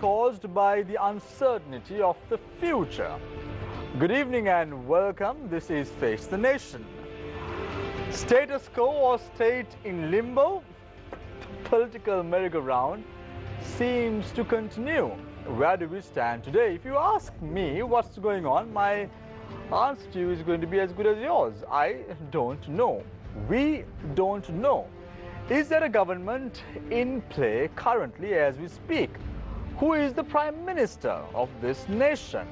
caused by the uncertainty of the future. Good evening and welcome. This is Face the Nation. Status quo or state in limbo? The political merry-go-round seems to continue. Where do we stand today? If you ask me what's going on, my answer to you is going to be as good as yours. I don't know. We don't know. Is there a government in play currently as we speak? Who is the Prime Minister of this nation?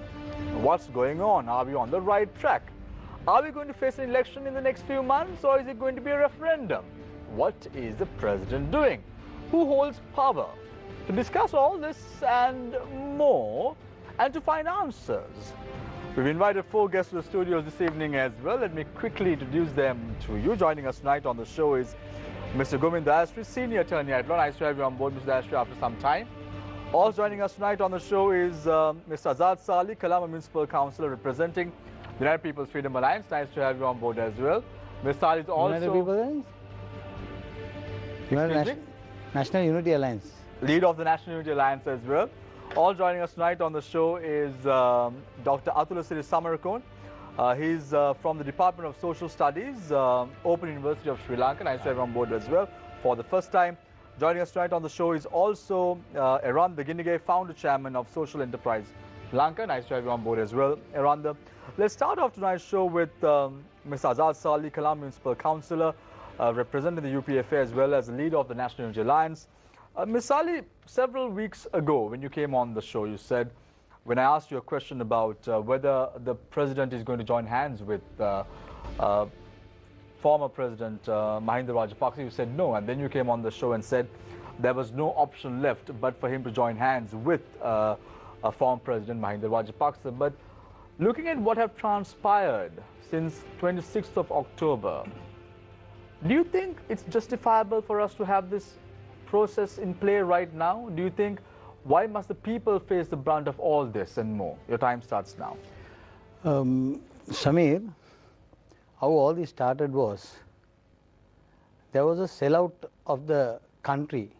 What's going on? Are we on the right track? Are we going to face an election in the next few months or is it going to be a referendum? What is the President doing? Who holds power? To discuss all this and more and to find answers, We've invited four guests to the studios this evening as well. Let me quickly introduce them to you. Joining us tonight on the show is Mr. Gomin Dayasri, Senior Attorney at Law. Nice to have you on board, Mr. Dayasri, after some time. Also joining us tonight on the show is um, Mr. Azad Sali, Colombo Municipal Councillor representing the United People's Freedom Alliance. Nice to have you on board as well. Mr. Sali is also... United People Alliance? United Excuse? Nation- National Unity Alliance. leader of the National Unity Alliance as well. All joining us tonight on the show is um, Dr. Atulasiri Samarakon. Uh, he's uh, from the Department of Social Studies, uh, Open University of Sri Lanka. Nice to have him on board as well for the first time. Joining us tonight on the show is also uh, Eran founder chairman of Social Enterprise Lanka. Nice to have you on board as well, Eranda. Let's start off tonight's show with um, Ms. Azad Sali, Colombo Municipal Councillor, uh, representing the UPFA as well as the leader of the National Unity Alliance. Uh, Ms. Sali, several weeks ago when you came on the show, you said, when I asked you a question about uh, whether the president is going to join hands with uh, uh, former President uh, Mahinda Rajapaksa, you said no. And then you came on the show and said there was no option left but for him to join hands with uh, uh, former President Mahinda Rajapaksa. But looking at what have transpired since 26th of October, do you think it's justifiable for us to have this process in play right now? Do you think why must the people face the brunt of all this and more? Your time starts now. Um, Samir, how all this started was there was a sellout of the country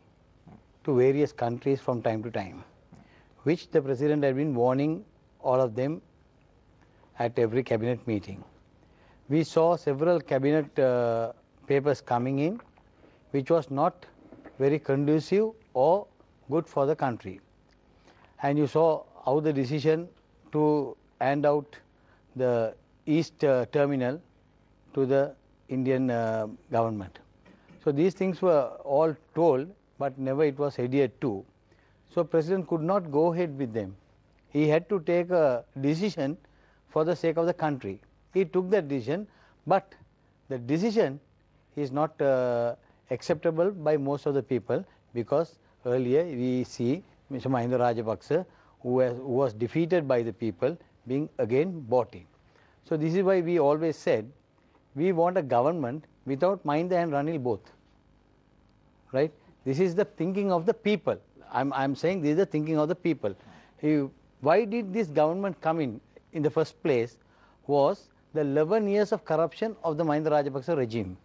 to various countries from time to time, which the president had been warning all of them at every cabinet meeting. We saw several cabinet uh, papers coming in, which was not very conducive or good for the country. And you saw how the decision to hand out the East uh, Terminal to the Indian uh, government. So these things were all told, but never it was adhered to. So President could not go ahead with them. He had to take a decision for the sake of the country. He took that decision, but the decision is not uh, acceptable by most of the people because earlier we see Mr. Mahinda Rajapaksa who who was defeated by the people being again bought in. So this is why we always said we want a government without Mahinda and Ranil both. Right? This is the thinking of the people. I'm, I'm saying this is the thinking of the people. Why did this government come in in the first place was the 11 years of corruption of the Mahinda Rajapaksa regime.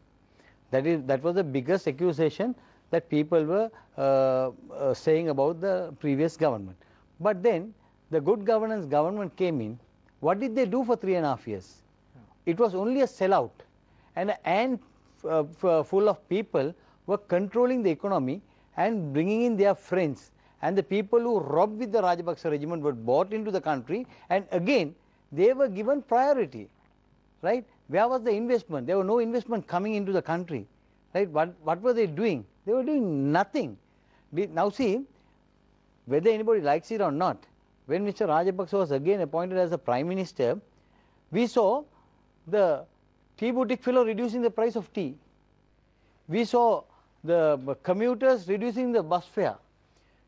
That is that was the biggest accusation that people were uh, uh, saying about the previous government. But then the good governance government came in. What did they do for three and a half years? It was only a sellout, and a ant uh, full of people were controlling the economy and bringing in their friends. And the people who robbed with the Rajapaksa regiment were bought into the country, and again they were given priority right? Where was the investment? There was no investment coming into the country, right? What, what were they doing? They were doing nothing. Now see, whether anybody likes it or not, when Mr. Rajapaksa was again appointed as the Prime Minister, we saw the tea boutique fellow reducing the price of tea. We saw the commuters reducing the bus fare.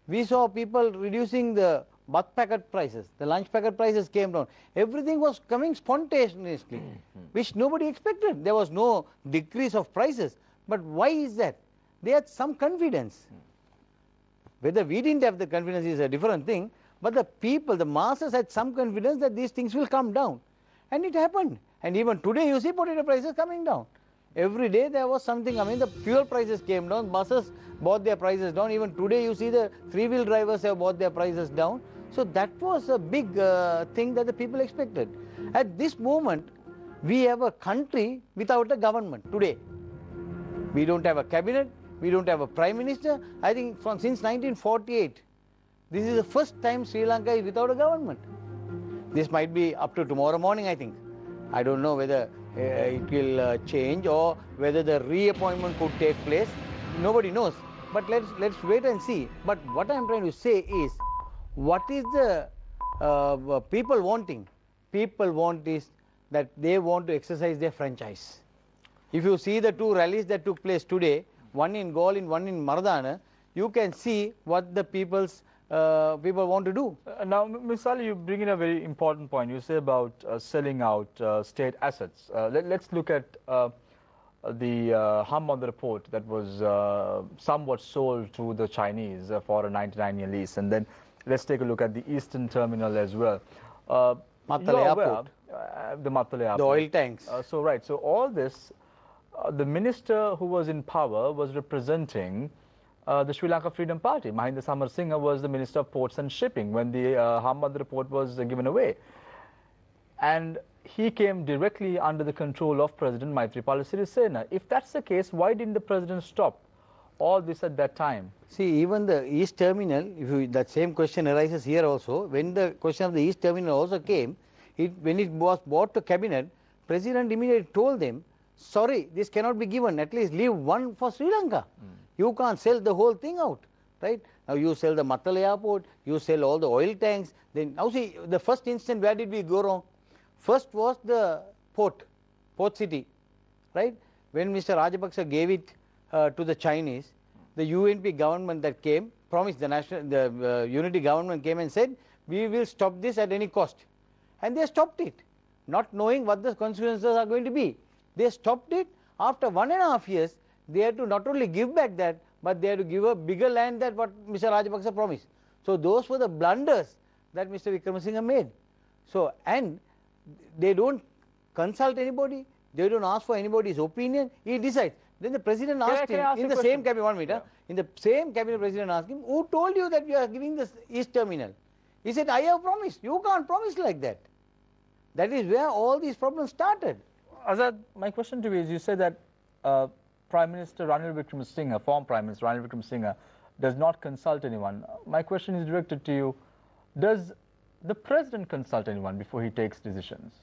We saw people reducing the bath packet prices, the lunch packet prices came down. Everything was coming spontaneously, which nobody expected. There was no decrease of prices. But why is that? They had some confidence. Whether we didn't have the confidence is a different thing, but the people, the masses had some confidence that these things will come down. And it happened. And even today you see potato prices coming down. every day there was something. I mean, the fuel prices came down, buses brought their prices down. Even today, you see the three-wheel drivers have brought their prices down. So that was a big uh, thing that the people expected. At this moment, we have a country without a government today. We don't have a cabinet. We don't have a prime minister. I think from since 1948, this is the first time Sri Lanka is without a government. This might be up to tomorrow morning, I think. I don't know whether uh, it will uh, change or whether the reappointment could take place. Nobody knows. But let's let's wait and see. But what I'm trying to say is, what is the uh, people wanting? People want is that they want to exercise their franchise. If you see the two rallies that took place today, one in Galle and one in Maradana, you can see what the people's uh, people want to do. Uh, now, Ms. Ali, you bring in a very important point. You say about uh, selling out uh, state assets. Uh, let, us look at uh, the uh, Hambantota port that was somewhat sold to the Chinese for a 99-year lease. And then let's take a look at the Eastern Terminal as well. Uh, Mattala Airport. the Mattala Airport. The oil tanks. so, right. So, all this, the minister who was in power was representing uh, the Sri Lanka Freedom Party. Mahinda Samarasinghe was the Minister of Ports and Shipping when the uh, Hambantota port was uh, given away. And he came directly under the control of President Maithripala Sirisena. If that's the case, why didn't the president stop all this at that time? See, even the East Terminal, if you, that same question arises here also, when the question of the East Terminal also came, it, when it was brought to cabinet, President immediately told them, sorry, this cannot be given, at least leave one for Sri Lanka. Mm. You can't sell the whole thing out, right? Now you sell the Mattala airport, you sell all the oil tanks. Then now see the first instant where did we go wrong? First was the port, port city, right? When Mr. Rajapaksa gave it uh, to the Chinese, the UNP government that came promised the national, the uh, unity government came and said we will stop this at any cost, and they stopped it, not knowing what the consequences are going to be. They stopped it after one and a half years they have to not only give back that, but they have to give a bigger land than what Mr. Rajapaksa promised. So those were the blunders that Mr. Wickremesinghe made. So, and they don't consult anybody, they don't ask for anybody's opinion, he decides. Then the president asked him, in the same cabinet, one meter, yeah. in the same cabinet president asked him, who told you that you are giving the east terminal? He said, I have promised. You can't promise like that. That is where all these problems started. Azad, my question to you is, you said that uh, Prime Minister Ranil Wickremesinghe, former Prime Minister Ranil Wickremesinghe, does not consult anyone. My question is directed to you. Does the President consult anyone before he takes decisions?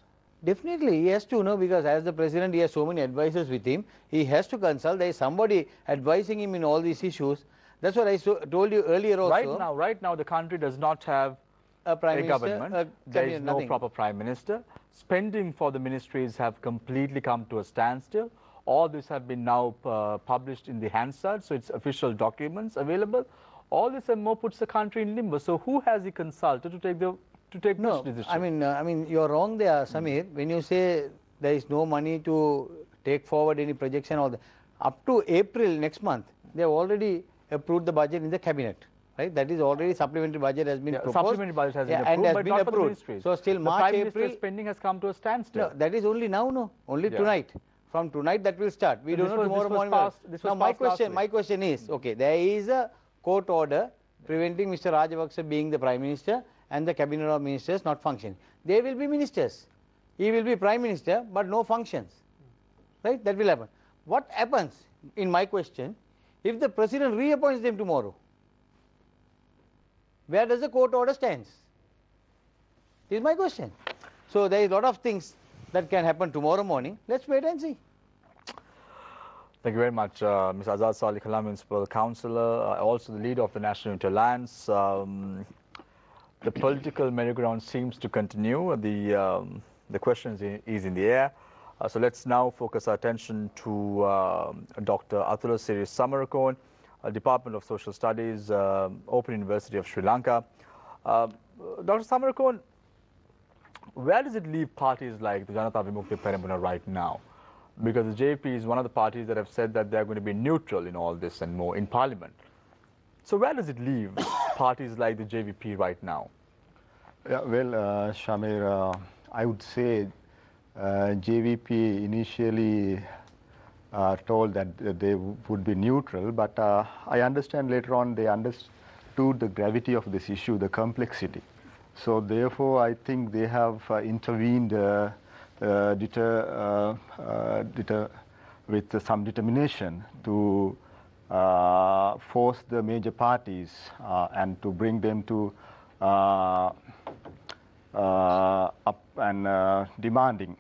Definitely, he has to, you know, because as the President, he has so many advisors with him. He has to consult. There is somebody advising him in all these issues. That's what I so, told you earlier also. Right now, right now, the country does not have a, prime a minister, government. A there is no nothing. proper prime minister. Spending for the ministries have completely come to a standstill. All this have been now uh, published in the Hansard, so it's official documents available. All this and more puts the country in limbo. So who has he consulted to take the to take no, decision? I mean, uh, I mean, you're wrong there, Samir. Mm. When you say there is no money to take forward any projection or the up to April next month, they have already approved the budget in the cabinet. Right, that is already supplementary budget has been yeah, proposed. Supplementary budget has yeah, been approved, and has been approved. So still the March, Prime April, spending has come to a standstill. No, that is only now, no, only yeah. tonight. From tonight that will start. We so don't know tomorrow morning. Passed, now my question, my question is, okay, there is a court order preventing Mr. Rajapaksa being the Prime Minister and the Cabinet of Ministers not functioning. They will be ministers. He will be Prime Minister but no functions. Right? That will happen. What happens in my question if the President reappoints them tomorrow? Where does the court order stands? Is my question. So there is a lot of things that can happen tomorrow morning. Let's wait and see. Thank you very much, uh, Ms. Azad Salih Khala, Municipal Councillor, uh, also the leader of the National Alliance. Um, the political merry-go-round seems to continue. The, um, the question is in, is in the air. Uh, so let's now focus our attention to uh, Dr. Athula Siri Samarakone, uh, Department of Social Studies, uh, Open University of Sri Lanka. Uh, Dr. Samarakone, where does it leave parties like the Janata Vimukti Peramuna right now? Because the JVP is one of the parties that have said that they're going to be neutral in all this and more in parliament. So where does it leave parties like the JVP right now? Yeah, well, uh, Shamir, uh, I would say uh, JVP initially uh, told that they would be neutral, but uh, I understand later on they understood the gravity of this issue, the complexity. So therefore, I think they have uh, intervened uh, uh, deter, deter with some determination to force the major parties and to bring them to up and demanding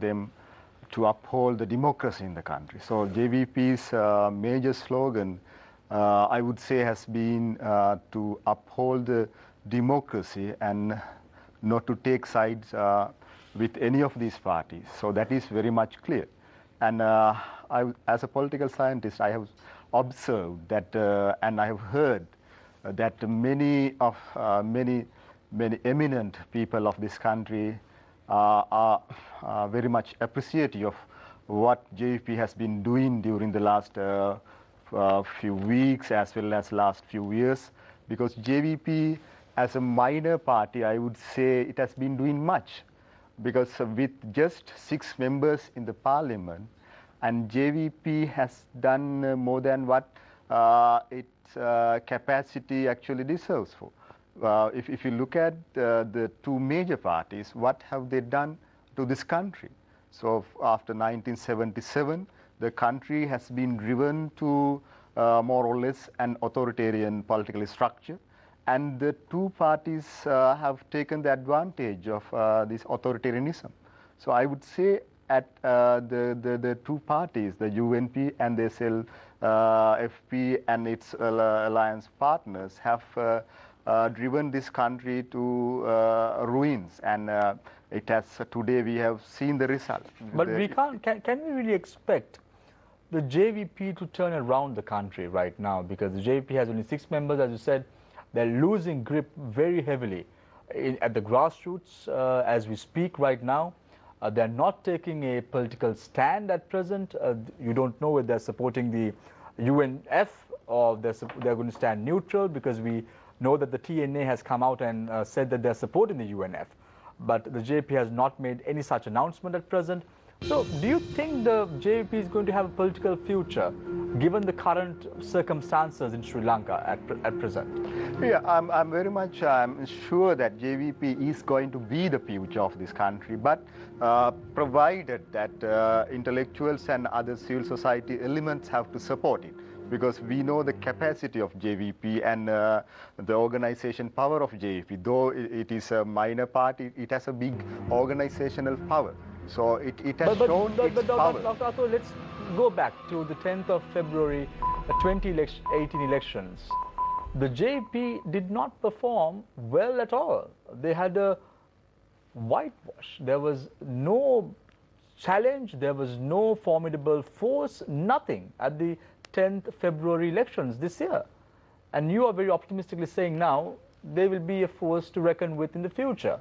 them to uphold the democracy in the country. So JVP's uh, major slogan, uh, I would say, has been uh, to uphold the democracy and not to take sides uh, with any of these parties. So that is very much clear. And uh, I, as a political scientist, I have observed that, uh, and I have heard that many of uh, many many eminent people of this country uh, are uh, very much appreciative of what JVP has been doing during the last uh, few weeks as well as last few years because JVP as a minor party I would say it has been doing much because with just six members in the parliament and JVP has done uh, more than what uh, its uh, capacity actually deserves for. Uh, if, if you look at uh, the two major parties, what have they done to this country? So after 1977, the country has been driven to uh, more or less an authoritarian political structure. And the two parties uh, have taken the advantage of uh, this authoritarianism. So I would say at uh, the, the, the two parties, the UNP and the SLFP and its uh, alliance partners, have uh, uh, driven this country to uh, ruins. And uh, it has today we have seen the result. But The- we can't, can, can we really expect the JVP to turn around the country right now? Because the JVP has only six members, as you said, they're losing grip very heavily in, at the grassroots uh, as we speak right now. Uh, they're not taking a political stand at present. Uh, you don't know whether they're supporting the UNF or they're, they're going to stand neutral because we know that the TNA has come out and uh, said that they're supporting the UNF. But the JVP has not made any such announcement at present. So, do you think the JVP is going to have a political future given the current circumstances in Sri Lanka at, at present? Yeah, I'm, I'm very much I'm sure that JVP is going to be the future of this country, but uh, provided that uh, intellectuals and other civil society elements have to support it. Because we know the capacity of JVP and uh, the organization power of JVP. Though it, it is a minor party, it has a big organizational power. So it, it has But, but, shown but, its but power. Dr. Atto, let's go back to the 10th of February, uh, 2018 elections. The JVP did not perform well at all. They had a whitewash. There was no challenge, there was no formidable force, nothing at the 10th February elections this year. And you are very optimistically saying now they will be a force to reckon with in the future.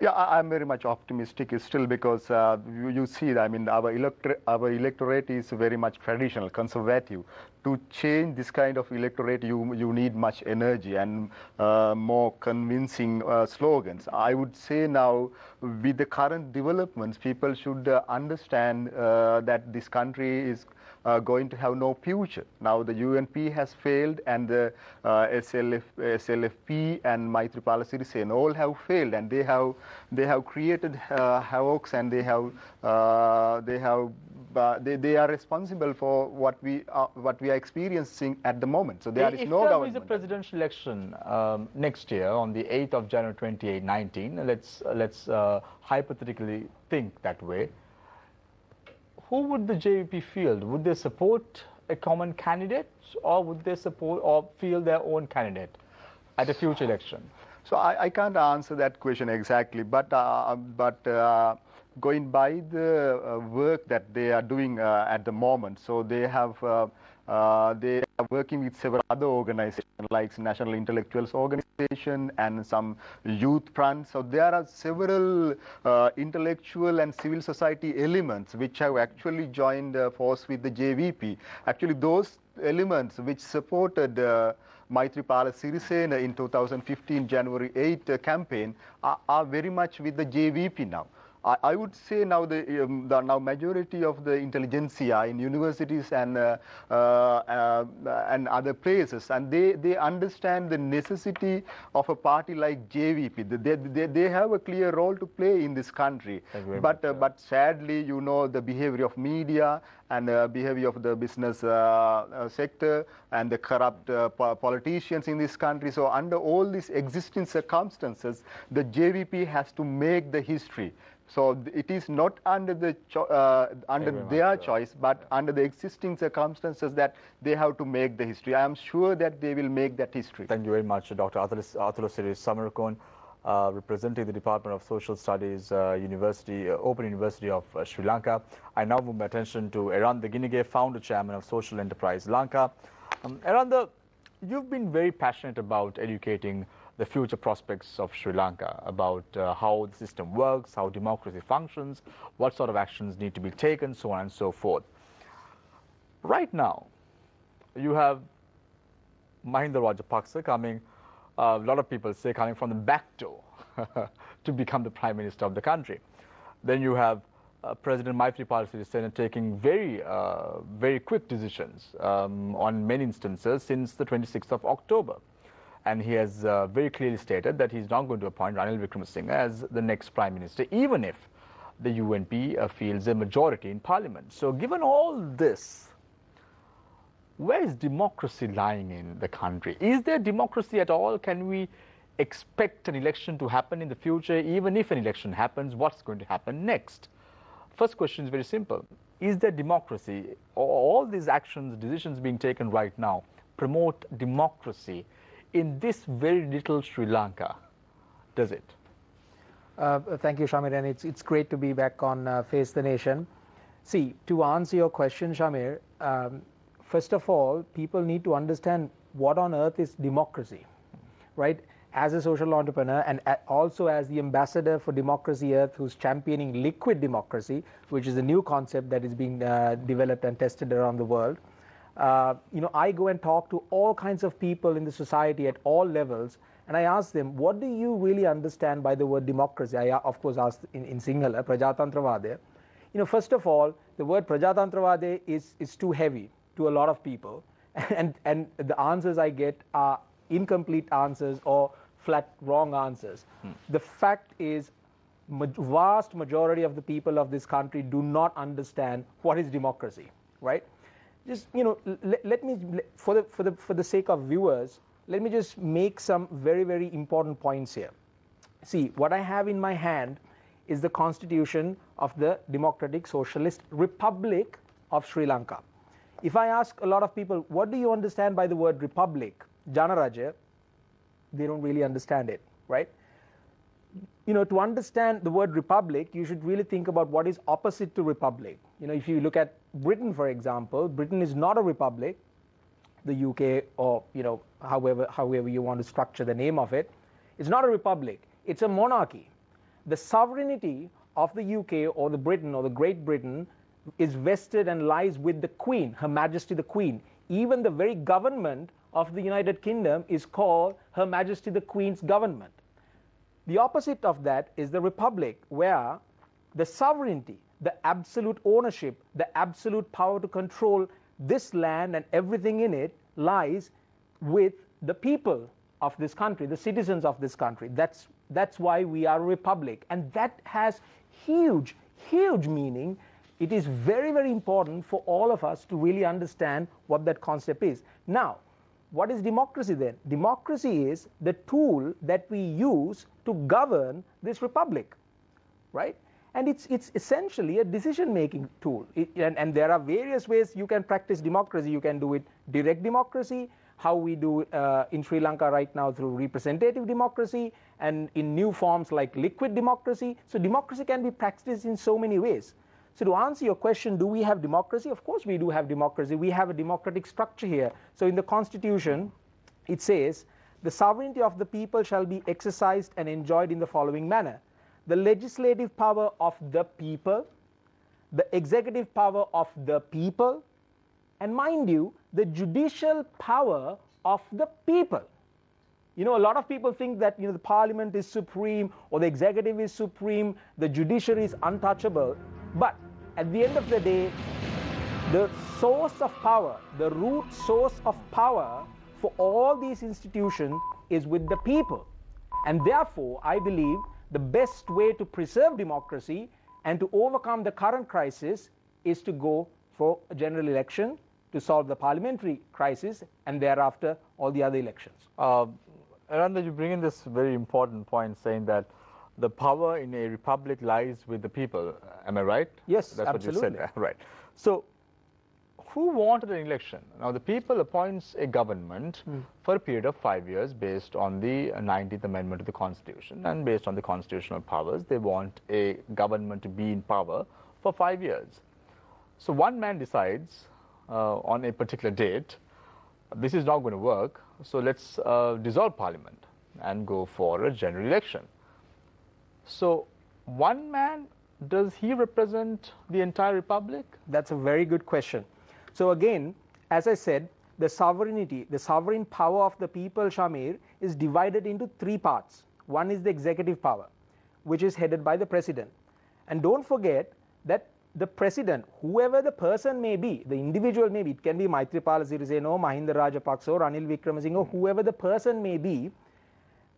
Yeah, I, I'm very much optimistic still because uh, you, you see, I mean, our, elector- our electorate is very much traditional, conservative. To change this kind of electorate, you, you need much energy and uh, more convincing uh, slogans. I would say now, with the current developments, people should uh, understand uh, that this country is uh, going to have no future. Now the UNP has failed and the uh, SLF, SLFP and Maitripala Sirisena all have failed and they have they have created uh, havocs and they have uh, they have uh, they, they are responsible for what we are, what we are experiencing at the moment. So there is if no there government. is a presidential election um, next year on the 8th of January 2019, let's let's uh, hypothetically think that way. Who would the JVP field? Would they support a common candidate, or would they support or field their own candidate at a future election? So I, I can't answer that question exactly, but uh, but uh, going by the uh, work that they are doing uh, at the moment, so they have uh, uh, they are working with several other organizations like National Intellectuals Organization and some youth fronts. So there are several uh, intellectual and civil society elements which have actually joined uh, force with the JVP. Actually, those elements which supported uh, Maitripala Sirisena in 2015 January 8 uh, campaign are, are very much with the JVP now. I, I would say now the, um, the now majority of the intelligentsia in universities and uh, uh, uh, and other places, and they, they understand the necessity of a party like JVP. They, they, they have a clear role to play in this country. But uh, but sadly, you know, the behavior of media and uh, behavior of the business uh, uh, sector and the corrupt uh, po- politicians in this country. So under all these existing circumstances, the JVP has to make the history. So it is not under the cho- uh, under Very much their choice, but under the existing circumstances that they have to make the history. I am sure that they will make that history. Thank you very much, Dr. Atula Siris Samarkon, uh, representing the Department of Social Studies, uh, University, uh, Open University of uh, Sri Lanka. I now move my attention to Eran Ginige, founder chairman of Social Enterprise Lanka. Um, Eranda, you've been very passionate about educating the future prospects of Sri Lanka, about uh, how the system works, how democracy functions, what sort of actions need to be taken, so on and so forth. Right now, you have Mahinda Rajapaksa coming, uh, a lot of people say coming from the back door to become the prime minister of the country. Then you have uh, President Maithripala Sirisena taking very, uh, very quick decisions um, on many instances since the 26th of October. And he has uh, very clearly stated that he's not going to appoint Ranil Wickremesinghe as the next prime minister, even if the UNP uh, feels a majority in parliament. So given all this, where is democracy lying in the country? Is there democracy at all? Can we expect an election to happen in the future? Even if an election happens, what's going to happen next? First question is very simple. Is there democracy? All these actions, decisions being taken right now promote democracy in this very little Sri Lanka? Does it? Uh, thank you, Shamir, and it's, it's great to be back on uh, Face the Nation. See, to answer your question, Shamir, um, first of all, people need to understand what on earth is democracy, right? As a social entrepreneur and also as the ambassador for Democracy Earth, who's championing liquid democracy, which is a new concept that is being uh, developed and tested around the world. Uh, you know, I go and talk to all kinds of people in the society at all levels, and I ask them, what do you really understand by the word democracy? I, of course, ask in, in Sinhala, Prajatantravade. You know, first of all, the word Prajatantravade is, is too heavy to a lot of people, and, and the answers I get are incomplete answers or flat wrong answers. The fact is, vast majority of the people of this country do not understand what is democracy, right? Just you know, l- let me for the for the for the sake of viewers, let me just make some very very important points here. See, what I have in my hand is the constitution of the Democratic Socialist Republic of Sri Lanka. If I ask a lot of people, what do you understand by the word republic, Janaraja, they don't really understand it, right? you know, to understand the word republic, you should really think about what is opposite to republic. You know, if you look at Britain, for example, Britain is not a republic. The UK, or you know, however however you want to structure the name of it, it's not a republic. It's a monarchy. The sovereignty of the UK or the Britain or the Great Britain is vested and lies with the Queen, Her Majesty the Queen. Even the very government of the United Kingdom is called Her Majesty the Queen's government. The opposite of that is the republic, where the sovereignty, the absolute ownership, the absolute power to control this land and everything in it lies with the people of this country, the citizens of this country. That's, that's why we are a republic. And that has huge, huge meaning. It is very, very important for all of us to really understand what that concept is. Now, what is democracy then? Democracy is the tool that we use to govern this republic, right? And it's, it's essentially a decision making tool. It- and, and there are various ways you can practice democracy. You can do it direct democracy, how we do uh, in Sri Lanka right now through representative democracy, and in new forms like liquid democracy. So, democracy can be practiced in so many ways. So to answer your question, do we have democracy? Of course we do have democracy. We have a democratic structure here. So in the Constitution, it says, the sovereignty of the people shall be exercised and enjoyed in the following manner. The legislative power of the people, the executive power of the people, and mind you, the judicial power of the people. You know, a lot of people think that you know the parliament is supreme or the executive is supreme, the judiciary is untouchable. But at the end of the day, the source of power, the root source of power for all these institutions is with the people. And therefore, I believe the best way to preserve democracy and to overcome the current crisis is to go for a general election to solve the parliamentary crisis and thereafter all the other elections. Uh, Eranda, you bring in this very important point saying that the power in a republic lies with the people. Am I right? Yes, That's absolutely. what you said. Right. So, who wanted an election? Now, the people appoints a government Hmm. for a period of five years based on the 19th Amendment to the Constitution and based on the constitutional powers. They want a government to be in power for five years. So, one man decides uh, on a particular date, this is not going to work, so let's uh, dissolve parliament and go for a general election. So, one man, does he represent the entire republic? That's a very good question. So again, as I said, the sovereignty, the sovereign power of the people, Shamir, is divided into three parts. One is the executive power, which is headed by the president. And don't forget that the president, whoever the person may be, the individual may be, it can be Maitripala Sirisena Mahinda Rajapaksa or Ranil Wickremesinghe or hmm. whoever the person may be,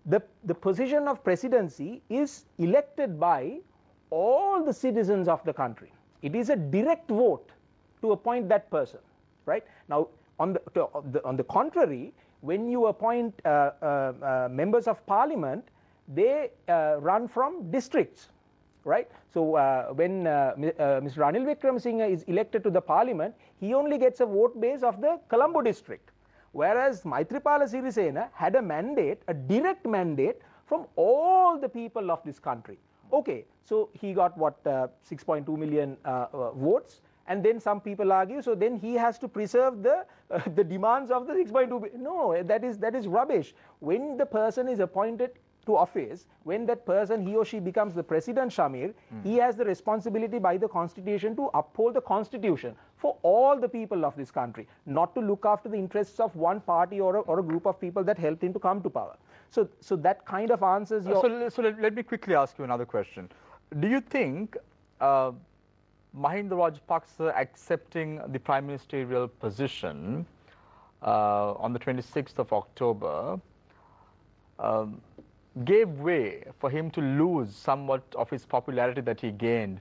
the, the position of presidency is elected by all the citizens of the country. It is a direct vote to appoint that person, right? Now, on the, to, on the, on the contrary, when you appoint uh, uh, uh, members of parliament, they uh, run from districts, right? So uh, when Mr. Ranil Wickremesinghe is elected to the parliament, he only gets a vote base of the Colombo district. Whereas Maitripala Sirisena had a mandate, a direct mandate from all the people of this country. Okay, so he got what, uh, 6.2 million uh, uh, votes, and then some people argue, so then he has to preserve the, uh, the demands of the 6.2. No, that is, that is rubbish. When the person is appointed to office, when that person, he or she becomes the president, Shamir, he has the responsibility by the constitution to uphold the constitution for all the people of this country, not to look after the interests of one party or a, or a group of people that helped him to come to power. So, so that kind of answers your. So, so let, let me quickly ask you another question. Do you think uh, Mahinda Rajapaksa accepting the prime ministerial position uh, on the 26th of October um, gave way for him to lose somewhat of his popularity that he gained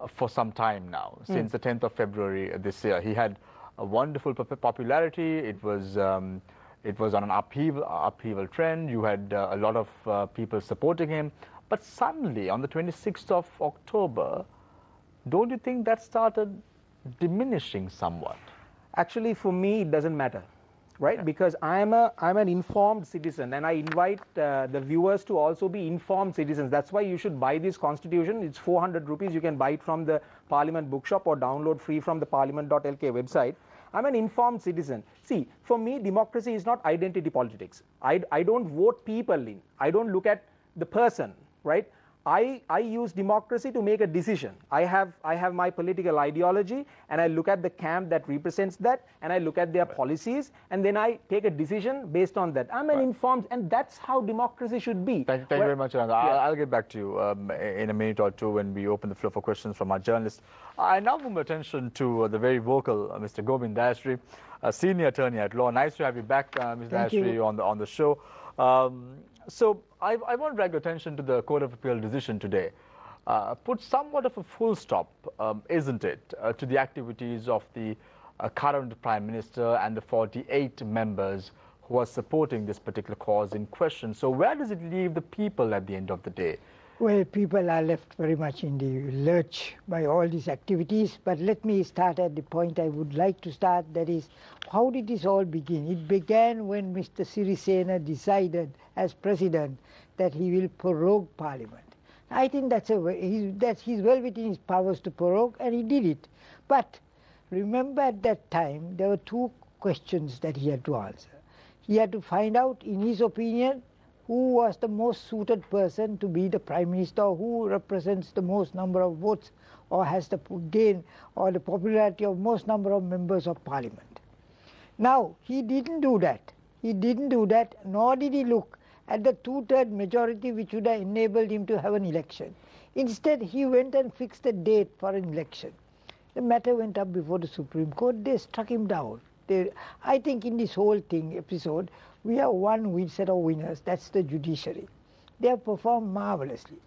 uh, for some time now, since the 10th of February this year. He had a wonderful popularity. It was um, it was on an upheaval upheaval trend. You had uh, a lot of uh, people supporting him, but suddenly on the 26th of October, don't you think that started diminishing somewhat? Actually, for me, it doesn't matter, right? Because I'm a I'm an informed citizen, and I invite uh, the viewers to also be informed citizens. That's why you should buy this constitution. It's 400 rupees. You can buy it from the Parliament bookshop or download free from the Parliament.lk website. I'm an informed citizen. See, for me, democracy is not identity politics. I, I don't vote people in. I don't look at the person, right? I, I use democracy to make a decision. I have, I have my political ideology and I look at the camp that represents that and I look at their policies and then I take a decision based on that. I'm an informed, and that's how democracy should be. Thank, thank you very much, Ananda. I'll, I'll get back to you um, in a minute or two when we open the floor for questions from our journalists. I now move attention to uh, the very vocal uh, Mr. Gomin Dayasri, a senior attorney at law. Nice to have you back, uh, Mr. Thank Dayasri, you. on the on the show. Um, so I, I want to drag your attention to the Court of Appeal decision today. Uh, put somewhat of a full stop, um, isn't it, uh, to the activities of the uh, current Prime Minister and the 48 members who are supporting this particular cause in question. So where does it leave the people at the end of the day? Well, people are left very much in the lurch by all these activities. But let me start at the point I would like to start. That is, how did this all begin? It began when Mr. Sirisena decided, as president, that he will prorogue Parliament. I think that's a he's, that's he's well within his powers to prorogue, and he did it. But remember, at that time there were two questions that he had to answer. He had to find out, in his opinion, who was the most suited person to be the prime minister, who represents the most number of votes, or has the gain or the popularity of most number of members of parliament. Now he didn't do that. He didn't do that, nor did he look at the two-third majority which would have enabled him to have an election. Instead, he went and fixed a date for an election. The matter went up before the Supreme Court. They struck him down. They, I think in this whole thing episode, we have one set of winners. That's the judiciary. They have performed marvelously.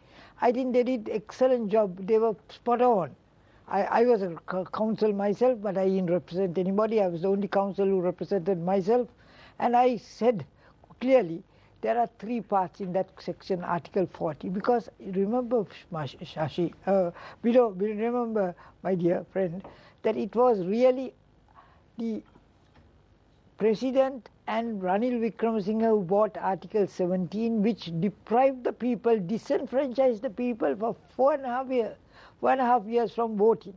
I think they did excellent job. They were spot on. I, I was a counsel myself, but I didn't represent anybody. I was the only counsel who represented myself. And I said clearly, there are three parts in that section, Article 40. Because remember, Shashi, uh, below, remember, my dear friend, that it was really the President and Ranil Wickremesinghe who bought Article 17, which deprived the people, disenfranchised the people for four and a half years, four and a half years from voting.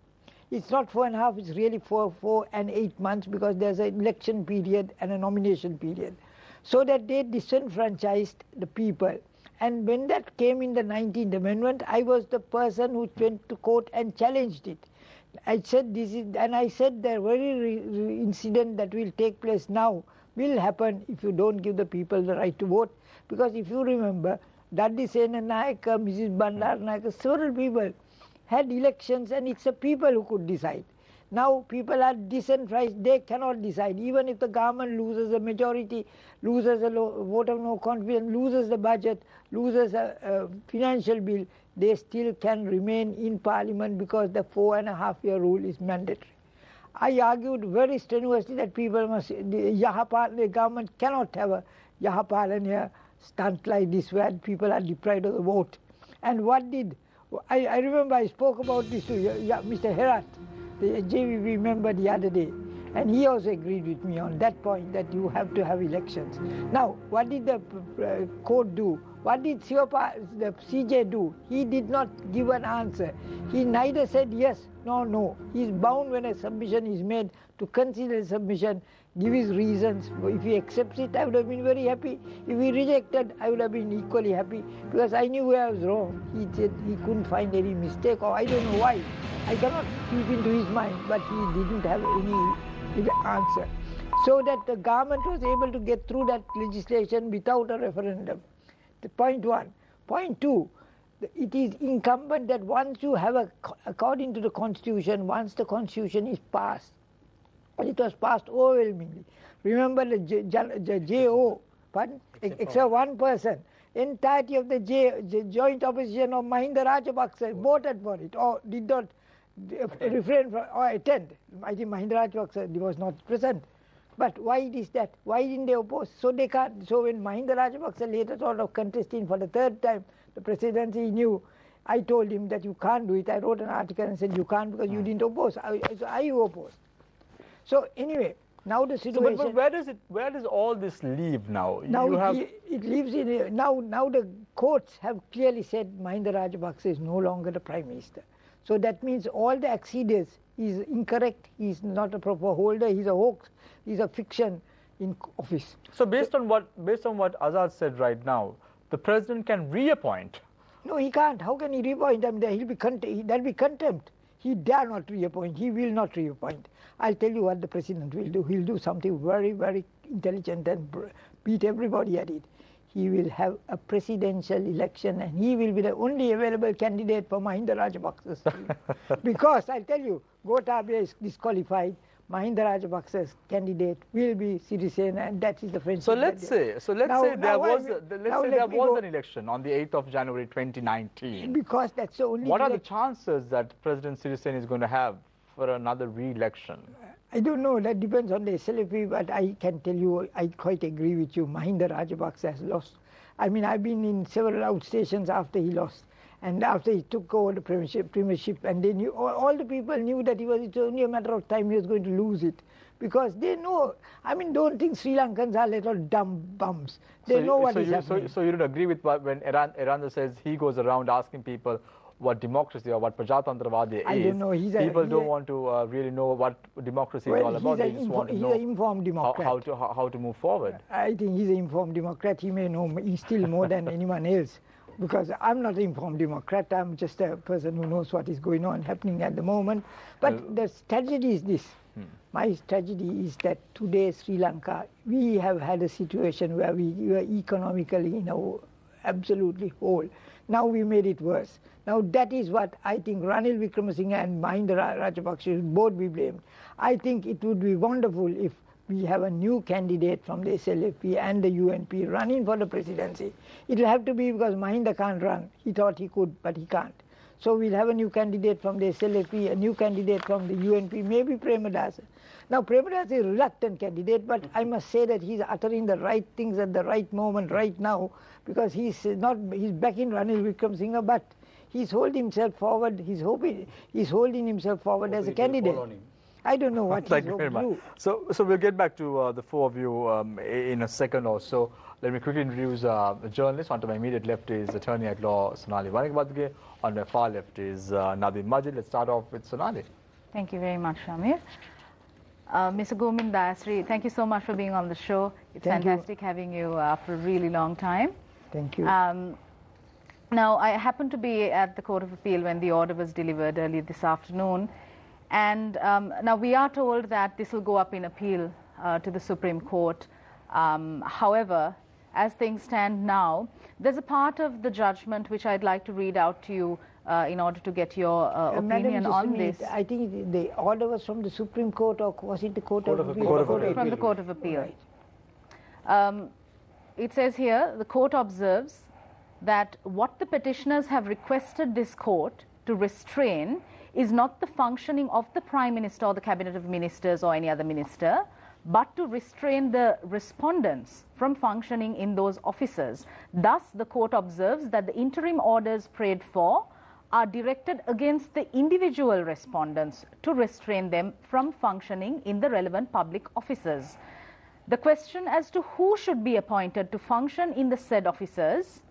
It's not four and a half, it's really four, four and eight months because there's an election period and a nomination period. So that they disenfranchised the people. And when that came in the 19th Amendment, I was the person who went to court and challenged it. I said this is, and I said the very incident that will take place now will happen if you don't give the people the right to vote. Because if you remember, Dudley Senanayake, uh, Mrs. Bandaranaike, several people had elections and it's the people who could decide. Now people are disenfranchised, they cannot decide. Even if the government loses a majority, loses a vote of no confidence, loses the budget, loses a, a uh, financial bill, they still can remain in parliament because the four and a half year rule is mandatory. I argued very strenuously that people must, the the government cannot have a Yahapalan here stunt like this where people are deprived of the vote. And what did, I, I remember I spoke about this to Mr. Herat, the JVP member the other day. And he also agreed with me on that point that you have to have elections. Now, what did the uh, court do? What did the CJ do? He did not give an answer. He neither said yes nor no. He is bound when a submission is made to consider the submission, give his reasons. If he accepts it, I would have been very happy. If he rejected, I would have been equally happy because I knew where I was wrong. He said he couldn't find any mistake or I don't know why. I cannot peep into his mind, but he didn't have any answer. So that the government was able to get through that legislation without a referendum. The point one. Point two, it is incumbent that once you have a, according to the constitution, once the constitution is passed, and it was passed overwhelmingly. Remember the, J, J, JO, pardon? Except one person. Entirety of the J, J, joint opposition of Mahinda Rajapaksa voted for it or did not uh, refrain from or attend. I think Mahinda Rajapaksa was not present. But why is that? Why didn't they oppose? So they can't. So when Mahinda Rajapaksa later thought of contesting for the third time the presidency, he knew. I told him that you can't do it. I wrote an article and said you can't because you hmm. didn't oppose. I, so I opposed. So anyway, now the situation. So, but, but, where does it? Where does all this leave now? Now you it, have... it leaves in now. Now the courts have clearly said Mahinda Rajapaksa is no longer the prime minister. So that means all the acceders is incorrect. He's not a proper holder. He's a hoax. He's a fiction in office. So based on what based on what Azad said right now, the president can reappoint. No, he can't. How can he reappoint? I mean, he'll be there'll be contempt. He dare not reappoint. He will not reappoint. I'll tell you what the president will do. He'll do something very, very intelligent and beat everybody at it he will have a presidential election and he will be the only available candidate for Mahinda Rajapaksa's because I'll tell you, Gotabaya is disqualified. Mahinda Rajapaksa's candidate will be Sirisena and that is the friendship. So let's say, so let's now, say there was, let's say there was go. an election on the 8th of January 2019. Because that's the only. What are the chances that President Sirisena is going to have for another re-election? I don't know, that depends on the SLP, but I can tell you, I quite agree with you. Mahinda Rajapaksa has lost. I mean, I've been in several outstations after he lost. And after he took over the premiership, premiership and they knew, all, all the people knew that he was, it's only a matter of time he was going to lose it. Because they know, I mean, don't think Sri Lankans are little dumb bums. They so know what so is you, happening. So, so you would agree with what, when Iran, Iran says he goes around asking people, what democracy or what Prajatantravadi is. I don't know. He's People a, don't want to uh, really know what democracy well, is all about. They just want to know informed Democrat. How, how, to, how, how, to move forward. I think he's an informed Democrat. He may know still more than anyone else. Because I'm not an informed Democrat. I'm just a person who knows what is going on, happening at the moment. But uh, the tragedy is this. My tragedy is that today Sri Lanka, we have had a situation where we were economically, you know, absolutely whole. Now we made it worse. Now that is what I think Ranil Wickremesinghe and Mahinda Rajapaksa should both be blamed. I think it would be wonderful if we have a new candidate from the SLFP and the UNP running for the presidency. It will have to be because Mahinda can't run. He thought he could, but he can't. So we'll have a new candidate from the SLFP, a new candidate from the UNP, maybe Premadasa. Now Premadasa is a reluctant candidate, but I must say that he's uttering the right things at the right moment right now because he's not he's back in Ranil Wickremesinghe, but he's holding himself forward. He's hoping he's holding himself forward as a candidate. I don't know what Thank you very much. So, so we'll get back to uh, the four of you um, in a second or so. Let me quickly introduce uh, the journalist. On to my immediate left is attorney at law Sonali Vanikabatge. On my far left is uh, Nadim Majid. Let's start off with Sonali. Thank you very much, Shamir. Uh, Mr. Gomin Dayasri, thank you so much for being on the show. It's Thank you. fantastic having you uh, after a really long time. Thank you. Um, now, I happened to be at the Court of Appeal when the order was delivered earlier this afternoon. And um, now we are told that this will go up in appeal uh, to the Supreme Court. Um, however, as things stand now, there's a part of the judgment which I'd like to read out to you uh, in order to get your uh, Uh, Madam, opinion just a on minute. this. I think the order was from the Supreme Court or was it the Court, Court of of Appeal? Court of Appeal. From the Court of Appeal. Right. Um, it says here the court observes that what the petitioners have requested this court to restrain is not the functioning of the prime minister or the cabinet of ministers or any other minister but to restrain the respondents from functioning in those offices. Thus the court observes that the interim orders prayed for are directed against the individual respondents to restrain them from functioning in the relevant public offices. The question as to who should be appointed to function in the said offices,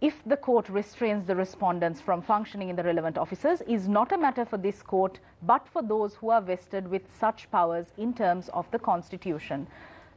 if the court restrains the respondents from functioning in the relevant offices, is not a matter for this court, but for those who are vested with such powers in terms of the Constitution.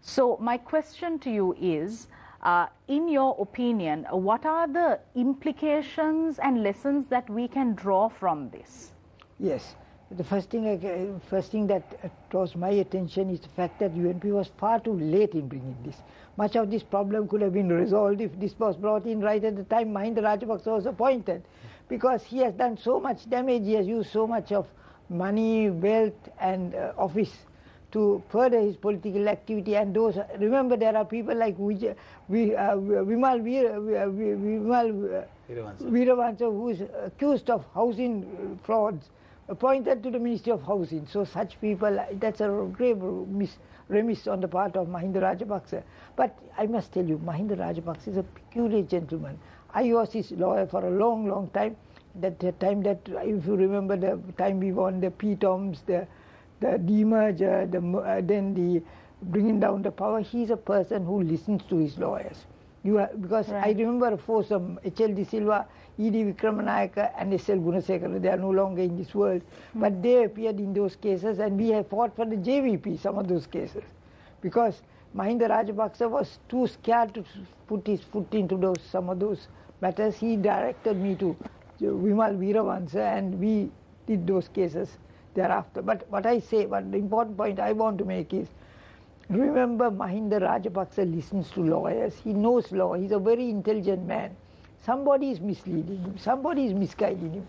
So, my question to you is uh, in your opinion, what are the implications and lessons that we can draw from this? Yes. The first thing, I, first thing that uh, draws my attention is the fact that UNP was far too late in bringing this. Much of this problem could have been resolved if this was brought in right at the time Mahinda Rajapaksa was appointed. Because he has done so much damage, he has used so much of money, wealth and uh, office to further his political activity. And those, remember, there are people like Vijay, Vi- uh, Vimal Veer, uh, Vi- Vimal uh, Weerawansa. Who is accused of housing uh, frauds, appointed to the Ministry of Housing. So such people, that's a grave miss, remiss on the part of Mahinda Rajapaksa. But I must tell you, Mahinda Rajapaksa is a peculiar gentleman. I was his lawyer for a long, long time. That the time that, if you remember the time we won the PTOMs, the the demerger, the, uh, then the bringing down the power, he's a person who listens to his lawyers. You are, because I remember for some H.L. de Silva, E.D. Wickramanayake and S.L. Gunasekara, they are no longer in this world, hmm. but they appeared in those cases and we have fought for the JVP, some of those cases. Because Mahinda Rajapaksa was too scared to put his foot into those some of those matters. He directed me to Vimal Weerawansa and we did those cases thereafter. But what I say, what the important point I want to make is, remember Mahinda Rajapaksa listens to lawyers. He knows law. He's a very intelligent man. Somebody is misleading him. Somebody is misguiding him.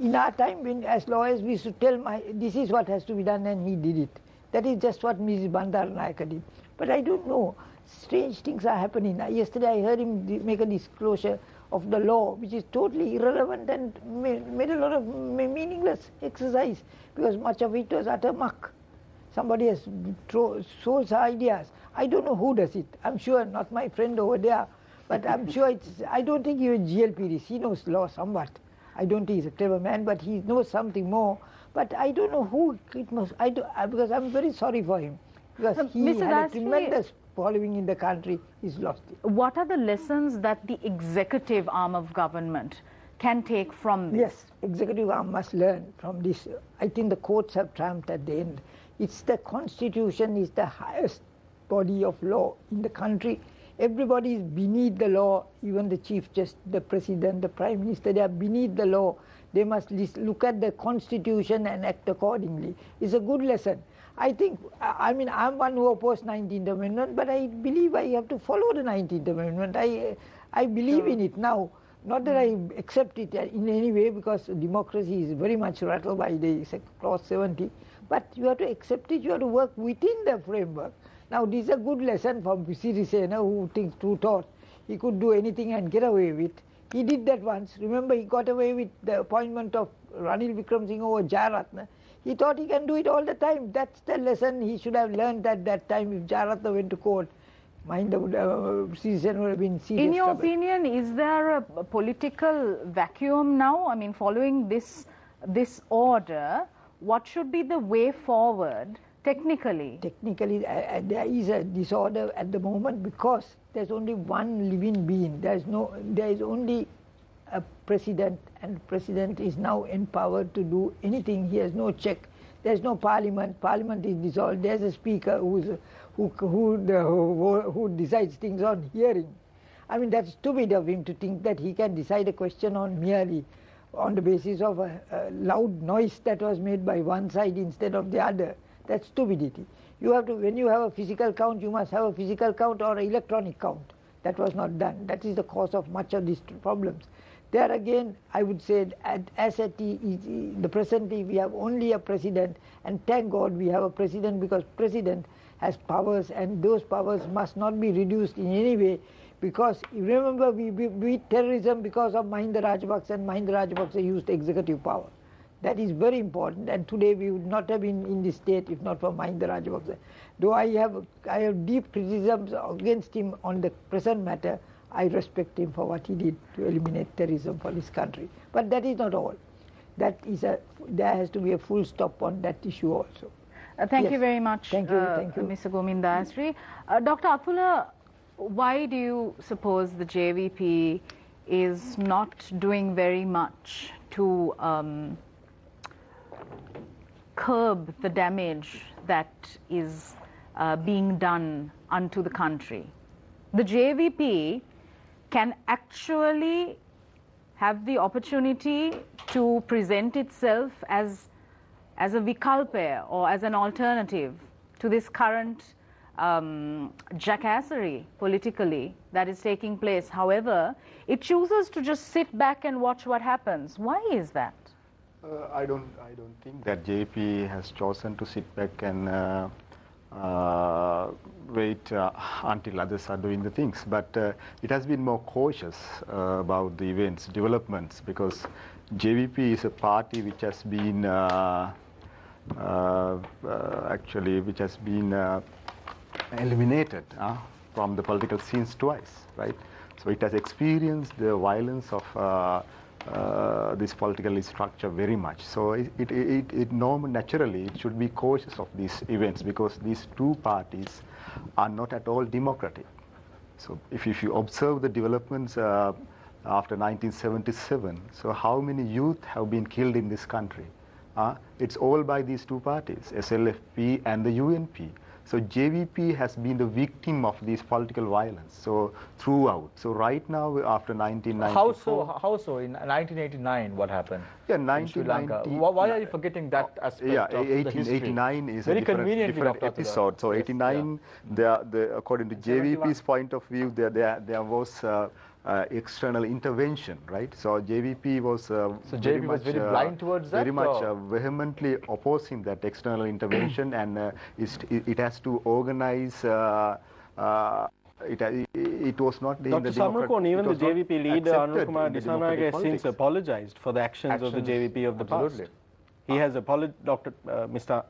In our time, when as lawyers, we should tell my this is what has to be done, and he did it. That is just what Mrs. Bandaranaike did. But I don't know. Strange things are happening. Yesterday, I heard him make a disclosure of the law, which is totally irrelevant and made a lot of meaningless exercise because much of it was utter muck. Somebody has sold ideas. I don't know who does it. I'm sure not my friend over there, but I'm sure it's. I don't think even GLPDs. He knows law somewhat. I don't think he's a clever man, but he knows something more. But I don't know who it must. I do, because I'm very sorry for him because he Mr. had a tremendous following in the country. He's lost it. What are the lessons that the executive arm of government can take from this? Yes, executive arm must learn from this. I think the courts have triumphed at the end. It's the constitution is the highest body of law in the country. Everybody is beneath the law, even the chief justice, the president, the prime minister, they are beneath the law. They must look at the constitution and act accordingly. It's a good lesson. I think, I mean, I'm one who opposed 19th Amendment, but I believe I have to follow the 19th Amendment. I, I believe sure. in it now. Not that I accept it in any way because democracy is very much rattled by the clause 70, but you have to accept it, you have to work within the framework. Now, this is a good lesson from Sirisena who thinks, who thought he could do anything and get away with. He did that once. Remember, he got away with the appointment of Ranil Wickremesinghe over Jayaratne. He thought he can do it all the time. That's the lesson he should have learned at that time if Jayaratne went to court. Mind would uh, season would have been serious. In your trouble. opinion, is there a, a political vacuum now? I mean, following this this order, what should be the way forward technically? Technically, uh, there is a disorder at the moment because there's only one living being. There's no. There is only a president, and president is now empowered to do anything. He has no check. There's no parliament. Parliament is dissolved. There's a speaker who's, who, who, who, who decides things on hearing. I mean, that's stupid of him to think that he can decide a question on merely on the basis of a, a loud noise that was made by one side instead of the other. That's stupidity. You have to, when you have a physical count, you must have a physical count or an electronic count. That was not done. That is the cause of much of these problems. There again, I would say, at, as at the, presently, we have only a president, and thank God we have a president because president has powers, and those powers must not be reduced in any way. Because remember, we beat terrorism because of Mahinda Rajapaksa, and Mahinda Rajapaksa used executive power. That is very important, and today we would not have been in this state if not for Mahinda Rajapaksa. Though I have, I have deep criticisms against him on the present matter, I respect him for what he did to eliminate terrorism for this country. But that is not all. That is a, there has to be a full stop on that issue also. Uh, thank yes. you very much, thank you, uh, thank you. Mr. Gomin Uh, Dr. Atula, why do you suppose the JVP is not doing very much to um, curb the damage that is uh, being done unto the country? The JVP can actually have the opportunity to present itself as, as a vikalpa or as an alternative to this current um, jackassery politically that is taking place. However, it chooses to just sit back and watch what happens. Why is that? Uh, I don't. I don't think that JP has chosen to sit back and uh, uh, wait uh, until others are doing the things. But uh, it has been more cautious uh, about the events, developments, because JVP is a party which has been actually which has been eliminated from the political scenes twice, right? So it has experienced the violence of uh, this political structure very much. So it, it, it, it norm, naturally it should be cautious of these events because these two parties are not at all democratic. So if, if you observe the developments uh, after 1977, so how many youth have been killed in this country? Uh, it's all by these two parties, SLFP and the UNP. So JVP has been the victim of this political violence. So throughout. So right now, after 1994. How so? How so? In 1989, what happened? Yeah, 1990. Why are you forgetting that aspect? Yeah, of 1889 is very a different, different episode. So 89, yes, yeah. there, the, according to JVP's point of view, there there, there was. Uh, uh, external intervention, right? So JVP was uh, so very JVP was very uh, blind towards that, very much uh, vehemently opposing that external intervention, and uh, it, it, has to organize. Uh, it, it was not Dr. in the Samarakoon, even the JVP leader Anura Kumara Dissanayake has since apologized for the actions, actions, of the JVP of the absolutely. past. He has apologized, Dr. Mr.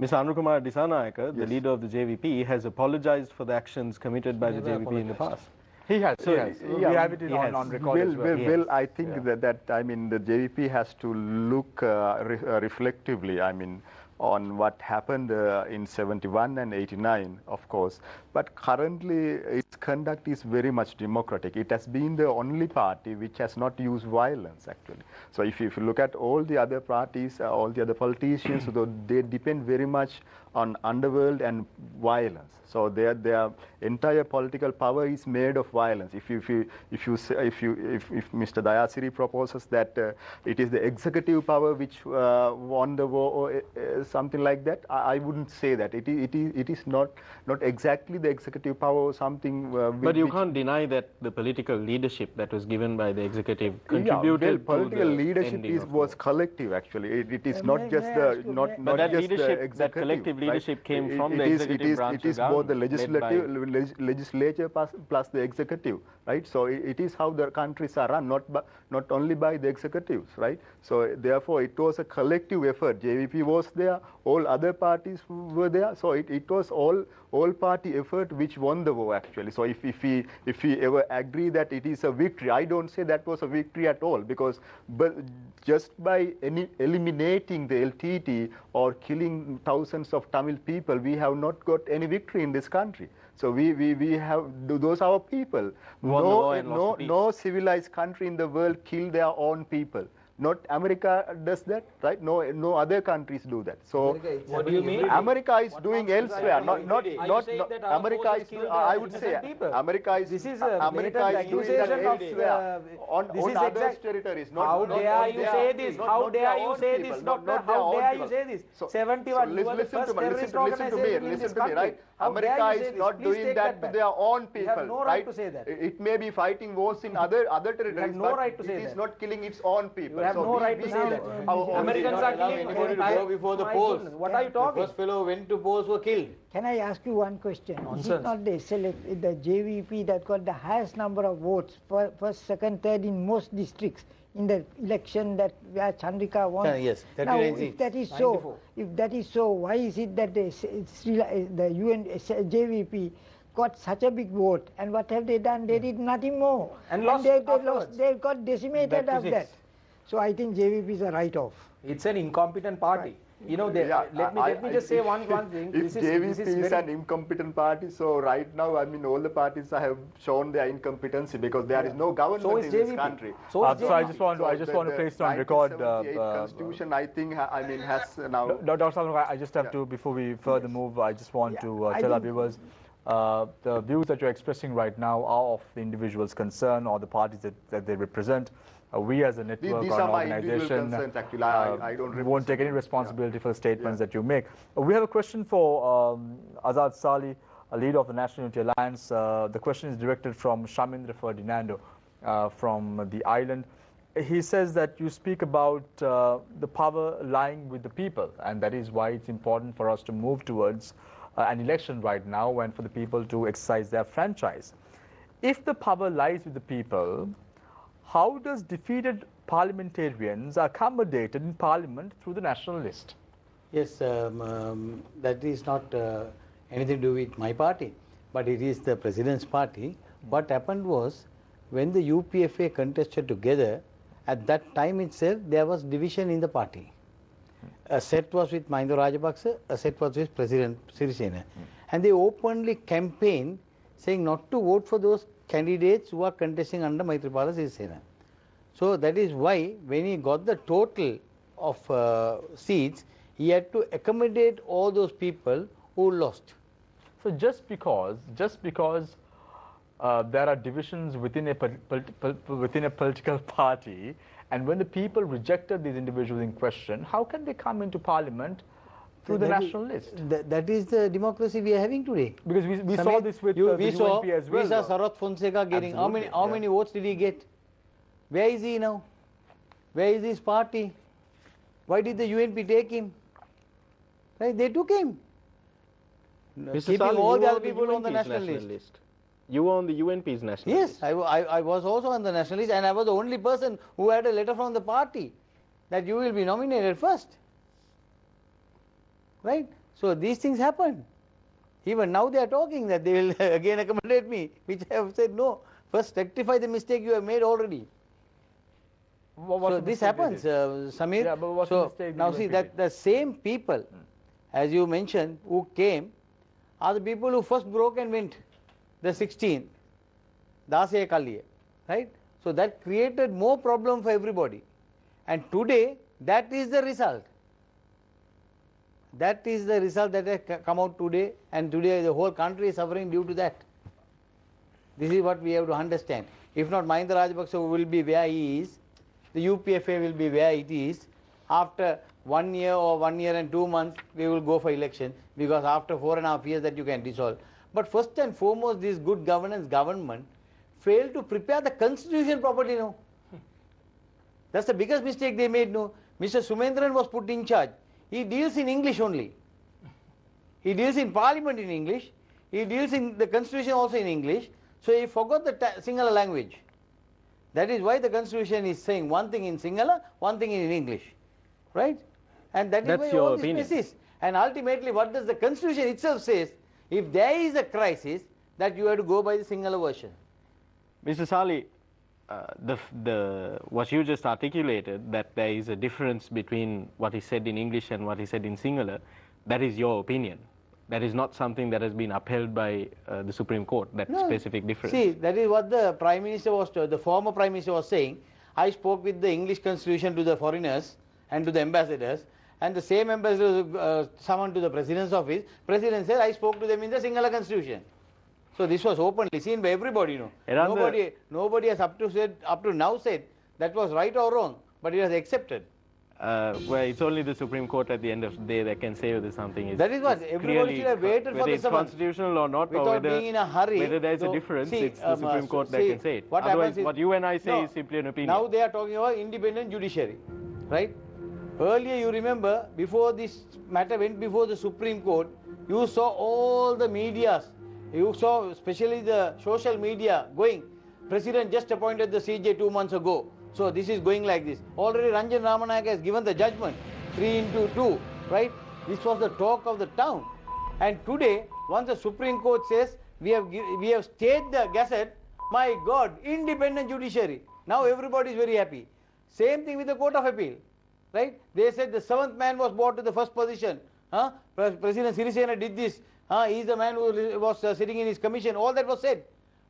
Mr. Anura Kumara Dissanayake, yes. the leader of the JVP, has apologized for the actions committed by the JVP in the past. He has. So he has. Yeah, we have it on, on record well, as well. Well, well I think yeah. that, that, I mean, the JVP has to look uh, re uh, reflectively. I mean, on what happened uh, in 71 and 89, of course. But currently, its conduct is very much democratic. It has been the only party which has not used violence, actually. So if you, if you look at all the other parties, uh, all the other politicians, they depend very much on underworld and violence. So their their entire political power is made of violence. If you if you if you say, if you if, if Mr. Dayasiri proposes that uh, it is the executive power which uh, won the war or uh, something like that, I, I, wouldn't say that. It is it is it is not not exactly the executive power or something. Uh, but you can't deny that the political leadership that was given by the executive contributed. Yeah, well, political leadership is was collective actually. it, it is not just the not not that just leadership, the executive. That collective leadership right? came it, from it the is, executive it is, branch It is both the legislative, leg legislature plus, plus, the executive, right? So it, it is how the countries are run, not by, not only by the executives, right? So therefore, it was a collective effort. JVP was there, all other parties were there. So it, it was all all party effort which won the war actually. So if, if we if we ever agree that it is a victory, I don't say that was a victory at all because but just by any eliminating the LTT or killing thousands of Tamil people, we have not got any victory in this country. So we, we, we have, those are our people. No, no, no civilized country in the world kill their own people. Not America does that, right? No, no other countries do that. So what do you mean? America is what doing elsewhere. Not, not, not, not America is. I would say? America is. This is a America is doing that elsewhere uh, on, on other territories. Not, how not, dare you say this? How dare you say this, Doctor? How dare you say this? 71. So listen, listen to me. Listen, listen to me. Listen to me. Right? America is not doing that to their own people. no right to say that. It may be fighting wars in hmm. other other territories, no right to say it is not killing its own people. You have no right to say that. Americans are killing anybody to go before the polls. What are you talking? The first fellow went to polls were killed. Can I ask you one question? Nonsense. Is not the, select, the JVP that got the highest number of votes, for first, second, third in most districts in the election that Chandrika won? Yeah, yes, now, if that is so, if that is so, why is it that the, eh, the UN JVP got such a big vote, and what have they done? They did nothing more, and, and lost they, they lost. They got decimated after that. So I think JVP is a write-off. It's an incompetent party. Right. You know, they, yeah, let me I, let me just say one one thing. If this JVP is, is, is, is an incompetent party, so right now, I mean, all the parties have shown their incompetency because there yeah. is no government so in JVP. this country. So, uh, so I just want to, I just so want to place on record. Uh, uh, Constitution, I think, I mean, has now. Dr. Salman, I just have yeah. to, before we further move, I just want to uh, tell our viewers. Uh, the views that you're expressing right now are of the individuals concerned or the parties that, that they represent. Uh, we as a network these, or an organization concerns, actually. I, uh, I don't won't take any responsibility yeah. for the statements yeah. that you make. Uh, we have a question for um, Azad Sali, a leader of the National Unity Alliance. Uh, the question is directed from Shamindra Ferdinando uh, from the island. He says that you speak about uh, the power lying with the people, and that is why it's important for us to move towards an election right now and for the people to exercise their franchise. If the power lies with the people, how does defeated parliamentarians are accommodated in parliament through the national list? Yes, um, um, that is not uh, anything to do with my party, but it is the president's party. What happened was when the UPFA contested together, at that time itself there was division in the party. A set was with Mahinda Rajapaksa, a set was with President Sirisena. Mm. And they openly campaigned saying not to vote for those candidates who are contesting under Maithripala Sirisena. So that is why when he got the total of uh, seats, he had to accommodate all those people who lost. So just because, just because uh, there are divisions within a within a political party, and when the people rejected these individuals in question, how can they come into parliament through the national is, list. That, that is the democracy we are having today. Because we, we saw this with you, uh, we the saw, UNP as well. We saw Sarath Fonseka getting, how many, how yeah. many votes did he get? Where is he now? Where is his party? Why did the UNP take him? Right, they took him. Mr. Keeping Sali, all the other people on the national, national list. list. You were on the UNP's national yes, list. Yes, I, I, I was also on the national list and I was the only person who had a letter from the party that you will be nominated first. Right? So these things happen. Even now they are talking that they will again accommodate me, which I have said no. First rectify the mistake you have made already. so this happens, uh, Samir. Yeah, so now see that the same people, hmm. as you mentioned, who came, are the people who first broke and went, the 16, Dasya Kaliye, right? So that created more problem for everybody. And today, that is the result. That is the result that has come out today, and today the whole country is suffering due to that. This is what we have to understand. If not, Mahinda Rajapaksa will be where he is, the UPFA will be where it is. After one year or one year and two months, we will go for election because after four and a half years that you can dissolve. But first and foremost, this good governance government failed to prepare the constitution properly no. Hmm. That's the biggest mistake they made no. Mr. Sumanthiran was put in charge. He deals in English only. He deals in parliament in English. He deals in the constitution also in English. So he forgot the Sinhala language. That is why the constitution is saying one thing in Sinhala, one thing in English. Right? And that That's is why all opinion. this is. And ultimately what does the constitution itself says? If there is a crisis, that you have to go by the Sinhala version. Mr. Sali, uh, the, the, what you just articulated, that there is a difference between what is said in English and what is said in Sinhala, that is your opinion. That is not something that has been upheld by uh, the Supreme Court, that no. specific difference. See, that is what the Prime Minister was, the former Prime Minister was saying. I spoke with the English constitution to the foreigners and to the ambassadors, and the same ambassador uh, summoned to the President's office. President said, I spoke to them in the Sinhala constitution. So this was openly seen by everybody, you know. Nobody, nobody has up to, said, up to now said that was right or wrong, but it was accepted. Uh, well, it's only the Supreme Court at the end of the day that can say whether something is. That is what everybody should have waited for the it's constitutional or not, without or whether, being in a hurry. Whether there is so, a difference, see, it's the um, Supreme Court that can say it. What Otherwise, is, what you and I say no, is simply an opinion. Now they are talking about independent judiciary, right? Earlier, you remember, before this matter went before the Supreme Court, you saw all the medias, you saw especially the social media going. President just appointed the CJ two months ago. So this is going like this. Already Ranjan Ramanayake has given the judgment, 3 into 2, right? This was the talk of the town. And today, once the Supreme Court says, we have, we have stayed the gazette, my God, independent judiciary. Now everybody is very happy. Same thing with the Court of Appeal right? They said the seventh man was brought to the first position. Huh? President Sirisena did this. Huh? He is the man who was uh, sitting in his commission. All that was said.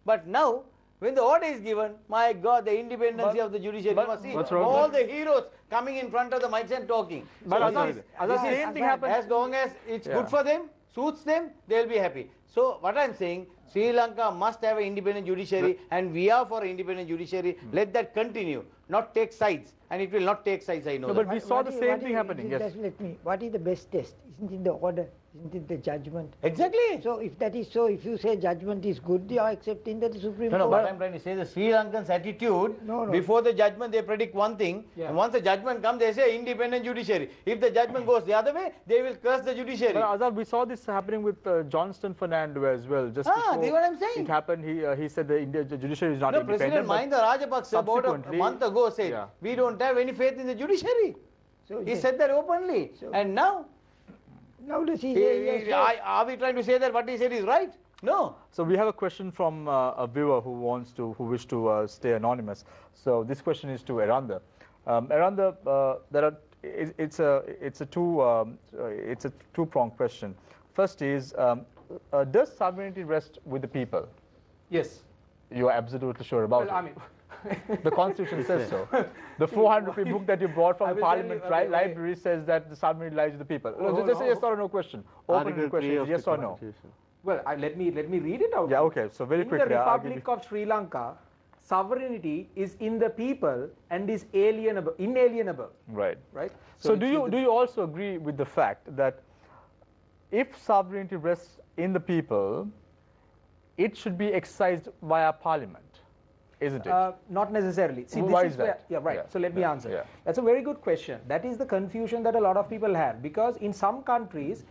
But now, when the order is given, my God, the independency but, of the judiciary. But, see all the heroes coming in front of the mics and talking. But so Azaz, Azaz, same thing happens. As long as it's yeah. good for them, suits them, they'll be happy. So what I'm saying, Sri Lanka must have an independent judiciary and we are for independent judiciary. Hmm. Let that continue, not take sides. And it will not take sides, I know. No, but we saw what the is, same thing is, happening. Yes. Let me, what is the best test? Isn't it the order? Isn't it the judgment? Exactly. So if that is so, if you say judgment is good, you are accepting that the Supreme no, Court. No, what I'm trying to say, the Sri Lankans' attitude, no, no. before the judgment they predict one thing, yeah. and once the judgment comes, they say independent judiciary. If the judgment goes the other way, they will curse the judiciary. But Azad, we saw this happening with uh, Johnston Fernando as well. Just ah, before what I'm saying. it happened, he uh, he said the India judiciary is not no, independent. President Mahinda Rajapaksa about a month ago said, yeah. we don't have any faith in the judiciary. So he said that openly. So and now now does he say yes, Are we trying to say that what he said is right? No. So we have a question from uh, a viewer who wants to, who wish to uh, stay anonymous. So this question is to Eranda. Um, Eranda, uh, there are, it, it's a, it's a two, um, it's a two-pronged question. First is, um, uh, does sovereignty rest with the people? Yes. You are absolutely sure about well, it. I mean, the Constitution says so. The 400 rupee book that you brought from the Parliament you, okay, library okay. says that the sovereignty lies with the people. Oh, no, just no, yes or no question. Open question. Yes or no. Well, I, let me let me read it out. Yeah. Okay. So very in quickly. In the Republic of Sri Lanka, sovereignty is in the people and is alienable, inalienable. Right. Right. So, so do you do you also agree with the fact that if sovereignty rests in the people, it should be exercised via Parliament? isn't it? Uh, not necessarily. See, Why is, is that? Where, yeah, right. Yeah. So let yeah. me answer. Yeah. That's a very good question. That is the confusion that a lot of people have because in some countries,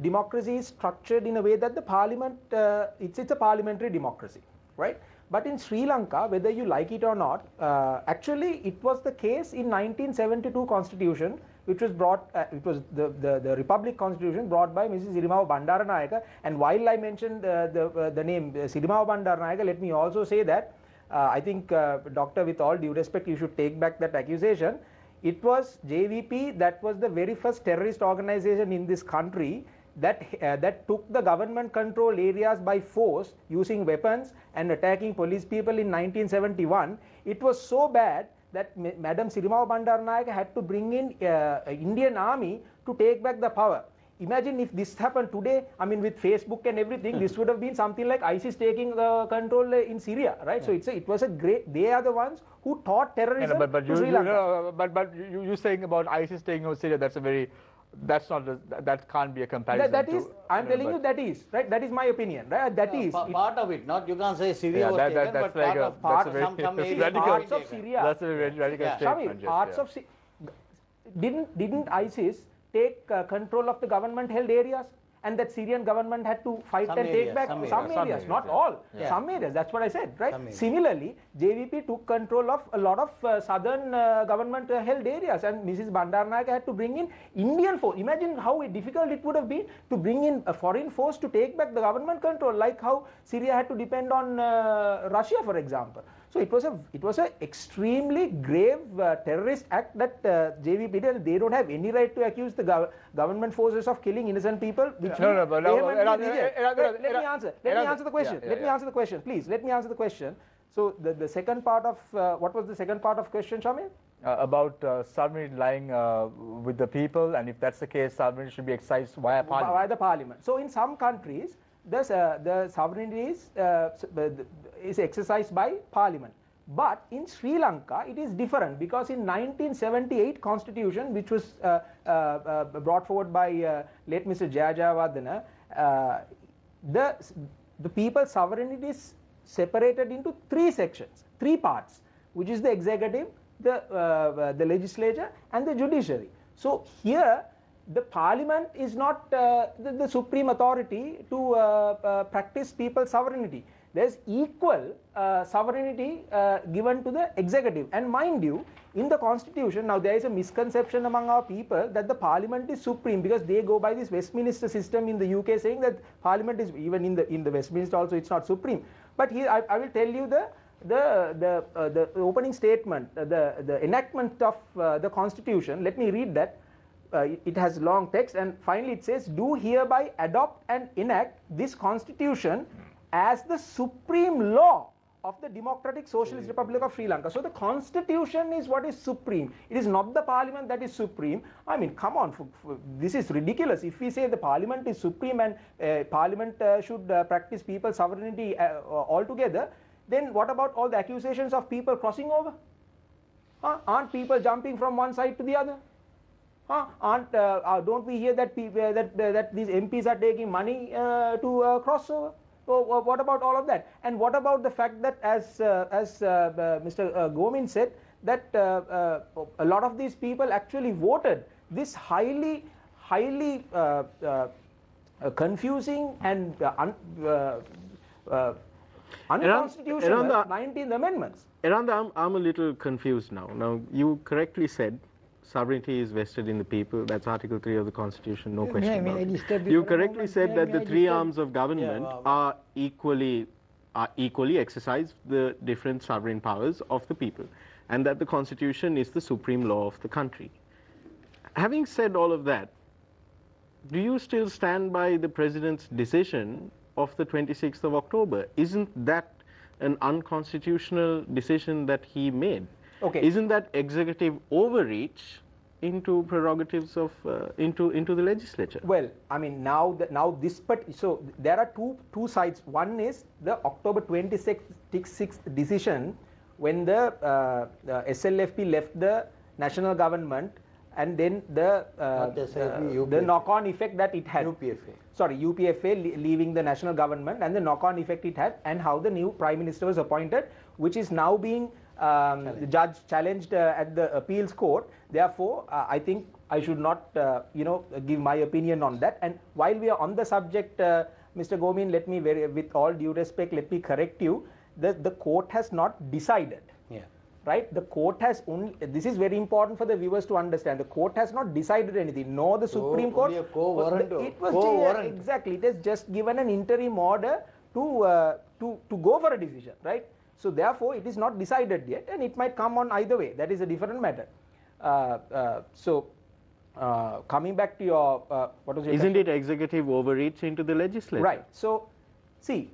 democracy is structured in a way that the parliament, uh, it's, it's a parliamentary democracy, right? But in Sri Lanka, whether you like it or not, uh, actually it was the case in 1972 constitution which was brought, uh, it was the, the, the, Republic Constitution brought by Mrs. Sirimavo Bandaranaike. And while I mentioned uh, the, uh, the name uh, Sirimavo Bandaranaike, let me also say that uh, I think, uh, Doctor, with all due respect, you should take back that accusation. It was JVP that was the very first terrorist organization in this country that, uh, that took the government controlled areas by force using weapons and attacking police people in 1971. It was so bad that Madam Sirimao Bandaranaike had to bring in uh, Indian army to take back the power. Imagine if this happened today, I mean with Facebook and everything, this would have been something like ISIS taking the control in Syria, right? So it's a, it was a great, they are the ones who taught terrorism yeah, but, but you, Sri Lanka. You know, but, but you, you saying about ISIS taking over Syria, that's a very that's not that can't be a comparison. that, that is, to, I'm telling you that is right. That is my opinion. Right? That is part of it. Not you can't say Syria yeah, that, that, that's but like part a, of part, some, some radical, parts of Syria. That's a very radical yeah. statement. Shami, parts yeah. of didn't didn't ISIS take uh, control of the government held areas? And that Syrian government had to fight some and areas, take back some, some areas, areas, not yeah. all, yeah. some areas. That's what I said, right? Similarly, JVP took control of a lot of uh, southern uh, government uh, held areas, and Mrs. Bandaranaike had to bring in Indian force. Imagine how difficult it would have been to bring in a foreign force to take back the government control, like how Syria had to depend on uh, Russia, for example. So it was a it was an extremely grave uh, terrorist act that uh, JVP did. They don't have any right to accuse the gov government forces of killing innocent people. Which no, no, but no, let me answer. Let me answer the question. Yeah, yeah, let me answer the question, please. Let me answer the question. So the, the second part of uh, what was the second part of question, Shamil? Uh, about uh, sovereignty lying uh, with the people, and if that's the case, sovereignty should be exercised via parliament. Via the parliament. So in some countries, the, the sovereignty is, uh, is exercised by parliament. But in Sri Lanka, it is different because in 1978 constitution, which was uh, uh, uh, brought forward by uh, late Mr. Jayajayawardena, uh, the, the people's sovereignty is separated into three sections, three parts, which is the executive, the, uh, the legislature and the judiciary. So here, the parliament is not the, the, supreme authority to practice people's sovereignty there is equal uh, sovereignty uh, given to the executive. And mind you, in the constitution, now there is a misconception among our people that the parliament is supreme because they go by this Westminster system in the UK saying that parliament is, even in the, in the Westminster also, it's not supreme. But here I, I will tell you the the the uh, the opening statement, uh, the the enactment of uh, the Constitution. Let me read that. Uh, it has long text, and finally it says, "Do hereby adopt and enact this Constitution as the supreme law of the Democratic Socialist Republic of Sri Lanka. So the constitution is what is supreme. It is not the parliament that is supreme. I mean, come on, for, for, this is ridiculous. If we say the parliament is supreme and uh, parliament uh, should uh, practice people's sovereignty uh, altogether, then what about all the accusations of people crossing over? Huh? Aren't people jumping from one side to the other? Huh? Aren't, uh, uh, don't we hear that, that, that these MPs are taking money to cross over? So what about all of that? And what about the fact that, as uh, as uh, uh Mr. Uh, Gomin said, that uh, a lot of these people actually voted this highly, highly confusing and un, unconstitutional around, around the, 19th amendments. Around I'm, I'm a little confused now. Now you correctly said sovereignty is vested in the people. That's Article 3 of the Constitution, no question about it. You correctly said that the three arms of government yeah, are equally are equally exercise the different sovereign powers of the people and that the Constitution is the supreme law of the country. Having said all of that, do you still stand by the President's decision of the 26th of October? Isn't that an unconstitutional decision that he made? Okay. Isn't that executive overreach into prerogatives of uh, into into the legislature? Well, I mean now that now this but so there are two two sides. One is the October 26th decision when the, uh, the SLFP left the national government and then the uh, the, the knock-on effect that it had. UPFA. Sorry, UPFA leaving the national government and the knock-on effect it had, and how the new prime minister was appointed, which is now being um, the judge challenged uh, at the appeals court. Therefore, uh, I think I should not, uh, you know, give my opinion on that. And while we are on the subject, uh, Mr. Gomin, let me, very, with all due respect, let me correct you. The, the court has not decided. Yeah. Right? The court has only, this is very important for the viewers to understand. The court has not decided anything, nor the Supreme oh, Court. It was co exactly. It has just given an interim order to, uh, to, to go for a decision, right? So therefore, it is not decided yet, and it might come on either way. That is a different matter. Uh, uh, so, uh, coming back to your uh, what was your isn't question? it executive overreach into the legislature? Right. So, see,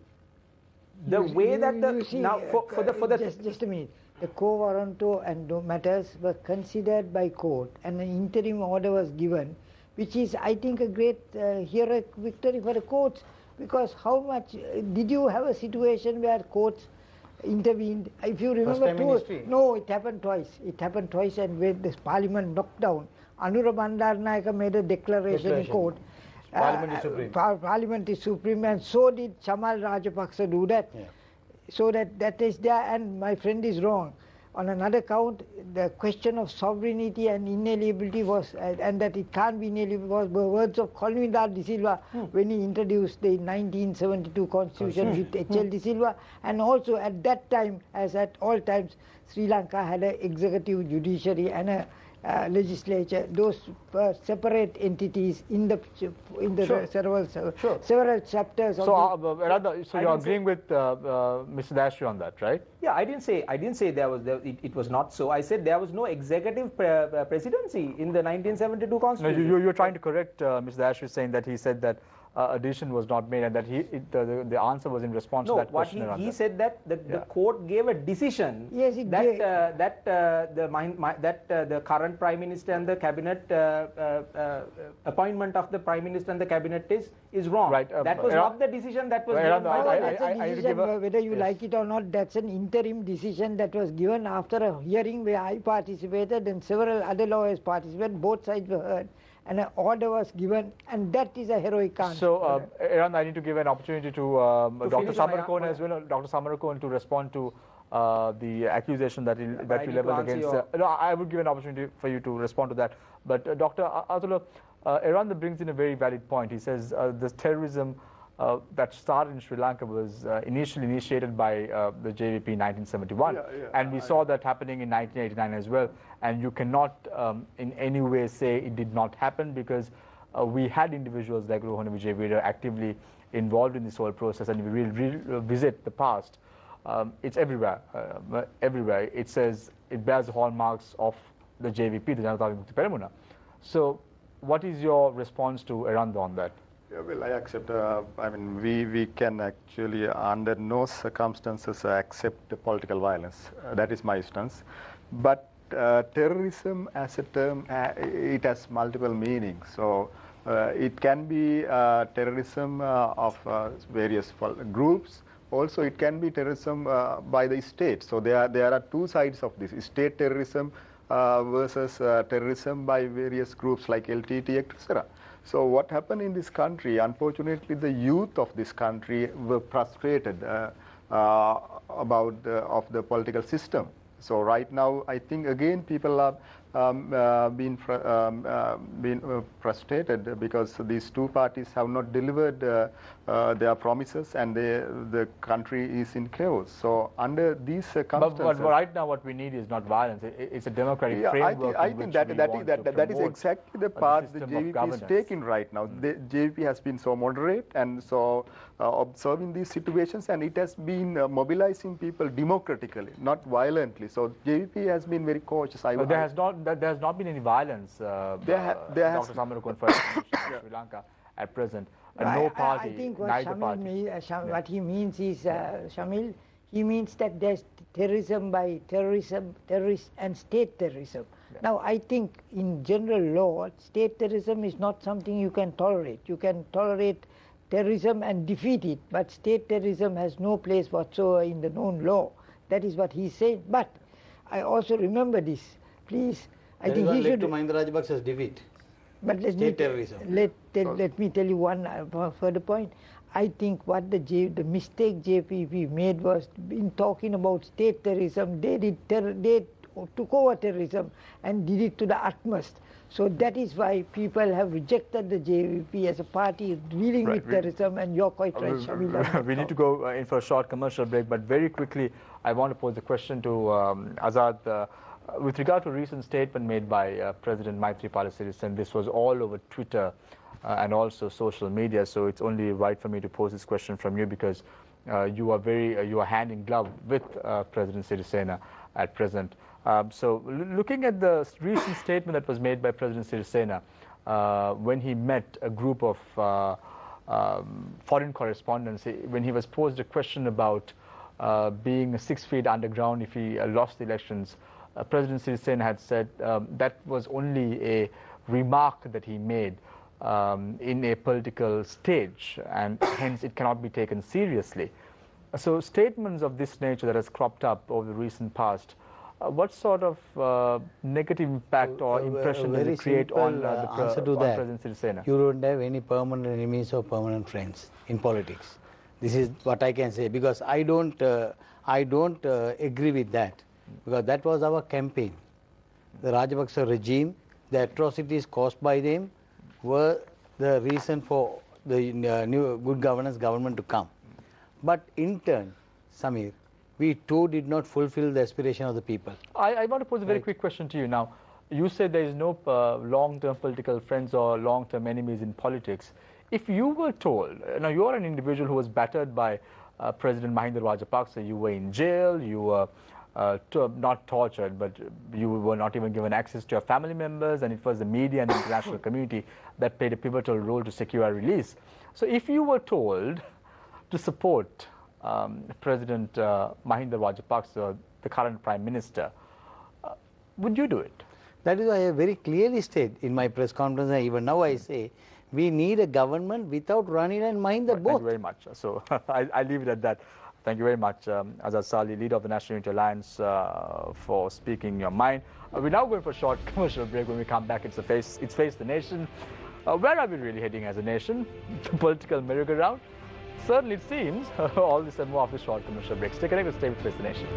the You- way you- that the see, now for, for the for the just, just a minute. The quo warranto and no matters were considered by court, and an interim order was given, which is, I think, a great uh, heroic victory for the courts. Because how much uh, did you have a situation where courts intervened? If you remember, two- no, it happened twice. It happened twice, and when this parliament knocked down, Anura Bandaranaike made a declaration, in court. Parliament is Uh, supreme. par- Parliament is supreme, and so did Chamal Rajapaksa do that. Yeah. So that that is there, and my friend is wrong. On another count, the question of sovereignty and inalienability was, uh, and that it can't be inalienable, was the words of Colvin de Silva when he introduced the 1972 constitution with H.L. de Silva, and also at that time, as at all times, Sri Lanka had an executive judiciary and a uh, legislature. Those were separate entities in the in the Sure. several Sure. several chapters. So, of the, uh, uh, Radha, so I you're didn't say- agreeing with uh, uh, Mr. Dashri on that, right? Yeah, I didn't say I didn't say there was there, it, it was not so. I said there was no executive pre- uh, presidency in the 1972 constitution. you, you- you're trying to correct uh, Mr. Dashri saying that he said that uh, a decision was not made and that he it, uh, the, the answer was in response no, to that what question. he, around he said that the, the court gave a decision Yes, it that gave- uh, that uh, the min- mi- that uh, the current prime minister and the cabinet uh, uh, uh, appointment of the prime minister and the cabinet is is wrong. Right, uh, that was Iran- not the decision that was Iran, given by I- No, I- the that's I- a I decision, give a- whether you yes. like it or not, that's an interim decision that was given after a hearing where I participated and several other lawyers participated. Both sides were heard, and an order was given, and that is a heroic answer. So, uh, Iran, I need to give an opportunity to, um, To Dr. finish my- Samarakoon as well, uh, Dr. Samarakoon to respond to uh, the accusation that, he, I that you leveled against. Uh, no, I would give an opportunity for you to respond to that. But uh, Dr. Atula, uh, Iran brings in a very valid point. He says uh, this terrorism uh, that started in Sri Lanka was uh, initially initiated by uh, the JVP in 1971, Yeah, yeah, and we saw that happening in 1989 as well. And you cannot um, in any way say it did not happen because uh, we had individuals like Rohana Wijeweera actively involved in this whole process, and we will revisit the past. Um, it's everywhere, uh, everywhere. It says it bears the hallmarks of the JVP, the Janata Vimukti Peramuna. So, what is your response to Eranda on that? Yeah, well, I accept. Uh, I mean, we, we can actually, under no circumstances, accept political violence. Uh, that is my stance. But uh, terrorism as a term, uh, it has multiple meanings. So uh, it can be uh, terrorism of various groups. Also, it can be terrorism by the state. So there are, there are two sides of this: state terrorism versus terrorism by various groups like LTT, etc. So what happened in this country, unfortunately, the youth of this country were frustrated uh, uh, about the, of the political system. So right now, I think again people are um, uh, being fr- um, uh, being uh, frustrated because these two parties have not delivered uh, their promises, and they, the country is in chaos. So under these But, circumstances, but right now, what we need is not violence. It, it's a democratic yeah, I framework. think, I in think which that, we that, that, that is exactly the part the JVP is taking right now. The JVP has been so moderate and so uh, observing these situations, and it has been uh, mobilizing people democratically, not violently. So JVP has been very cautious. I, But there I- has not there there has not been any violence. Uh, There ha- uh, there has- Dr. Samarakoon for Sri Lanka at present. I- no party, I, think what neither Shamil party. mean- uh, Sham- what he means is uh, Shamil. He means that there's terrorism by terrorism, terrorist and state terrorism. Now, I think in general law, state terrorism is not something you can tolerate. You can tolerate terrorism and defeat it, but state terrorism has no place whatsoever in the known law. That is what he said. But I also remember this. Please, I That is think what he led should. to Mahinda Rajapaksa's defeat. But let me terrorism. Let, tell, let me tell you one uh, further point. I think what the J, the mistake JPP made was in talking about state terrorism, they did ter- they took over terrorism and did it to the utmost. So that is why people have rejected the JVP as a party dealing Right, with we- terrorism, and you're quite right, Shamil. on we need to go uh, in for a short commercial break, but very quickly, I want to pose the question to um, Azad. Uh, with regard to a recent statement made by uh, President Maithripala Sirisena, this was all over Twitter uh, and also social media, so it's only right for me to pose this question from you because uh, you are very uh, you are hand in glove with uh, President Sirisena at present. Um, so, looking at the recent statement that was made by President Sirisena uh, when he met a group of uh, um, foreign correspondents, when he was posed a question about uh, being six feet underground if he lost the elections, President Sirisena had said um, that was only a remark that he made um, in a political stage, and hence it cannot be taken seriously. So, statements of this nature that has cropped up over the recent past, uh, what sort of uh, negative impact or impression does it create on, uh, the answer to on that. President Sirisena? You don't have any permanent enemies or permanent friends in politics. This is what I can say because I don't, uh, I don't uh, agree with that because that was our campaign. The Rajapaksa regime, the atrocities caused by them, were the reason for the uh, new good governance government to come. But in turn, Samir, we too did not fulfill the aspiration of the people. I, I want to pose a very right. quick question to you now. You say there is no uh, long-term political friends or long-term enemies in politics. If you were told, now you are an individual who was battered by uh, President Mahinda Rajapaksa, you were in jail, you were uh, to, not tortured, but you were not even given access to your family members, and it was the media and the international community that played a pivotal role to secure a release. So, if you were told to support um, President uh, Mahinda Rajapaksa, the current Prime Minister, uh, would you do it? That is why I very clearly stated in my press conference, and even now I say, we need a government without Ranil and Mahinda right, both. Thank you very much. So I, I leave it at that. Thank you very much, um, Azad Sali, leader of the National Unity Alliance, uh, for speaking your mind. Uh, we're now going for a short commercial break. When we come back, it's, a face, it's Face the Nation. Uh, where are we really heading as a nation? The political merry-go-round? Certainly it seems. All this and more after short commercial break. Stay connected, stay with Face the Nation.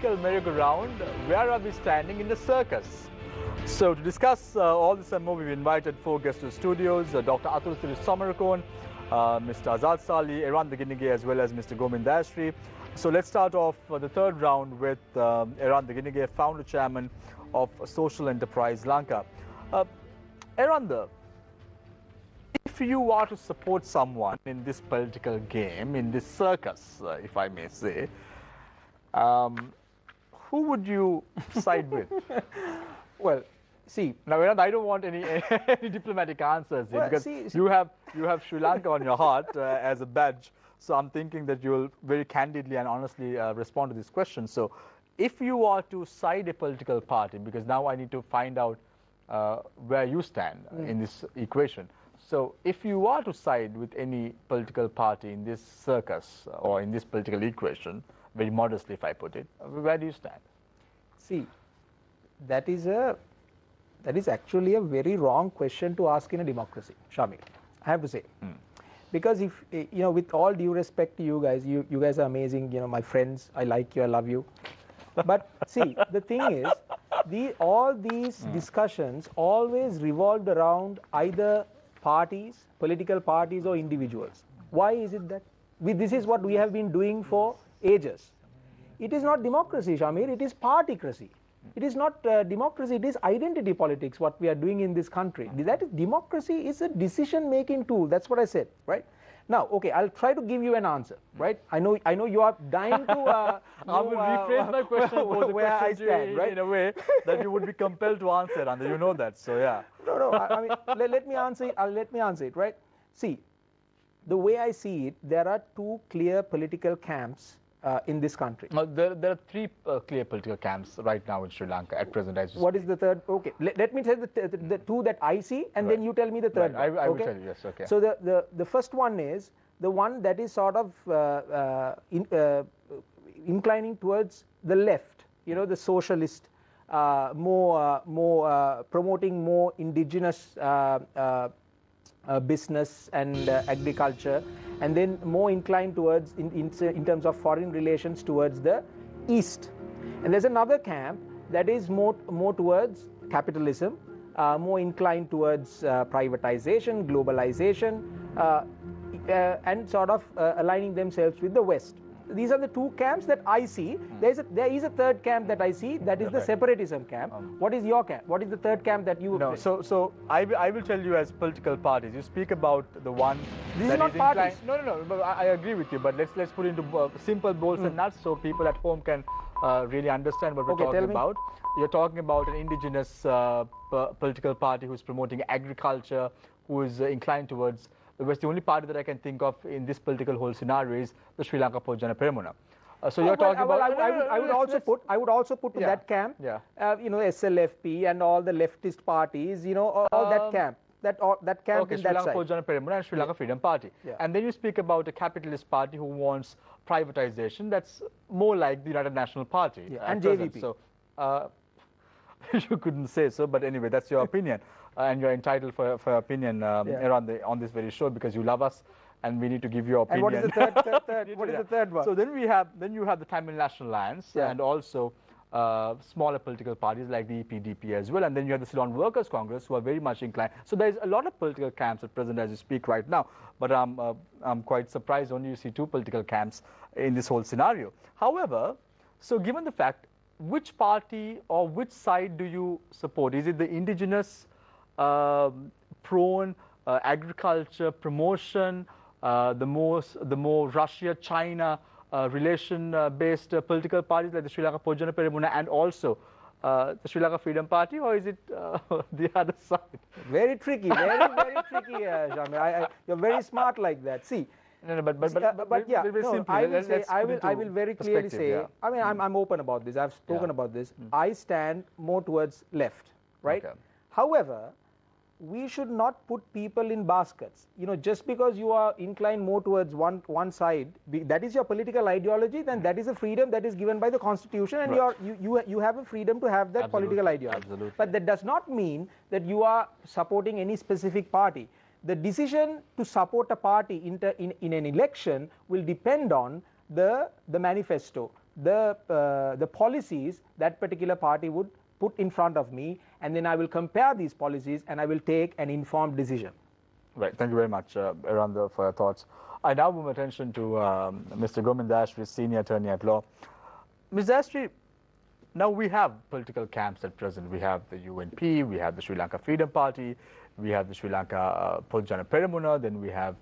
Political merry-go-round, where are we standing in the circus? So to discuss uh, all this and more, we've invited four guests to the studios, uh, Dr. Atul Siri uh, Mr. Azad Sali, Eranda Ginige, as well as Mr. Gomin Dayasri. So let's start off the third round with um, Eranda Ginige, founder chairman of Social Enterprise Lanka. Uh, if you are to support someone in this political game, in this circus, uh, if I may say, um, who would you side with? well, see, now I don't want any, any diplomatic answers well, because see, see. you have you have Sri Lanka on your heart uh, as a badge. So I'm thinking that you'll very candidly and honestly uh, respond to this question. So, if you are to side a political party, because now I need to find out uh, where you stand mm. in this equation. So, if you are to side with any political party in this circus or in this political equation, very modestly if I put it. Where do you stand? See, that is a that is actually a very wrong question to ask in a democracy, Shamil. I have to say. Hmm. Because if eh, you know, with all due respect to you guys, you, you guys are amazing, you know, my friends, I like you, I love you. But see, the thing is, the all these hmm. discussions always revolved around either parties, political parties or individuals. Why is it that? We, this is what we have been doing for ages. It is not democracy, Shamir, it is partycracy. It is not uh, democracy, it is identity politics, what we are doing in this country. That is, democracy is a decision making tool. That's what I said, right? Now, okay, I'll try to give you an answer, right? I know, I know you are dying to. Uh, I will uh, rephrase my question where, where I stand, right? In a way that you would be compelled to answer, and you know that. So yeah. No, no. I, I mean, let, let, me answer it. I'll let me answer it, right? See, the way I see it, there are two clear political camps uh, in this country? Now, there, there are three uh, clear political camps right now in Sri Lanka at present. As what is the third? Okay, let, let me tell the, the, the, two that I see, and right. then you tell me the third. Right. I, I okay? will tell you. Yes. Okay. So the, the, the first one is the one that is sort of uh, uh in, uh, inclining towards the left. You know, the socialist. Uh, more, more promoting more indigenous uh, business and uh, agriculture, and then more inclined towards, in, in, in, terms of foreign relations, towards the east. And there's another camp that is more, more towards capitalism, uh, more inclined towards uh, privatization, globalization. Uh, uh, and sort of uh, aligning themselves with the West. These are the two camps that I see. Hmm. There's a, there is a third camp that I see. That is the separatism camp. what is your camp? What is the third camp that you? Um. No, so so I will- I will tell you as political parties. You speak about the one. These are not is inclined- parties. No, no, no. But I, I agree with you. But let's let's put into uh, simple bolts and nuts so people at home can uh, really understand what we're Okay, talking about. You're talking about an indigenous uh, p- political party who's promoting agriculture, who is uh, inclined towards the West. The only party that I can think of in this political whole scenario is the Sri Lanka Podujana Peramuna. Uh, so Oh, you're well, talking well, about. I, I would, I would also put I would also put to Yeah, that camp. yeah. Uh, you know, SLFP and all the leftist parties. You know, all, all that Um, camp. That all, that camp Okay, in Sri that Lanka side. Podujana Peramuna and Sri Lanka Freedom Party. Yeah. And then you speak about a capitalist party who wants privatization. That's more like the United National Party. Yeah, and present. JVP. So uh, you couldn't say so, but anyway, that's your opinion, and you're entitled for for opinion um, Yeah. around the, on this very show because you love us, and we need to give your And what is the third- third- third- what is the third one? So then we have then you have the Tamil National Alliance Yeah. and also. Uh, smaller political parties like the EPDP as well, and then you have the Ceylon Workers Congress who are very much inclined. So there's a lot of political camps at present as you speak right now, but I'm, uh, I'm quite surprised only you see two political camps in this whole scenario. However, so given the fact, which party or which side do you support? Is it the indigenous prone uh, agriculture promotion, uh, the most the more Russia China uh, relation uh, based uh, political parties like the Sri Lanka Podujana Peramuna and also uh, the Sri Lanka Freedom Party, or is it uh, the other side? Very tricky. Very very tricky, uh. I, I, you're very smart like that. See. No, no, but but, uh, but, but yeah, no, I will say, I will, I will very clearly say. yeah. I mean, I'm, I'm open about this. I've spoken Yeah. Mm. about this. I stand more towards left, right? Okay. However, we should not put people in baskets. You know, just because you are inclined more towards one one side, be, that is your political ideology. Then that is a freedom that is given by the constitution, and Right. you are you, you you have a freedom to have that Absolutely, political ideology. absolutely. But that does not mean that you are supporting any specific party. The decision to support a party in, in, in an election will depend on the, the manifesto, the, uh, the policies that particular party would put in front of me, and then I will compare these policies and I will take an informed decision. Right. Thank you very much, uh, Eranda, for your thoughts. I now move attention to um, Mr. Gomin Dayasri, Senior Attorney at Law. Ms. Dashri, now we have political camps at present. We have the UNP, we have the Sri Lanka Freedom Party, we have the Sri Lanka uh, Peramuna, then we have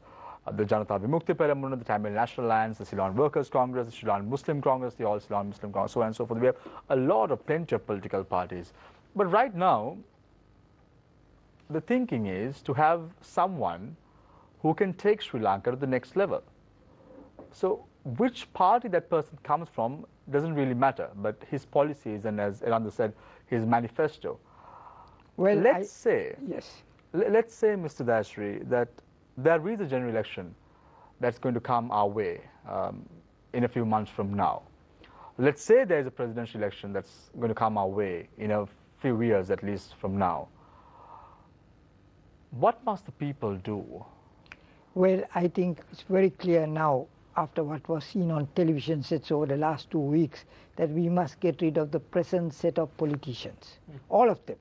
the Janata Vimukti Peramuna, the Tamil National Alliance, the Ceylon Workers Congress, the Ceylon Muslim Congress, the All Ceylon Muslim Congress, so on and so forth. We have a lot of plenty of political parties. But right now, the thinking is to have someone who can take Sri Lanka to the next level. So, which party that person comes from doesn't really matter, but his policies and, as Eranda said, his manifesto. Well, let's I- say, Yes. let's say, Mr. Dayasri, that there is a general election that's going to come our way um, in a few months from now. Let's say there's a presidential election that's going to come our way in a few years at least from now. What must the people do? Well, I think it's very clear now, after what was seen on television sets over the last two weeks, that we must get rid of the present set of politicians. All of them.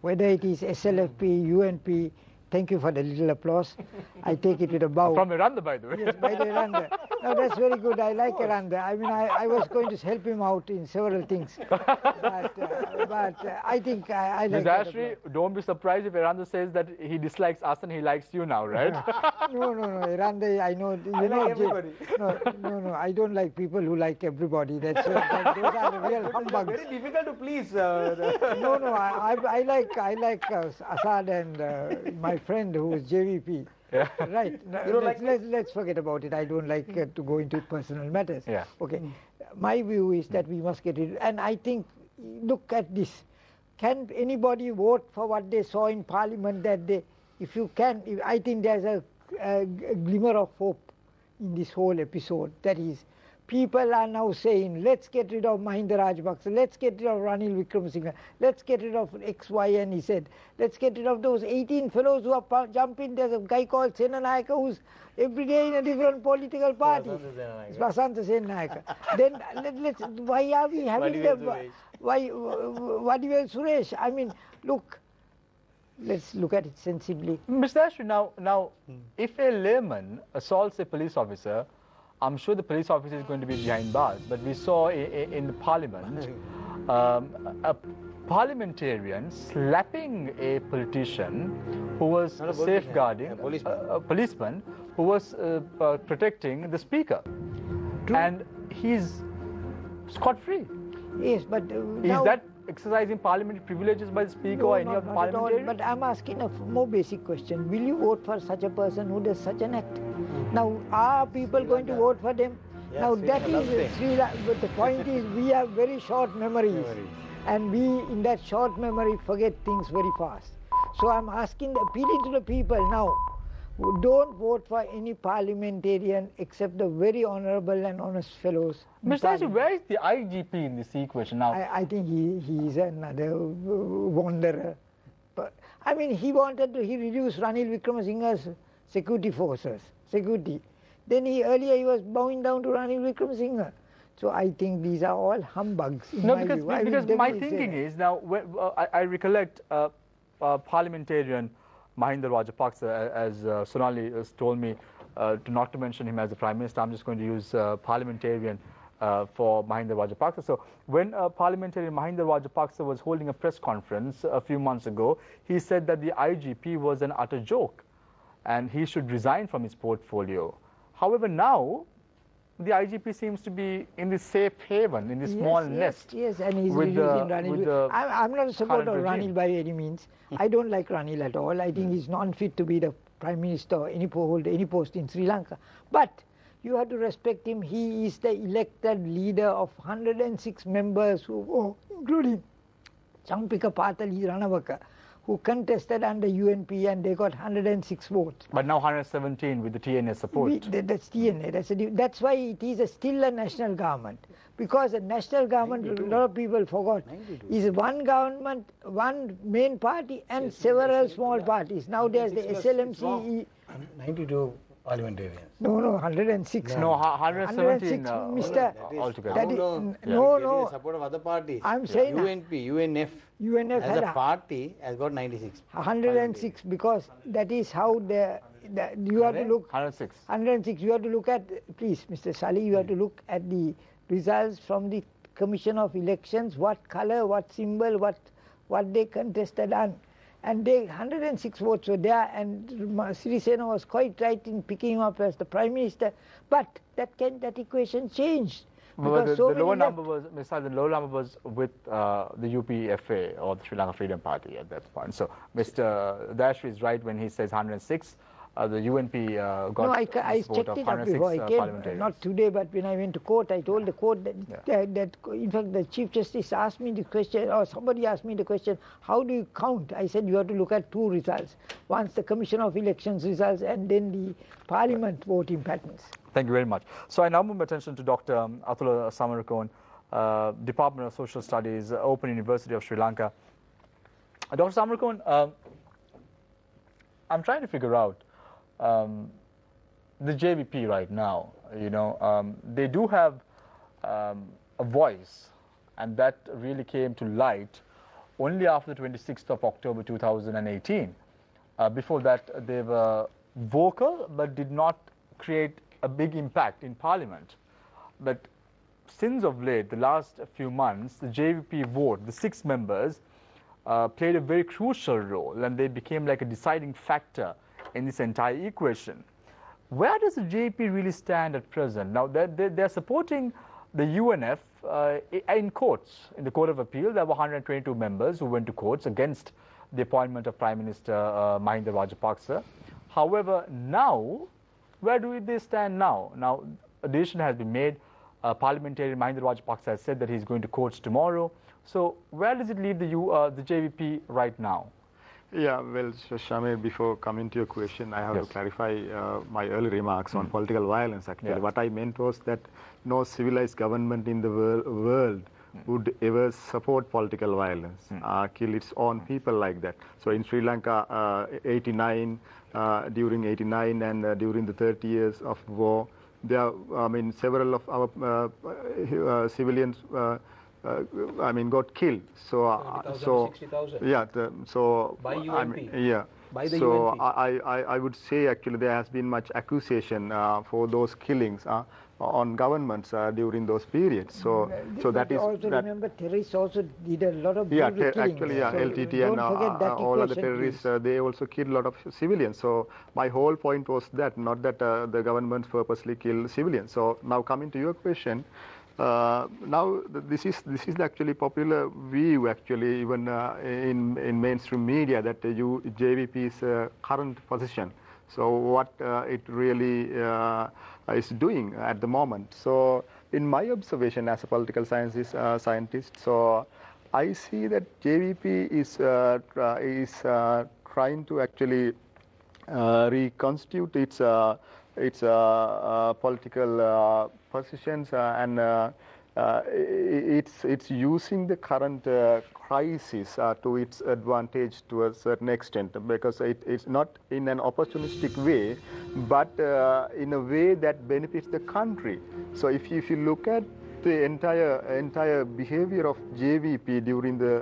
Whether it is SLFP, UNP, thank you for the little applause. I take it with a bow. From Miranda, by the way. Yes, by the Eranda. No, that's very good. I like Eranda. I mean, I, I was going to help him out in several things. But, uh, but uh, I think I, I like that Ashri, don't be surprised if Eranda says that he dislikes us and he likes you now, right? No, no, no. Eranda, I know. You I know, like Jay- everybody. No, no, no. I don't like people who like everybody. That's uh, that, those are the real humbugs. Very difficult to please. Uh, No, no. I, I, I like I like uh, Azad and uh, my friend who is JVP. Yeah. Right. No, You don't let's, like let's, let's forget about it. I don't like uh, to go into personal matters. Yeah. Okay. My view is that we must get it. And I think, look at this. Can anybody vote for what they saw in Parliament that day? If you can, if, I think there's a, a glimmer of hope in this whole episode. That is, people are now saying, let's get rid of Mahinda Rajapaksa, let's get rid of Ranil Wickremesinghe, let's get rid of X, Y, and he said, let's get rid of those 18 fellows who are pu- jumping. There's a guy called Senanayake who's every day in a different political party. It's Vasantha Senanayake. then let, let's, why are we having Vadivel the, Suresh. why, Vadivel Suresh? I mean, look, let's look at it sensibly. Mr. Ashwin, now, now hmm. if a layman assaults a police officer, I'm sure the police officer is going to be behind bars. But we saw in the parliament um, a parliamentarian slapping a politician who was a safeguarding a policeman. A, a policeman who was uh, uh, protecting the speaker, True. and he's scot free. Yes, but uh, is that exercising parliamentary privileges by the speaker no, or any of the parliamentarians? But I'm asking a more basic question: Will you vote for such a person who does such an act? Now, are people going to vote for them? Yes, now that is Sri Lanka, but the point is we have very short memories, memories, and we in that short memory forget things very fast. So I'm asking, the appealing to the people now don't vote for any parliamentarian except the very honorable and honest fellows. Mr. Ashi, where is the IGP in this equation now? I, I think he, he is another wanderer. But, I mean, he wanted to, he reduced Ranil Wickremesinghe's security forces, security. Then he, earlier he was bowing down to Rani Ranil Wickremesinghe. So I think these are all humbugs. no, because, because my thinking is now, uh, I, I, recollect uh, uh, parliamentarian Mahinda Rajapaksa, as uh, Sonali has told me, uh, to not to mention him as the Prime Minister, I'm just going to use uh, parliamentarian uh, for Mahinda Rajapaksa. So when uh, parliamentarian Mahinda Rajapaksa was holding a press conference a few months ago, he said that the IGP was an utter joke and he should resign from his portfolio. However, now the IGP seems to be in this safe haven, in this yes, small yes, nest. Yes, and he's with using Ranil. I'm, I'm, not a supporter of Ranil by any means. Hmm. I don't like Ranil at all. I think hmm. he's not fit to be the Prime Minister or any hold any post in Sri Lanka. But you have to respect him. He is the elected leader of 106 members, who, oh, including Champika Pathali Ranawaka who contested under UNP and they got 106 votes. But now 117 with the TNA support. We, that's TNA. That's, a, that's why it is a still a national government. Because a national government, 92. a lot of people forgot, 92. is one government, one main party and yes, several small parties. Now there's the SLMC. 92 parliamentarians. No, no, 106. No, 117 106, uh, Mr. altogether. That is, no, no, no. support of other parties. I'm saying UNP, UNF. UNF as a party has got 96. 106 because that is how the, the you have to look 106. 106. You have to look at please, Mr. Sali. You have to look at the results from the Commission of Elections. What color, what symbol, what what they contested on and they 106 votes were there, and Sri Sirisena was quite right in picking him up as the prime minister. But that can, that equation changed. because the, so the lower number was, Mr. the lower number was with uh, the UPFA or the Sri Lanka Freedom Party at that point. So Mr. Dash is right when he says 106 uh, the UNP uh, got no, I, I checked it up before I uh, came. not today, but when I went to court, I told the court that, yeah. that, that, in fact, the Chief Justice asked me the question, or somebody asked me the question, how do you count? I said you have to look at two results. Once the Commission of Elections results, and then the Parliament voting patterns. Thank you very much. So I now move my attention to Dr. Um, Atula Samarakoon, uh, Department of Social Studies, Open University of Sri Lanka. Uh, Dr. Samarakoon, uh, I'm trying to figure out um, the JVP right now, you know, um, they do have um, a voice, and that really came to light only after the 26th of October 2018. Uh, before that, they were vocal but did not create a big impact in Parliament. But since of late, the last few months, the JVP vote, the six members, uh, played a very crucial role and they became like a deciding factor in this entire equation. Where does the JP really stand at present? Now, they're, they're supporting the UNF uh, in courts. In the Court of Appeal, there were 122 members who went to courts against the appointment of Prime Minister uh, Mahinda Rajapaksa. However, now, where do they stand now? Now, a decision has been made. Uh, parliamentarian Mahinda Rajapaksa has said that he's going to courts tomorrow. So, where does it leave the, U, uh, the JVP right now? Yeah, well, Shamir, before coming to your question, I have yes. to clarify uh, my early remarks mm. on political violence. Actually, yeah. what I meant was that no civilized government in the wor world mm. would ever support political violence, mm. uh, kill its own people like that. So in Sri Lanka, uh, 89, uh, during 89 and uh, during the 30 years of war, there, I mean, several of our uh, civilians uh, I mean, got killed. So, uh, so yeah. The, so by UNP. I mean, yeah. By the so UNP. I, I, I would say actually there has been much accusation uh, for those killings. Uh, on governments uh, during those periods. So, mm, so that is also that remember terrorists also did a lot of yeah, actually yeah, so LTT and uh, all other terrorists uh, they also killed a lot of civilians. So my whole point was that not that uh, the government purposely killed civilians. So now coming to your question. Uh, now this is this is actually popular view actually even uh, in in mainstream media that the JVP's current position. So what it really is doing at the moment. So in my observation as a political sciences uh, scientist, so I see that JVP is uh, is uh, trying to actually uh, reconstitute its uh, its uh, political positions and it's it's using the current crisis uh, to its advantage to a certain extent because it, it's not in an opportunistic way, but uh, in a way that benefits the country. So if you, if you look at the entire entire behavior of JVP during the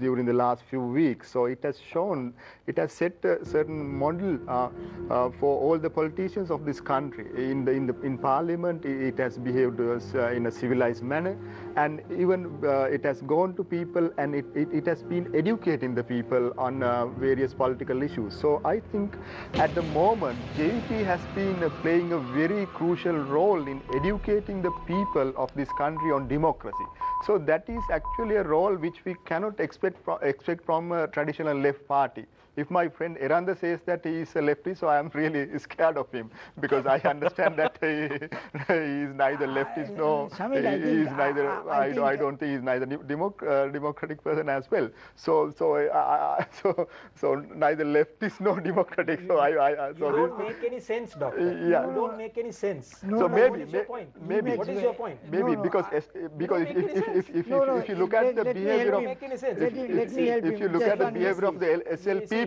during the last few weeks. So it has shown, it has set a certain model uh, uh, for all the politicians of this country. In the in the in Parliament, it has behaved as, uh, in a civilized manner, and even uh, it has gone to people and it, it, it has been educating the people on uh, various political issues. So I think at the moment, JVP has been playing a very crucial role in educating the people of this country on democracy. So that is actually a role which we cannot expect, expect from a traditional left party if my friend Eranda says that he is a leftist, so I am really scared of him because I understand that he, he is neither leftist nor he is neither. I, I, I, don't think he is neither democ uh, democratic person as well. So so uh, so so neither leftist nor democratic. So I, I so you don't make any sense, doctor. Yeah. You don't make any sense. No, so no, maybe what is your point? maybe what is your point? Maybe no, because because if if, if, if, if, you look at the behavior of if you look at the behavior of the SLP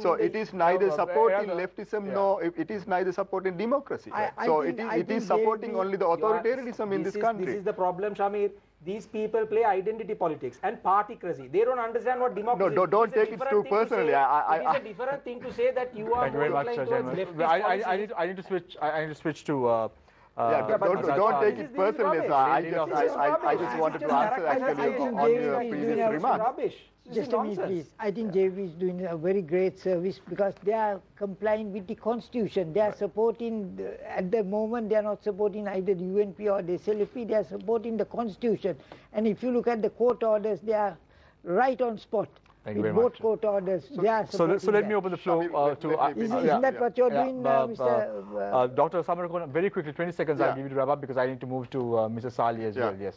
so it is neither supporting leftism nor it is neither supporting democracy. so it is, it is supporting only the authoritarianism in this country. This is the problem, Shamir these people play identity politics and partycracy. They don't understand what democracy. Is. No, don't, take it too personally. I, I, I, it's a different thing to say that you are very much, I, I, I, need, I need to switch. I, I need to switch to. Uh, uh, yeah, don't, don't, don't take it personally, sir. I just, I, I, I just wanted to answer actually on your previous remark. Rubbish. Just a minute, please. I think JV is doing a very great service because they are complying with the constitution. They are supporting, the, at the moment, they are not supporting either the UNP or the SLP. They are supporting the constitution. And if you look at the court orders, they are right on spot. Thank you very both much. court orders, so, they are so, so let me open the floor uh, to. Uh, isn't, isn't that what you're yeah, doing, uh, Mr. Uh, Dr. Samarakoon, very quickly, 20 seconds, yeah. I'll give you to wrap up because I need to move to uh, Mr. Sali as yeah. well. Yes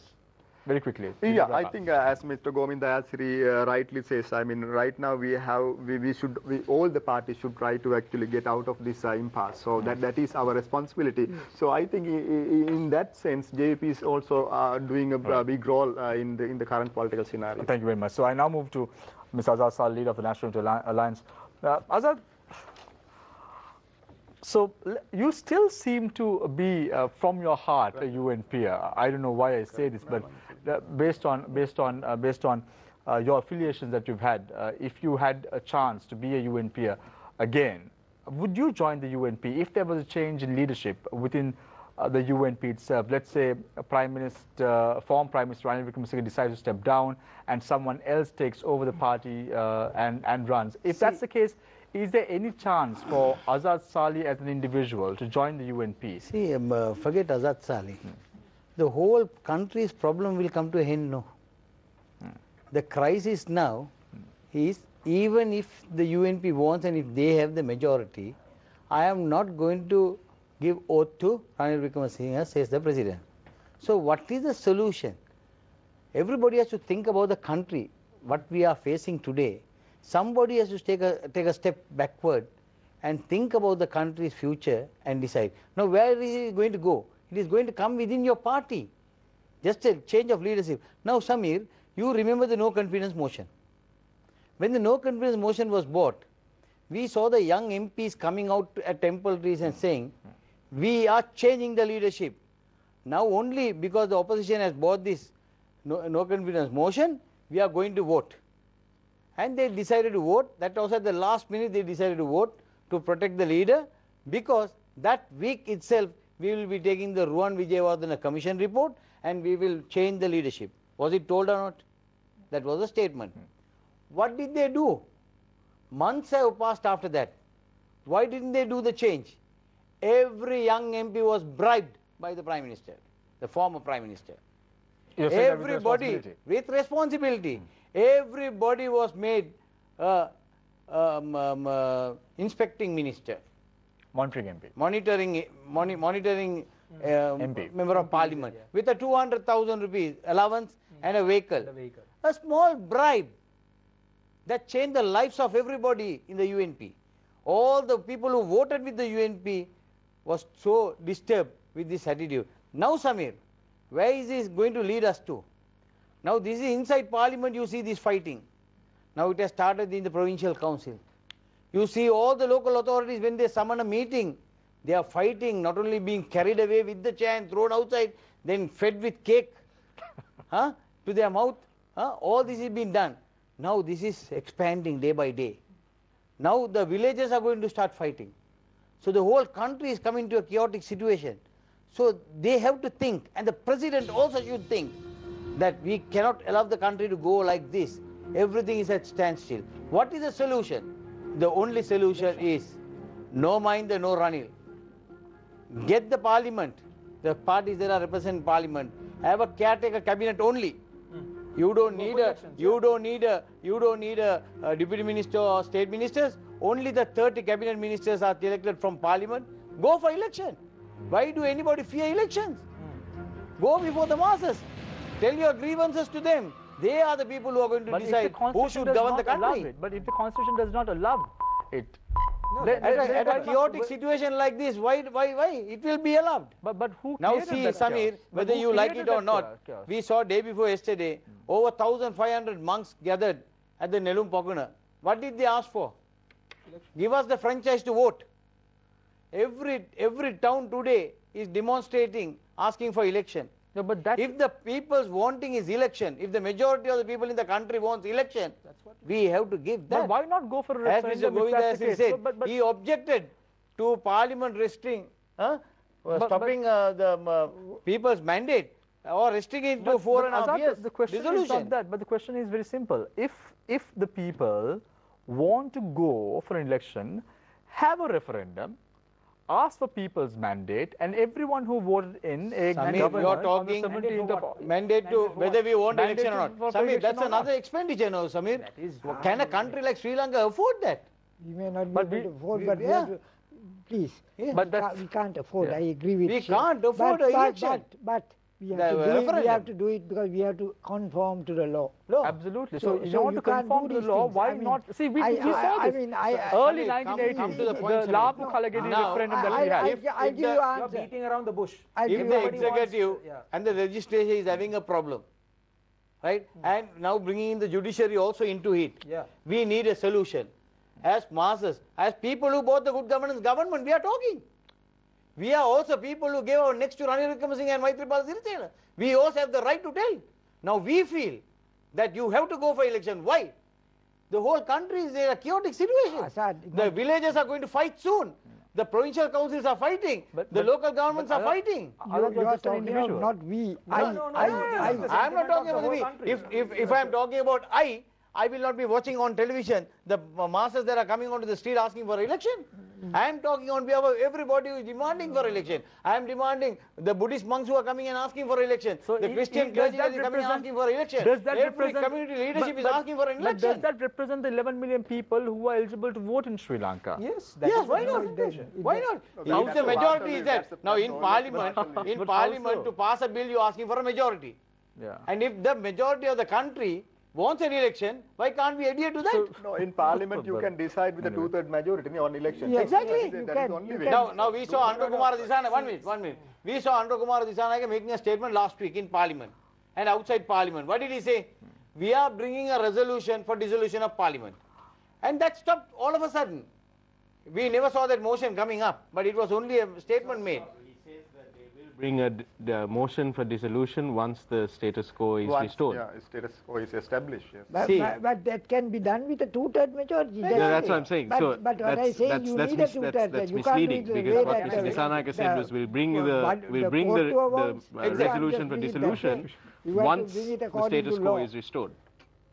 very quickly. Yeah, I think uh, as Mr. Gomin Dayasri uh, rightly says, I mean, right now we have, we, we should, we, all the parties should try to actually get out of this uh, impasse. So that, that is our responsibility. Yes. So I think in that sense, JVP is also uh, doing a right. big role uh, in, the, in the current political scenario. Thank you very much. So I now move to Ms. Azad Sal, leader of the National Alliance. Uh, Azad, so you still seem to be uh, from your heart a UNP. I don't know why I say this, but based on based on uh, based on uh, your affiliations that you've had, if you had a chance to be a UNP again, would you join the UNP if there was a change in leadership within uh, the UNP itself. Let's say a Prime Minister, uh, former Prime Minister Ranil Wickremesinghe decides to step down and someone else takes over the party uh, and, and runs. If See, that's the case, is there any chance for Azad Sali as an individual to join the UNP? See, um, forget Azad Sali. Hmm the whole country's problem will come to end now. Hmm. The crisis now is even if the UNP wants and if they have the majority, I am not going to give oath to Ranil Wickremesinghe, says the president. So what is the solution? Everybody has to think about the country, what we are facing today. Somebody has to take a, take a step backward and think about the country's future and decide. Now where is he going to go? It is going to come within your party. Just a change of leadership. Now, Samir, you remember the no confidence motion. When the no confidence motion was brought, we saw the young MPs coming out at Temple Trees and saying, we are changing the leadership. Now only because the opposition has bought this no, no confidence motion, we are going to vote. And they decided to vote. That was at the last minute they decided to vote to protect the leader because that week itself we will be taking the Ruwan Wijewardena commission report and we will change the leadership. Was it told or not? That was a statement. What did they do? Months have passed after that. Why didn't they do the change? Every young MP was bribed by the Prime Minister, the former Prime Minister. Everybody with responsibility. With responsibility. Hmm. Everybody was made uh, um, um, uh, inspecting minister. Monitoring MP. Monitoring, moni monitoring um, MP. member of parliament yeah. with a 200,000 rupees allowance mm. and a vehicle. vehicle. A small bribe that changed the lives of everybody in the UNP. All the people who voted with the UNP was so disturbed with this attitude. Now Samir, where is this going to lead us to? Now this is inside parliament you see this fighting. Now it has started in the provincial council. You see all the local authorities when they summon a meeting, they are fighting, not only being carried away with the chair and thrown outside, then fed with cake huh, to their mouth. Huh? All this is being done. Now this is expanding day by day. Now the villages are going to start fighting. So the whole country is coming to a chaotic situation. So they have to think, and the president also should think that we cannot allow the country to go like this. Everything is at standstill. What is the solution? The only solution is no mind the no Ranil. Get the parliament, the parties that are represented in parliament, have a caretaker cabinet only. Hmm. You don't need a you don't need a you don't need a, a deputy minister or state ministers. Only the 30 cabinet ministers are elected from parliament. Go for election. Why do anybody fear elections? Hmm. Go before the masses. Tell your grievances to them. They are the people who are going to but decide who should govern the country. But if the constitution does not allow it, no, at, at, a chaotic situation like this, why, why, why? It will be allowed. But, but who now see, Samir, chaos? whether you like it or not, chaos? we saw day before yesterday, hmm. over 1,500 monks gathered at the Nelum Pokuna. What did they ask for? Election. Give us the franchise to vote. Every, every town today is demonstrating, asking for election. No, but that if the people's wanting is election, if the majority of the people in the country wants election, we have to give that. But why not go for a referendum? As Mr. Govinda said, but, but, but, he objected to Parliament restricting, huh, stopping uh, the um, uh, people's mandate or restricting it to four and a half years. The question Dissolution. is not that, but the question is very simple. If if the people want to go for an election, have a referendum, ask for people's mandate and everyone who voted in a Samir, government you are talking mandate, of, mandate to whether we want mandate election or not. Samir, that's another expenditure now, Samir. Can a country like Sri Lanka afford that? We may not be but able we, to afford, we, but yeah. we please. Yeah. But we, can't, we can't afford. Yeah. I agree with we you. We can't afford but, but, election. But, but we have, to do it, we have to do it because we have to conform to the law. law. Absolutely. So, so, so want to conform to the law, things. why I mean, not? See, we, I, we I, saw I, this. I mean, I, early 1980s, the, the Labu Kalagedi no, referendum that we had. If, I'll give you answer. You're beating around the bush. if the executive wants, yeah. and the legislature is having a problem, right, hmm. and now bringing in the judiciary also into it, yeah. we need a solution. As masses, as people who bought the good governance government, we are talking. We are also people who gave our necks to Ranil Wickremesinghe and Maithripala Sirisena. We also have the right to tell. Now we feel that you have to go for election. Why? The whole country is in a chaotic situation. Azad, the villages are going to fight soon. The provincial councils are fighting. But, the but, local governments are fighting. You, you are talking about not we. No, I, no, no, I, I, I, am not talking about we. If, if, if I am talking about I, I will not be watching on television the masses that are coming onto the street asking for election. Mm. I am talking on behalf of everybody who is demanding for election. I am demanding the Buddhist monks who are coming and asking for election. So the Christian clergy is coming and asking for election. Does that Every community leadership but, is asking for an election. does that represent the 11 million people who are eligible to vote in Sri Lanka? Yes. yes, why not? Why not? Now the majority is there. Now in parliament, in parliament to pass a bill you are asking for a majority. Yeah. And if the majority of the country wants an election, why can't we adhere to that? So, no, in parliament you can decide with a two-third majority on election. Yes, exactly. You can, now, now we saw Anura Kumar Dissanayake, one minute, one minute. We saw Anura Kumar Dissanayake making a statement last week in parliament and outside parliament. What did he say? We are bringing a resolution for dissolution of parliament. And that stopped all of a sudden. We never saw that motion coming up, but it was only a statement made. He says that they will bring a motion for dissolution once the status quo is once, restored. Yeah, status quo is established. Yes. But, See, but, but, that can be done with a two-third majority. That's, yeah, that's what I'm saying. But, so but what I say, you need a two-third. That's, that's misleading because what Mr. Dissanayake said was we'll bring the we'll bring the, the uh, resolution for dissolution once the status quo is restored.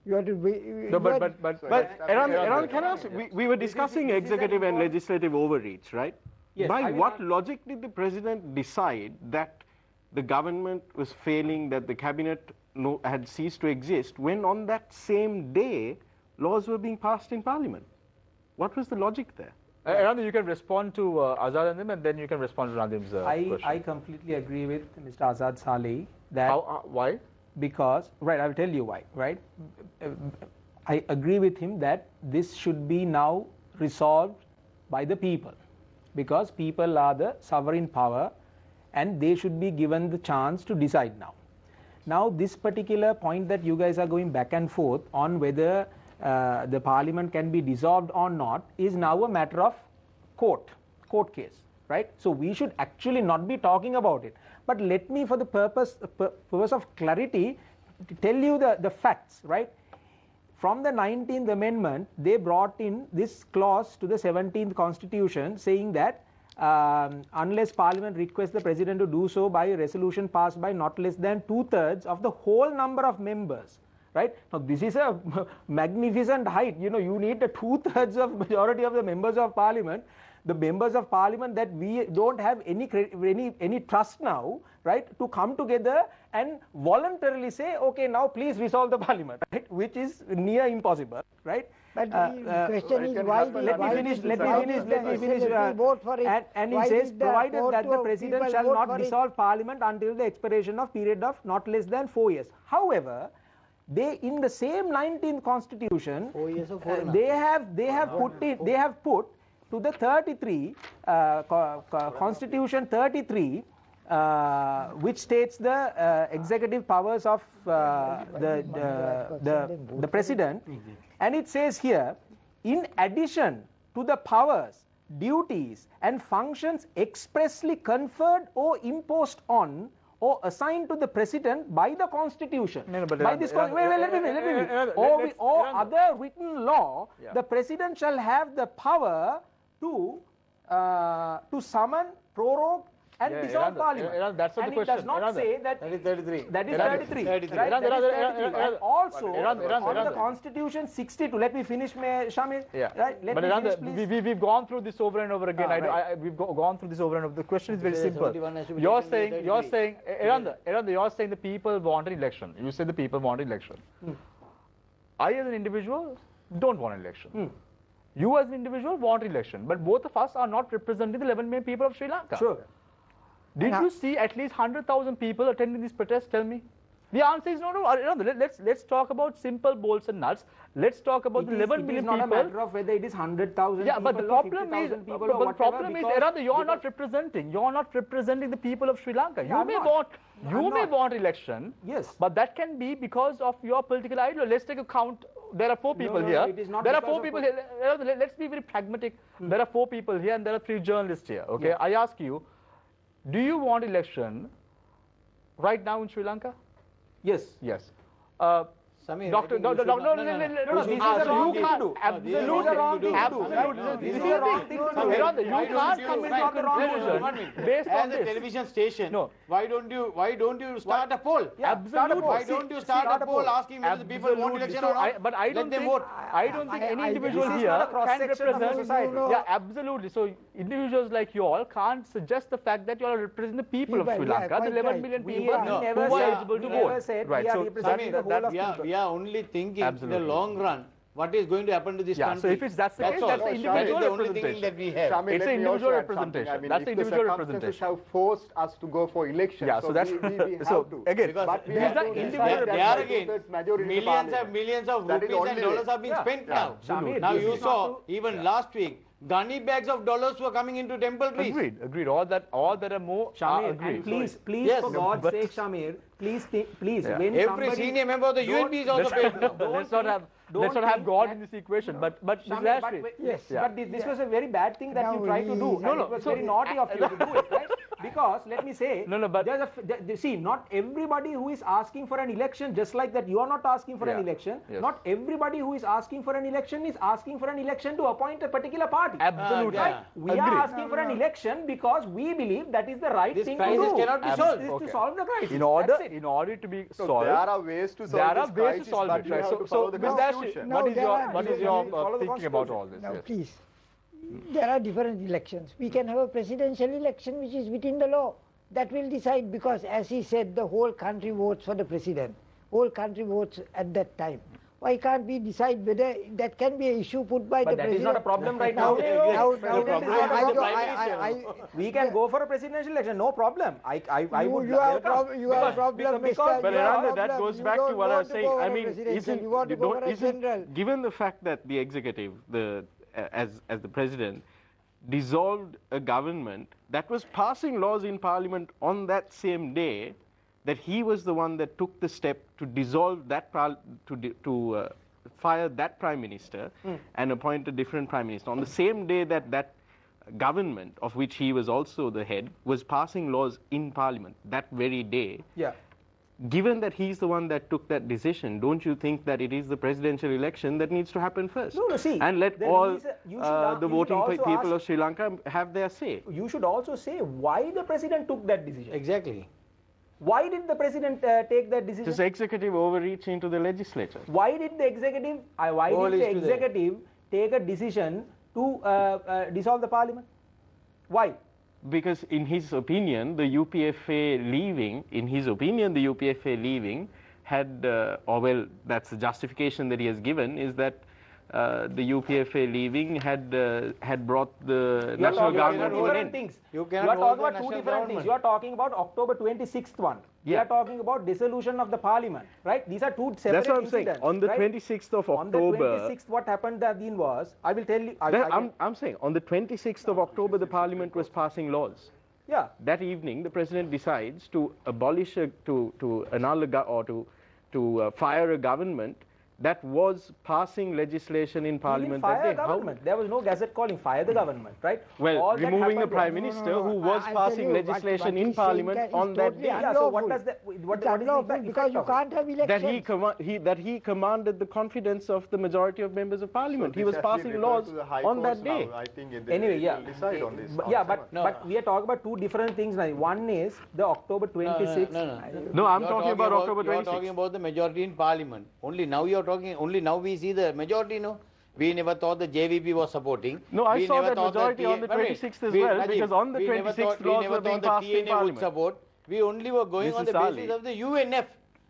You have to be. No, but but but but Eran, Eran, can I ask? We, we were discussing executive and legislative overreach, right? Yes, By what logic did the president decide that the government was failing, that the cabinet no, had ceased to exist, when on that same day laws were being passed in parliament? What was the logic there? Uh, you can respond to uh, Azad and and then you can respond to Nadim's uh, I, question. I completely agree with Mr. Azad Sali that. How, uh, why? because right i will tell you why right i agree with him that this should be now resolved by the people because people are the sovereign power and they should be given the chance to decide now. Now this particular point that you guys are going back and forth on whether uh, the parliament can be dissolved or not is now a matter of court court case right? So we should actually not be talking about it. But let me, for the purpose, purpose of clarity, tell you the, the facts, right? From the 19th Amendment, they brought in this clause to the 17th Constitution saying that um, unless Parliament requests the President to do so by a resolution passed by not less than two thirds of the whole number of members. Right now, this is a magnificent height. You know, you need the two thirds of majority of the members of Parliament the members of parliament that we don't have any any any trust now right to come together and voluntarily say okay now please resolve the parliament right which is near impossible right? But uh, the uh, question is why let me finish let me finish let me finish uh, and, and he says provided that the president shall not dissolve parliament until the expiration of period of not less than 4 years. However they in the same 19th constitution four years or four uh, they have they have put in they have put to the 33 uh, co co constitution 33 uh, which states the uh, executive powers of uh, the, the, the, the president and it says here in addition to the powers duties and functions expressly conferred or imposed on or assigned to the president by the constitution. No, no, by this wait, wait, let me, let me, or, or other written law, yeah. the president shall have the power uh, to summon, prorogue, and yeah, dissolve Eran, parliament. Eran, that's not and the question. it does not Eran, say that. That is 33. That is 33. 33. Right? Eran, that is 33. And also, on the Constitution 62, let me finish, Shamir. Yeah. Right? Let but me Eran, finish, we, we, we've gone through this over and over again. Ah, I, right. I, we've go, gone through this over and over. The question is very simple. You're saying, you're saying, Eran, Eran, you're saying the people want an election. You say the people want an election. Hmm. I, as an individual, don't want an election. Hmm. You as an individual want election, but both of us are not representing the 11 million people of Sri Lanka. Sure. Did you see at least 100,000 people attending these protests? Tell me. The answer is no, no. no let's let's talk about simple bolts and nuts. Let's talk about it the 11 million people. It is not a matter of whether it is 100,000 yeah, but the problem is, people but, but the problem is, Eranda, you are not representing. You are not representing the people of Sri Lanka. Yeah, you may not. want, you I'm may not. want election. Yes. But that can be because of your political ideology. Let's take a count. There are four people no, no, here. It is not there are four people here. Let's be very pragmatic. Hmm. There are four people here, and there are three journalists here. Okay. Yeah. I ask you, do you want election right now in Sri Lanka? Yes. Yes. Uh, Samir, Doctor, no, no, no, no, no, no, no, this is the wrong thing to do. Absolutely wrong thing to do. This is the wrong thing to do. You can't come into a conclusion based on this. As a television station, no. why don't you, why don't you start a poll? Absolutely. Why don't you start a poll asking whether the people want election or not? But I don't think, I don't think any individual here can represent, yeah, absolutely. So individuals like you all can't suggest the fact that you are representing the people of Sri Lanka, the 11 million people who are eligible to vote. Right. So that are only thinking Absolutely. in the long run what is going to happen to this yeah, country. So if it's that's the that's case, that's the individual that is the only thing that we have. Shami, it's an individual representation. I mean, that's the individual representation. have forced us to go for elections. Yeah, so, so that's we, we, we so to. again. Because but we have to, individual. They are again millions and millions of rupees and dollars have been yeah, spent yeah, now. Now you saw even last week gunny bags of dollars were coming into temple trees. Agreed, agreed. All that, all that are more. Shamir, uh, agreed. please, please, yes, for God's sake, Shamir, please, please. Yeah. When Every senior member of the UNP is also paid now. Let's not have. Let's not have God in this equation, but but Shamir, but, yes, yeah. but this, this was a very bad thing that no, you tried to do. No, no, it was so, very naughty of you to do it, right? Because let me say, No, no, but- there's a f- th- th- see, not everybody who is asking for an election, just like that, you are not asking for an election. Yes. Not everybody who is asking for an election is asking for an election to appoint a particular party. Absolutely. Uh, yeah. We Agreed. are asking for an election because we believe that is the right This thing crisis to do. cannot be solved. is Okay. to solve the crisis. In order, That's it. in order to be So solved, there are ways to solve there are ways crisis, to solve it, you right? have So, to so follow the constitution. Dashi, No, is your what is your are- follow the thinking about all this? Now, please, there are different elections. We can have a presidential election which is within the law. That will decide because, as he said, the whole country votes for the president. Whole country votes at that time. Why can't we decide whether that can be an issue put by But the that president? is not a problem right Now, problem We can go for a presidential election, no problem. I, I, I You- would you have welcome. prob- you have Because- problem, because- Mr. But Ananda, that goes back to what I want was saying. I mean, isn't, you want to go for a isn't- given the fact that the executive, the as as the president, dissolved a government that was passing laws in parliament on that same day, that he was the one that took the step to dissolve that to to uh, fire that prime minister and appoint a different prime minister on the same day that that government of which he was also the head was passing laws in parliament that very day Yeah. Given that he's the one that took that decision, don't you think that it is the presidential election that needs to happen first? No, no, see, and let all is a- you uh, a- the you voting people ask- of Sri Lanka have their say. You should also say why the president took that decision. Exactly. Why did the president uh, take that decision? Does executive overreach into the legislature? why did the executive uh, why All did the the- executive take a decision to uh, uh, dissolve the parliament why Because in his opinion, the UPFA leaving, in his opinion, the UPFA leaving had, uh, or well, that's the justification that he has given, is that uh, the UPFA leaving had uh, had brought the you are national talking about government two to different end. things You you are talking about two national different things you are talking about october 26th one we Yeah. are talking about dissolution of the parliament right these are two separate That's what I'm saying. On the right? 26th of October. on the October, 26th what happened then was i will tell you I, That- I I'm, I'm saying on the 26th of October, the parliament was passing laws. yeah That evening, the president decides to abolish, a, to, to annul a, or to, to uh, fire a government that was passing legislation in parliament fire that day. the government. There was no gazette calling fire the government, right? Well, All removing the prime minister no, who no, was I'll passing you what- legislation what in parliament that is on that day. Yeah, so what does that- what- what is the unlawful because you can't have elections. That he, comma- he, that he commanded the confidence of the majority of members of parliament. So he was passing laws to the High on that Courts now. day. I think they Anyway, yeah. decide on this. But, yeah, but. No. but we are talking about two different things now. One is the October 26th. No, no, no. No, I'm talking about October You're 26th. talking about the majority in parliament. Only now you're talking, only now we see the majority, no? We never thought the JVP was supporting. No, I We saw never that majority T- on the Wait, wait. 26th as We- well, Rajiv, because on the we never 26th thought- we laws never were being thought the TNA would parliament. support. We only were going This on the Ali. basis of the UNF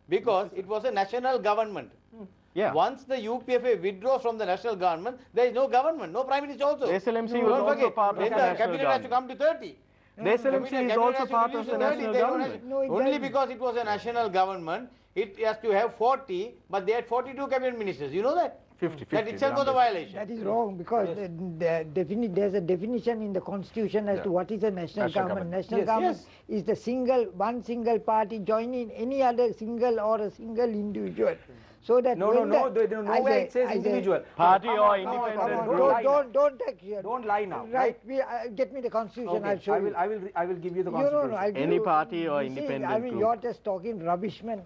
because it was a national government. Hmm. Yeah. Once the UPFA withdraws from the national government, there is no government, no prime minister also. SLMC hmm. Don't was also forget, part of then the the national cabinet has to come to 30. The SLMC Cabinet- is cabinet also part of the national government. No, it Only because it was a national government, it has to have 40, but they had 42 cabinet ministers. You know that? 50, 50, That 50, itself was a violation. That is wrong because the, the defini- there's a definition in the constitution as to what is a national, National government. government. National Yes, government yes. is the single, one single party joining any other single or a single individual. So that No, no, when no, the- there- there- I nowhere say- it says I say- individual. Party or on, independent on, Don't. Don't don't, take here. Don't lie now, Right, right? we, uh, get me the constitution, Okay, I'll show I you. will, I will, I will give you the You constitution. know, no, I'll Any you- party or you see, independent I mean, group. you're just talking rubbish, man.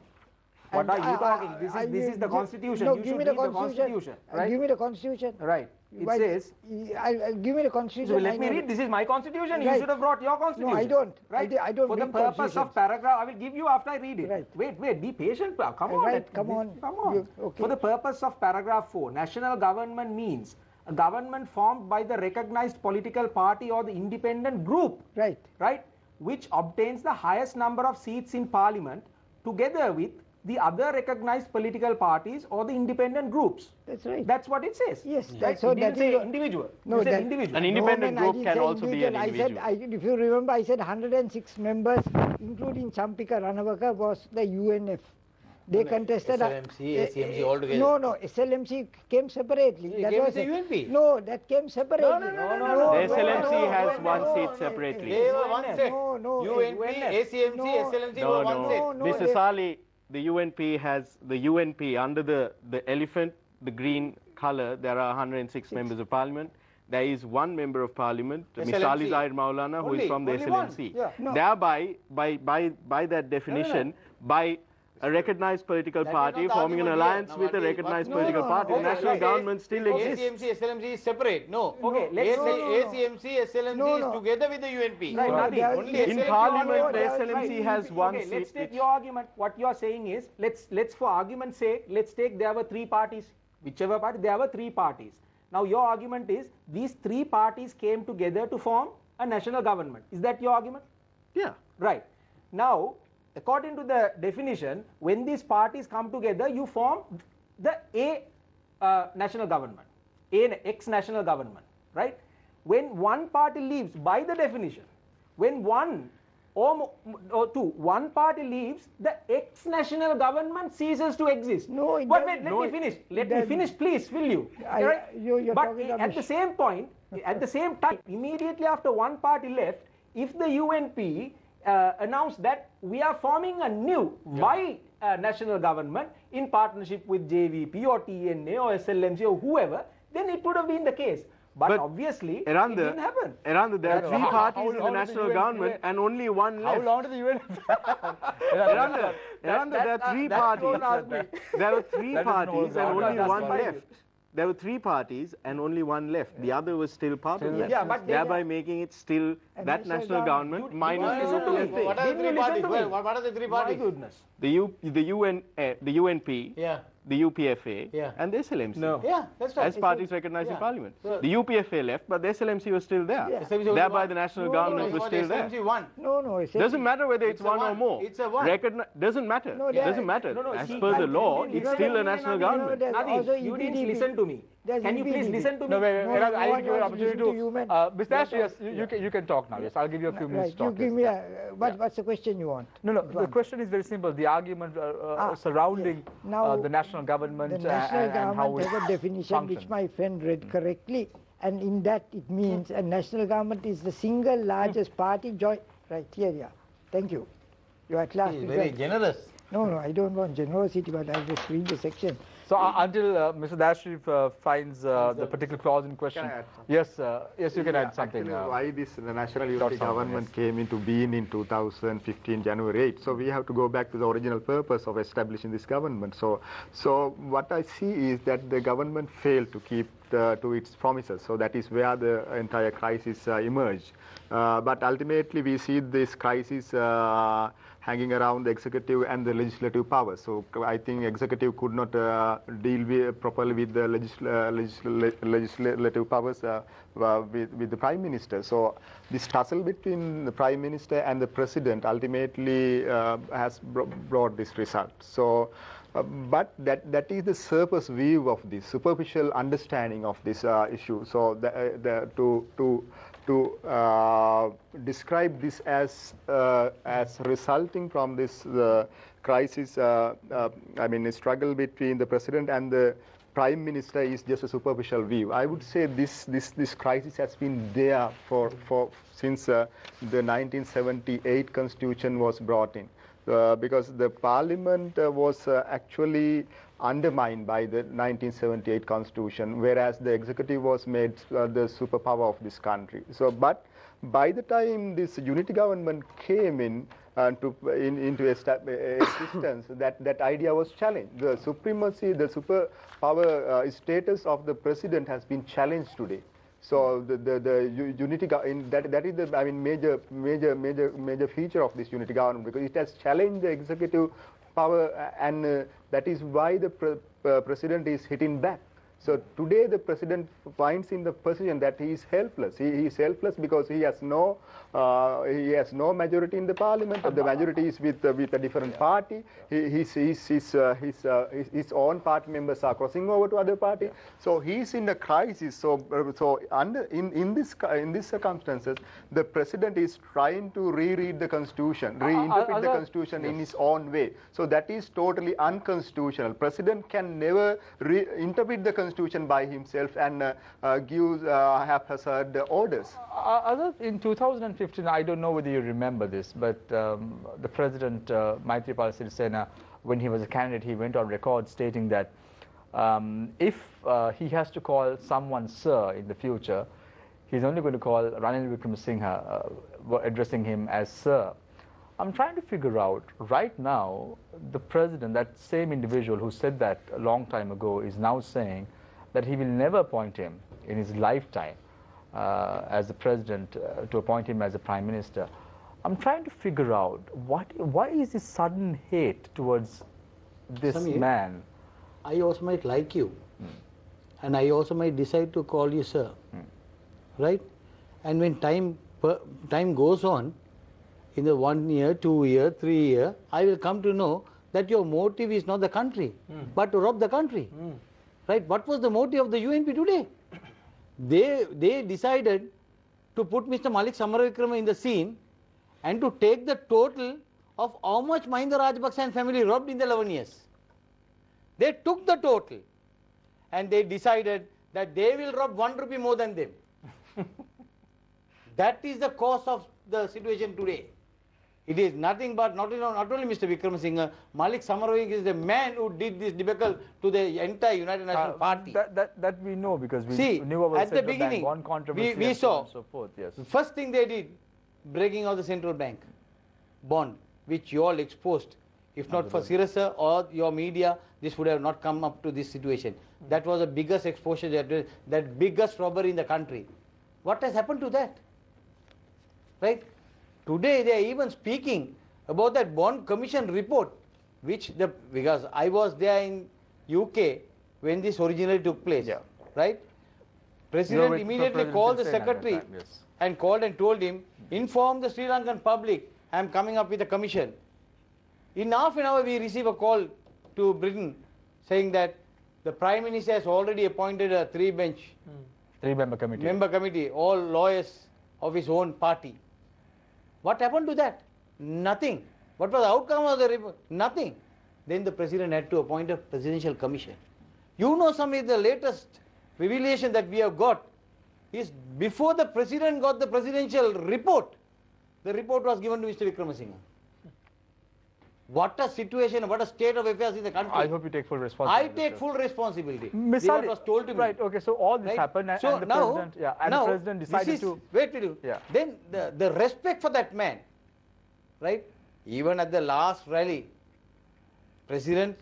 What And are you I- I- talking? This is- I- this is the constitution. No, You give me the read the constitution. constitution, right? Give me the constitution. Right. It Why- says. I'll, I'll give me the constitution. So I let me know read. This is my constitution. You should have brought your constitution. No, I don't. Right. di- I don't For the purpose of paragraph, I will give you after I read it. Right. Wait, wait. Be patient. Come on. Right, come on. Come on. You- okay. For the purpose of paragraph four, national government means a government formed by the recognized political party or the independent group. Right. Right. Which obtains the highest number of seats in parliament, together with the other recognized political parties or the independent groups. That's right. That's what it says. Yes, Right? that's so It didn't that say individual. No, it said that- individual. An independent no, man, group can say also be an individual. I said. I, if you remember, I said 106 members, including Champika Ranawaka, was the UNF. They contested. SLMC, eh, SCMC eh, all together. No, no, SLMC came separately. It That came was the a- UNP. No, that came separately. No, no, no, no, no, The no, SLMC no, has no, one no, seat separately. They were one set. No, no, UNP, ACMC. SLMC No, were one no. set. no, Mr. they- Sali, the UNP has the UNP under the, the elephant, the green color. There are 106 members of parliament. there is one member of parliament, Mr. Ali Zahir Maulana, who is from the SLMC. Yeah. No. Thereby, by, by, by that definition, by a recognized political That party forming an alliance with a recognized no, political no, party, okay, the national okay. government still exists. ACMC, SLMC is separate. No. Okay, let's AC. ACMC, SLMC is together with the UNP. Right, No, Nadi, only In parliament, the SLMC has one okay, let's take your argument. What you are saying is, let's let's for argument's sake, let's take there were three parties, whichever party there were three parties. Now your argument is these three parties came together to form a national government. Is that your argument? Yeah. Right. Now, according to the definition, when these parties come together, you form the A uh, national government, A ex national government, right? When one party leaves, by the definition, when one or, or two, one party leaves, the ex national government ceases to exist. No, it but wait, let No, me finish. Let me finish, please, will you? I- Right? you- you're but talking at the same point, at the same time, immediately after one party left, if the UNP uh, announced that we are forming a new by uh, national government in partnership with JVP or TNA or SLMC or whoever, then it would have been the case. But, But obviously, it didn't happen. Eranda, there are three how- parties how in the national the UN government wait? and only one How left. long did the UN? Eranda, Eranda, there are three that parties. me. There are three That is no parties and only one left. There were three parties and only one left. The other was still part of it. Yeah, but they- thereby making it still And that national national government- government You- minus the listen to What are the three parties? Well, what what are the three My goodness. The, U, the, UN, uh, the UNP, Yeah. The UPFA, Yeah. and the SLMC. No. Yeah, that's right. As parties recognized in parliament. So- the UPFA left, but the SLMC was still there. Yeah. SLMC Thereby the national No, government no, was still the there. SLMC one. No, no. it's Doesn't matter whether it's, It's a one, or more. It's a one. Recogni- doesn't matter. No, there- doesn't matter. No, no, As see, per I the law, it's still a national government. there's Nadi, you didn't listen to me. There's Can you please EPDP. listen to me? No, wait, wait, No, wait, no, I'll give you an wants to opportunity to. to you, man. Uh, Mr. Yeah. Ash, yes, you, you, can, you can talk now. Yes, I'll give you a few minutes Right, to you talk. give me a, what, what's the question you want? No, no. The question is very simple. The argument uh, uh, Ah, surrounding yes. Now, uh, the national government, The uh, national and, and how government it has a definition which my friend read correctly, and in that it means a national government is the single largest party joint. Right here, yeah. Thank you. You are at last. He's you very generous. No, no, I don't want generosity, but I'll just read the section. So uh, until uh, Mr. Dayasri uh, finds uh, the particular clause in question, Can I add yes, uh, yes, you can Yeah, add something. Uh, why this the national unity government yes. came into being in 2015 January 8. So we have to go back to the original purpose of establishing this government. So, so what I see is that the government failed to keep to its promises. So that is where the entire crisis uh, emerged. Uh, but ultimately, we see this crisis. Hanging around the executive and the legislative power. So I think executive could not uh, deal with, properly with the legisl- uh, legisl- legislative powers uh, with, with the prime minister. So this tussle between the prime minister and the president ultimately has br- brought this result. So. Uh, but that, that is the surface view of this superficial understanding of this uh, issue. So the, the, to to to uh, describe this as uh, as resulting from this uh, crisis, uh, uh, I mean, struggle between the president and the prime minister is just a superficial view. I would say this this this crisis has been there for for since uh, the 1978 constitution was brought in. Because the parliament was actually undermined by the 1978 constitution, whereas the executive was made uh, the superpower of this country. So, but by the time this unity government came in, uh, to, in, into esta- existence, that, that idea was challenged. The supremacy, the superpower uh, status of the president has been challenged today. So the the, the unity in that that is the I mean major major major major feature of this unity government because it has challenged the executive power uh, and uh, that is why the pre- uh, president is hitting back. So today the president finds in the position that he is helpless. He, he is helpless because he has no uh, he has no majority in the parliament. But the majority is with uh, with a different party. He, his his his, uh, his, uh, his his own party members are crossing over to other party. So he is in a crisis. So uh, so under in in this in these circumstances, the president is trying to reread the constitution, reinterpret the constitution in his own way. So that is totally unconstitutional. President can never reinterpret the constitution by himself and uh, uh, give uh, haphazard orders. Uh, other in 2015, I don't know whether you remember this, but um, the president uh, Maithripala Sirisena, when he was a candidate, he went on record stating that um, if uh, he has to call someone sir in the future, he's only going to call Ranil Wickremesinghe, uh, addressing him as sir. I'm trying to figure out right now the president, that same individual who said that a long time ago, is now saying that he will never appoint him in his lifetime uh, as the president uh, to appoint him as a prime minister. I'm trying to figure out what, why is this sudden hate towards this Samir, man? I also might like you, and I also might decide to call you sir, right? And when time per, time goes on, in the one year, two year, three year, I will come to know that your motive is not the country, but to rob the country, right? What was the motive of the UNP today? They they decided to put Mr. Malik Samarawickrama in the scene and to take the total of how much Mahinda Rajapaksa and family robbed in the 11 years. They took the total and they decided that they will rob one rupee more than them. that is the cause of the situation today. It is nothing but not, not only Mr. Wickremesinghe, Malik Samaravik is the man who did this debacle to the entire United National Uh, Party. That, that, that we know because we See, knew about at the central bank beginning, controversy we- we and so on saw- so forth. Yes. First thing they did, breaking of the central bank bond, which you all exposed. If not for Sirasa or your media, this would have not come up to this situation. That was the biggest exposure, that, that biggest robbery in the country. What has happened to that? Right? Today they are even speaking about that bond commission report, which the because I was there in UK when this originally took place. Yeah. Right? President with immediately President called the Singh at that secretary time, yes. and called and told him, inform the Sri Lankan public, I am coming up with a commission. In half an hour, we receive a call to Britain saying that the Prime Minister has already appointed a three bench hmm. Three member committee. member committee, all lawyers of his own party. What happened to that? Nothing. What was the outcome of the report? Nothing. Then the president had to appoint a presidential commission. You know, some of the latest revelation that we have got is before the president got the presidential report, the report was given to Mr. Wickremesinghe. What a situation, what a state of affairs in the country. I hope you take full responsibility. I take full responsibility. This Ali- was told to me. Right, okay, so all this Right? happened and, So and the now, president, yeah, and now the president decided is- to, wait till you. Yeah. Then the, the respect for that man, right? Even at the last rally, president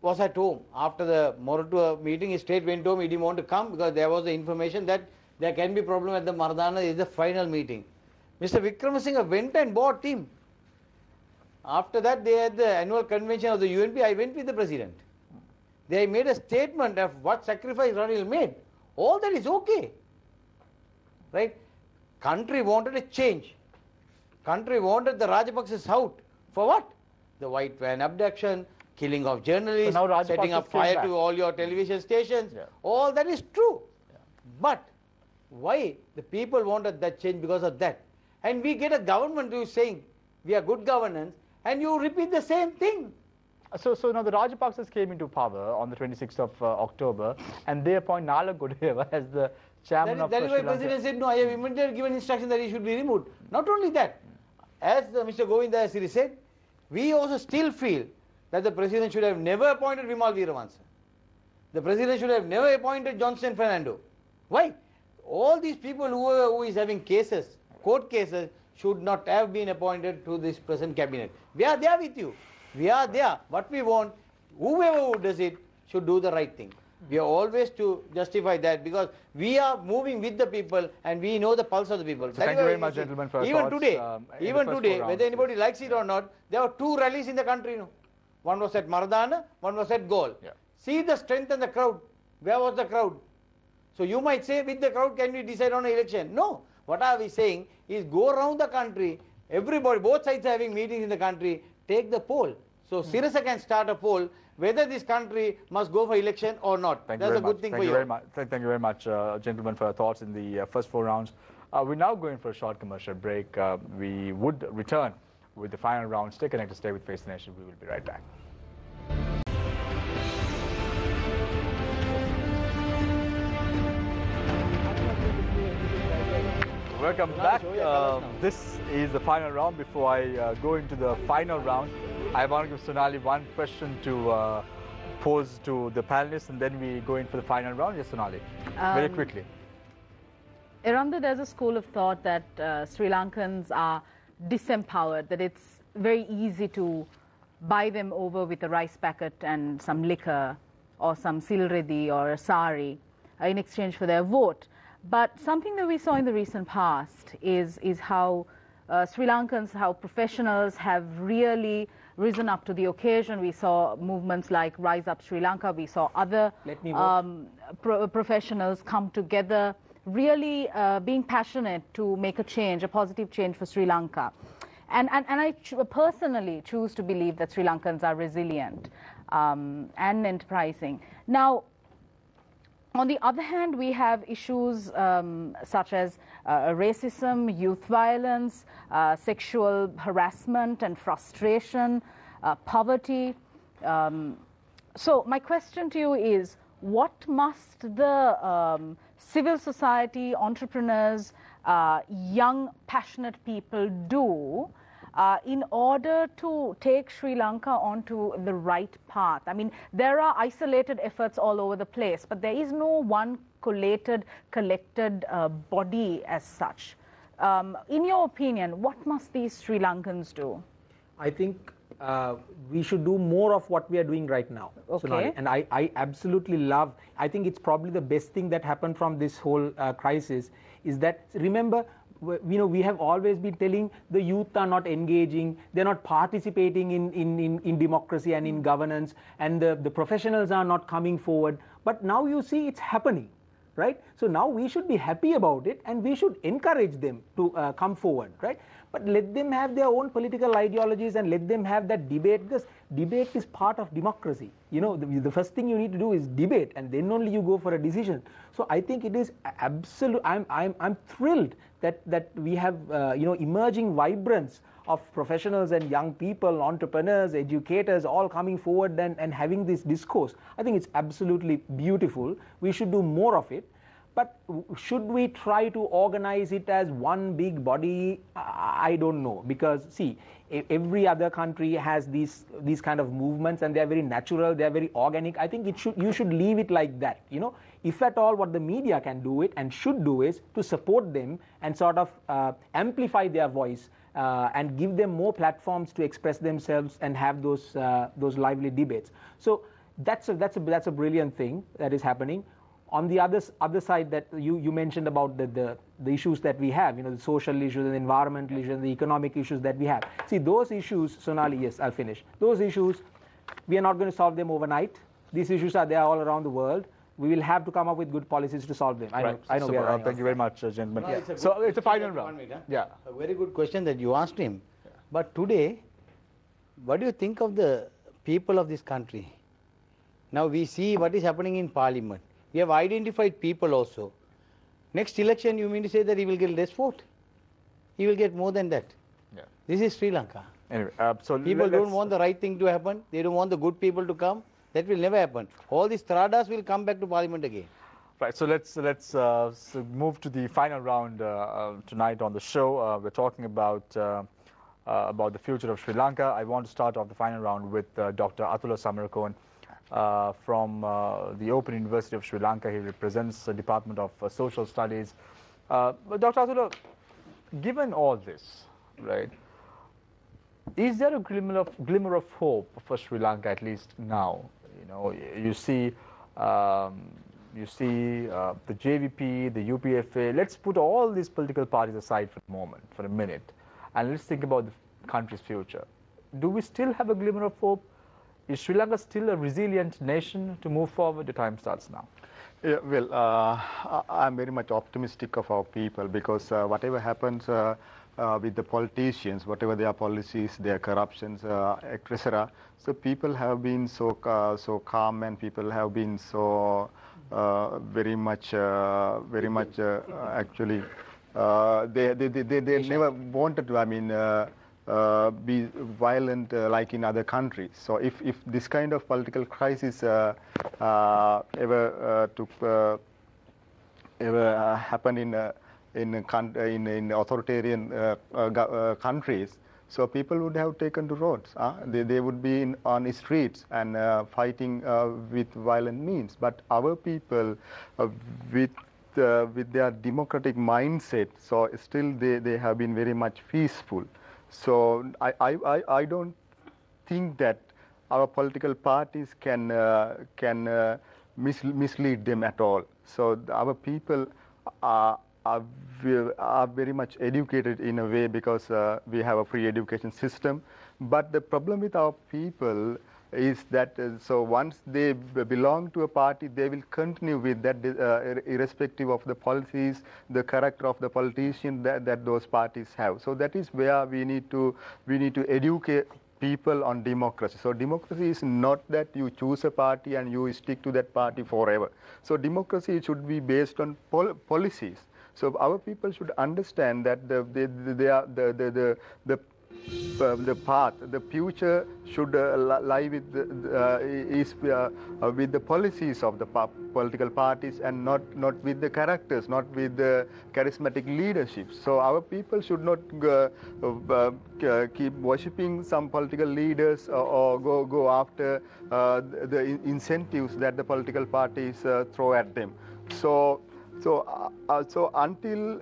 was at home after the Moratuwa meeting. His state went home. He didn't want to come because there was the information that there can be problem at the Maradana. Is the final meeting. Mr. Wickremesinghe went and bought him. After that, they had the annual convention of the UNP. I went with the president. They made a statement of what sacrifice Ranil made. All that is okay. Right? Country wanted a change. Country wanted the Rajapaksas out. For what? The white van abduction, killing of journalists, So setting up fire back. to all your television stations. Yeah. All that is true. But why the people wanted that change because of that? And we get a government who is saying we are good governance, and you repeat the same thing. so, so now the Rajapaksas came into power on the 26th of uh, October and they appoint Nalaka Godahewa as the chairman is, of that uh, why President said, no, I have immediately given instruction that he should be removed. Not only that, as uh, Mr. Gomin Dayasri said, we also still feel that the President should have never appointed Wimal Weerawansa. The President should have never appointed Johnson Fernando. Why? All these people who, are, who is having cases, court cases, should not have been appointed to this present cabinet. We are there with you. We are there. What we want, whoever does it should do the right thing. We are always to justify that because we are moving with the people and we know the pulse of the people. That thank you very much, gentlemen, for Even thoughts, today, um, even today, whether anybody likes it or not, there were two rallies in the country. No? One was at Maradana, one was at Galle. Yeah. See the strength and the crowd. Where was the crowd? So you might say, with the crowd, can we decide on an election? No. What are we saying is go around the country, everybody, both sides are having meetings in the country, take the poll. So Hmm. Sirasa can start a poll whether this country must go for election or not. Thank That's a good much. thing thank for you. you. Very much. Thank, thank you very much, uh, gentlemen, for your thoughts in the uh, first four rounds. Uh, we're now going for a short commercial break. Uh, we would return with the final round. Stay connected, stay with Face the Nation. We will be right back. Welcome back. Uh, this is the final round. Before I uh, go into the final round, I want to give Sonali one question to uh, pose to the panelists, and then we go in for the final round. Yes, Sonali, very Um, quickly. Eranda, there's a school of thought that uh, Sri Lankans are disempowered, that it's very easy to buy them over with a rice packet and some liquor or some silredi or a sari uh, in exchange for their vote. But something that we saw in the recent past is, is how uh, Sri Lankans, how professionals have really risen up to the occasion. We saw movements like Rise Up Sri Lanka. We saw other um, pro professionals come together, really uh, being passionate to make a change, a positive change for Sri Lanka. And, and, and I personally choose to believe that Sri Lankans are resilient um, and enterprising. Now, on the other hand, we have issues um, such as uh, racism, youth violence, uh, sexual harassment and frustration, uh, poverty. Um, so, my question to you is what must the um, civil society, entrepreneurs, uh, young, passionate people do uh, in order to take Sri Lanka onto the right path. I mean, there are isolated efforts all over the place, but there is no one collated, collected uh, body as such. Um, in your opinion, what must these Sri Lankans do? I think uh, we should do more of what we are doing right now. Okay. Sonali. And I, I absolutely love, I think it's probably the best thing that happened from this whole uh, crisis is that, remember, you know, we have always been telling the youth are not engaging, they're not participating in, in, in, in, democracy and in governance, and the, the professionals are not coming forward. But now you see it's happening, right? So now we should be happy about it and we should encourage them to uh, come forward, right? But let them have their own political ideologies and let them have that debate because debate is part of democracy. You know, the, the, first thing you need to do is debate and then only you go for a decision. So I think it is absolute. I'm, I'm, I'm thrilled that, that we have, uh, you know, emerging vibrance of professionals and young people, entrepreneurs, educators, all coming forward and, and having this discourse. I think it's absolutely beautiful. We should do more of it. But should we try to organize it as one big body? I don't know because see, every other country has these these kind of movements and they are very natural, they are very organic. I think it should you should leave it like that. You know, if at all, what the media can do it and should do is to support them and sort of uh, amplify their voice. Uh, and give them more platforms to express themselves and have those uh, those lively debates. So that's a, that's a that's a brilliant thing that is happening on the other other side that you, you mentioned about the, the, the issues that we have, you know, the social issues, the environmental issues, the economic issues that we have. See, those issues, Sonali, yes, I'll finish. Those issues, we are not going to solve them overnight. These issues are there all around the world. We will have to come up with good policies to solve them. I right. know. I know. So, uh, thank you very much, uh, gentlemen. No, it's so it's a final round. Minute, huh? Yeah. A very good question that you asked him. Yeah. But today, what do you think of the people of this country? Now we see what is happening in Parliament we have identified people also. Next election, you mean to say that he will get less vote? He will get more than that. Yeah. This is Sri Lanka. Anyway, uh, so people don't want the right thing to happen. They don't want the good people to come. That will never happen. All these Tradas will come back to parliament again. Right. So let's let's uh, so move to the final round uh, uh tonight on the show. Uh, we're talking about uh, about the future of Sri Lanka. I want to start off the final round with Dr. Atula Samarakoon. Uh, from uh, the Open University of Sri Lanka. He represents the Department of uh, Social Studies. but Dr. Atula, given all this, right, is there a glimmer of, glimmer of hope for Sri Lanka, at least now? You know, you see, um, you see uh, the JVP, the UPFA. Let's put all these political parties aside for a moment, for a minute, and let's think about the country's future. Do we still have a glimmer of hope? Is Sri Lanka still a resilient nation to move forward? The time starts now. Yeah, well, uh, I'm very much optimistic of our people because uh, whatever happens uh, uh with the politicians, whatever their policies, their corruptions, uh, etc. So people have been so uh, so calm and people have been so very much very much actually they, they, they, they never wanted to. I mean uh, be violent uh, like in other countries. So if, if this kind of political crisis uh, uh ever uh, took ever happened in in, in, in authoritarian countries, so people would have taken to roads. Uh, they, they would be in, on the streets and fighting with violent means. But our people, with uh, with their democratic mindset, so still they, they have been very much peaceful. So I, I, I, don't think that our political parties can, uh, can uh, mis mislead them at all. So our people are, are, are very much educated in a way because uh, we have a free education system. But the problem with our people is that uh, so once they belong to a party, they will continue with that uh, irrespective of the policies, the character of the politician that, that those parties have. So that is where we need to we need to educate people on democracy. So democracy is not that you choose a party and you stick to that party forever. So democracy should be based on pol policies. So our people should understand that the, the, the, the, the, the, the uh, the path, the future should uh, lie with the, uh, is uh, uh, with the policies of the political parties and not not with the characters, not with the charismatic leadership. So our people should not uh, keep worshipping some political leaders or, or go go after the incentives that the political parties throw at them. So so so until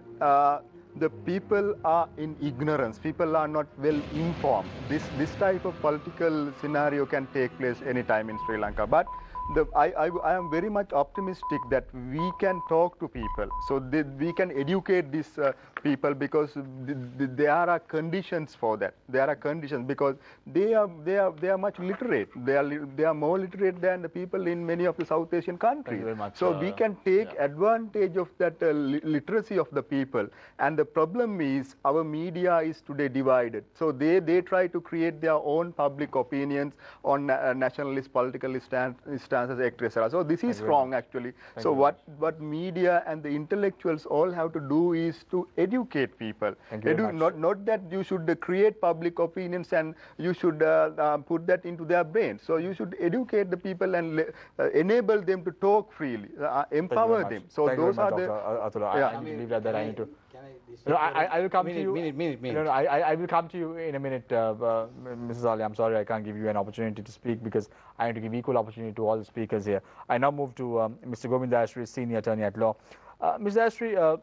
the people are in ignorance. People are not well informed. This, this type of political scenario can take place anytime in Sri Lanka. But the, I, I, I, am very much optimistic that we can talk to people. So the, we can educate these uh, people because the, the, there are conditions for that. There are conditions because they are they are they are much literate. They are they are more literate than the people in many of the South Asian countries. Much, so uh, we can take yeah. advantage of that uh, li literacy of the people. And the problem is our media is today divided. So they they try to create their own public opinions on uh, nationalist political stand, stances, etc. So this is wrong actually. Thank so what what media and the intellectuals all have to do is to educate people. Edu not, not that you should uh, create public opinions and you should uh, uh, put that into their brains. So you should educate the people and uh, enable them to talk freely, uh, empower them. So Thank those are much, the. Yeah. I, I believe that, that I need to. Can I, No, I, I will come minute, to you. Minute, minute, minute. No, no, I, I will come to you in a minute, uh, uh, Mrs. Ali. I'm sorry I can't give you an opportunity to speak because I need to give equal opportunity to all the speakers here. I now move to um, Mr. Gomin Dayasri, Senior Attorney at Law. Uh, Mr. Dayasri, uh,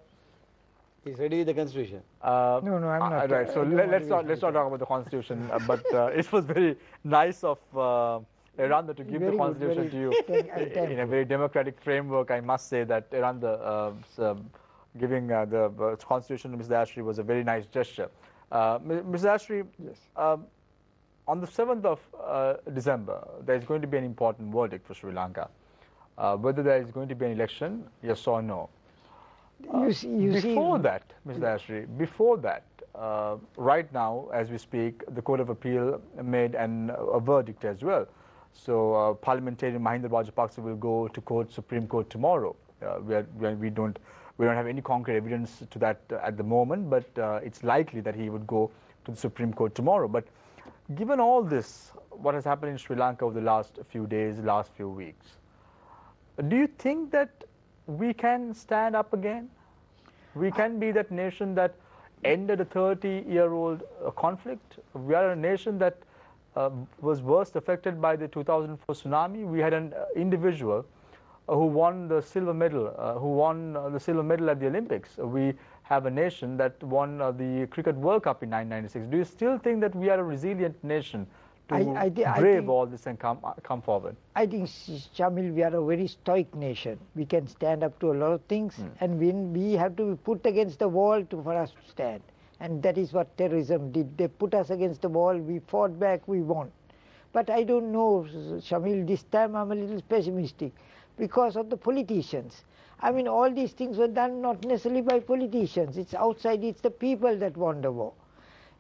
He's ready with the constitution. uh, No, no, I'm uh, not. Right, so I let, us to not let's not talk about the constitution, uh, but uh, it was very nice of uh, Eranda to give Very the constitution very to you in a very democratic framework. I must say that Eranda uh, s- giving uh, the uh, constitution to Mr. Dayasri was a very nice gesture. Uh, Mr. Dayasri, Yes. um, on the 7th of uh, December, there is going to be an important verdict for Sri Lanka. Uh, whether there is going to be an election, yes or no. You see, you before see, that, Mr. Dayasri, before that, uh, right now, as we speak, the Court of Appeal made an, a verdict as well. So, uh, parliamentarian Mahinda Rajapaksa will go to court, Supreme Court tomorrow. Uh, we, are, we, are, we don't we don't have any concrete evidence to that uh, at the moment, but uh, it's likely that he would go to the Supreme Court tomorrow. But given all this, what has happened in Sri Lanka over the last few days, last few weeks, do you think that we can stand up again? We can be that nation that ended a 30 year old uh, conflict. We are a nation that uh, was worst affected by the 2004 tsunami. We had an uh, individual who won the silver medal, uh, who won uh, the silver medal at the Olympics. we have a nation that won the Cricket World Cup in 1996. Do you still think that we are a resilient nation to I- I thi- I brave think- all this and come, come forward? I think, Shamil, we are a very stoic nation. We can stand up to a lot of things, Hmm. and when we have to be put against the wall to, for us to stand. And that is what terrorism did. They put us against the wall, we fought back, we won. But I don't know, Shamil, this time I'm a little pessimistic because of the politicians. I mean, all these things were done not necessarily by politicians. It's outside, it's the people that won the war.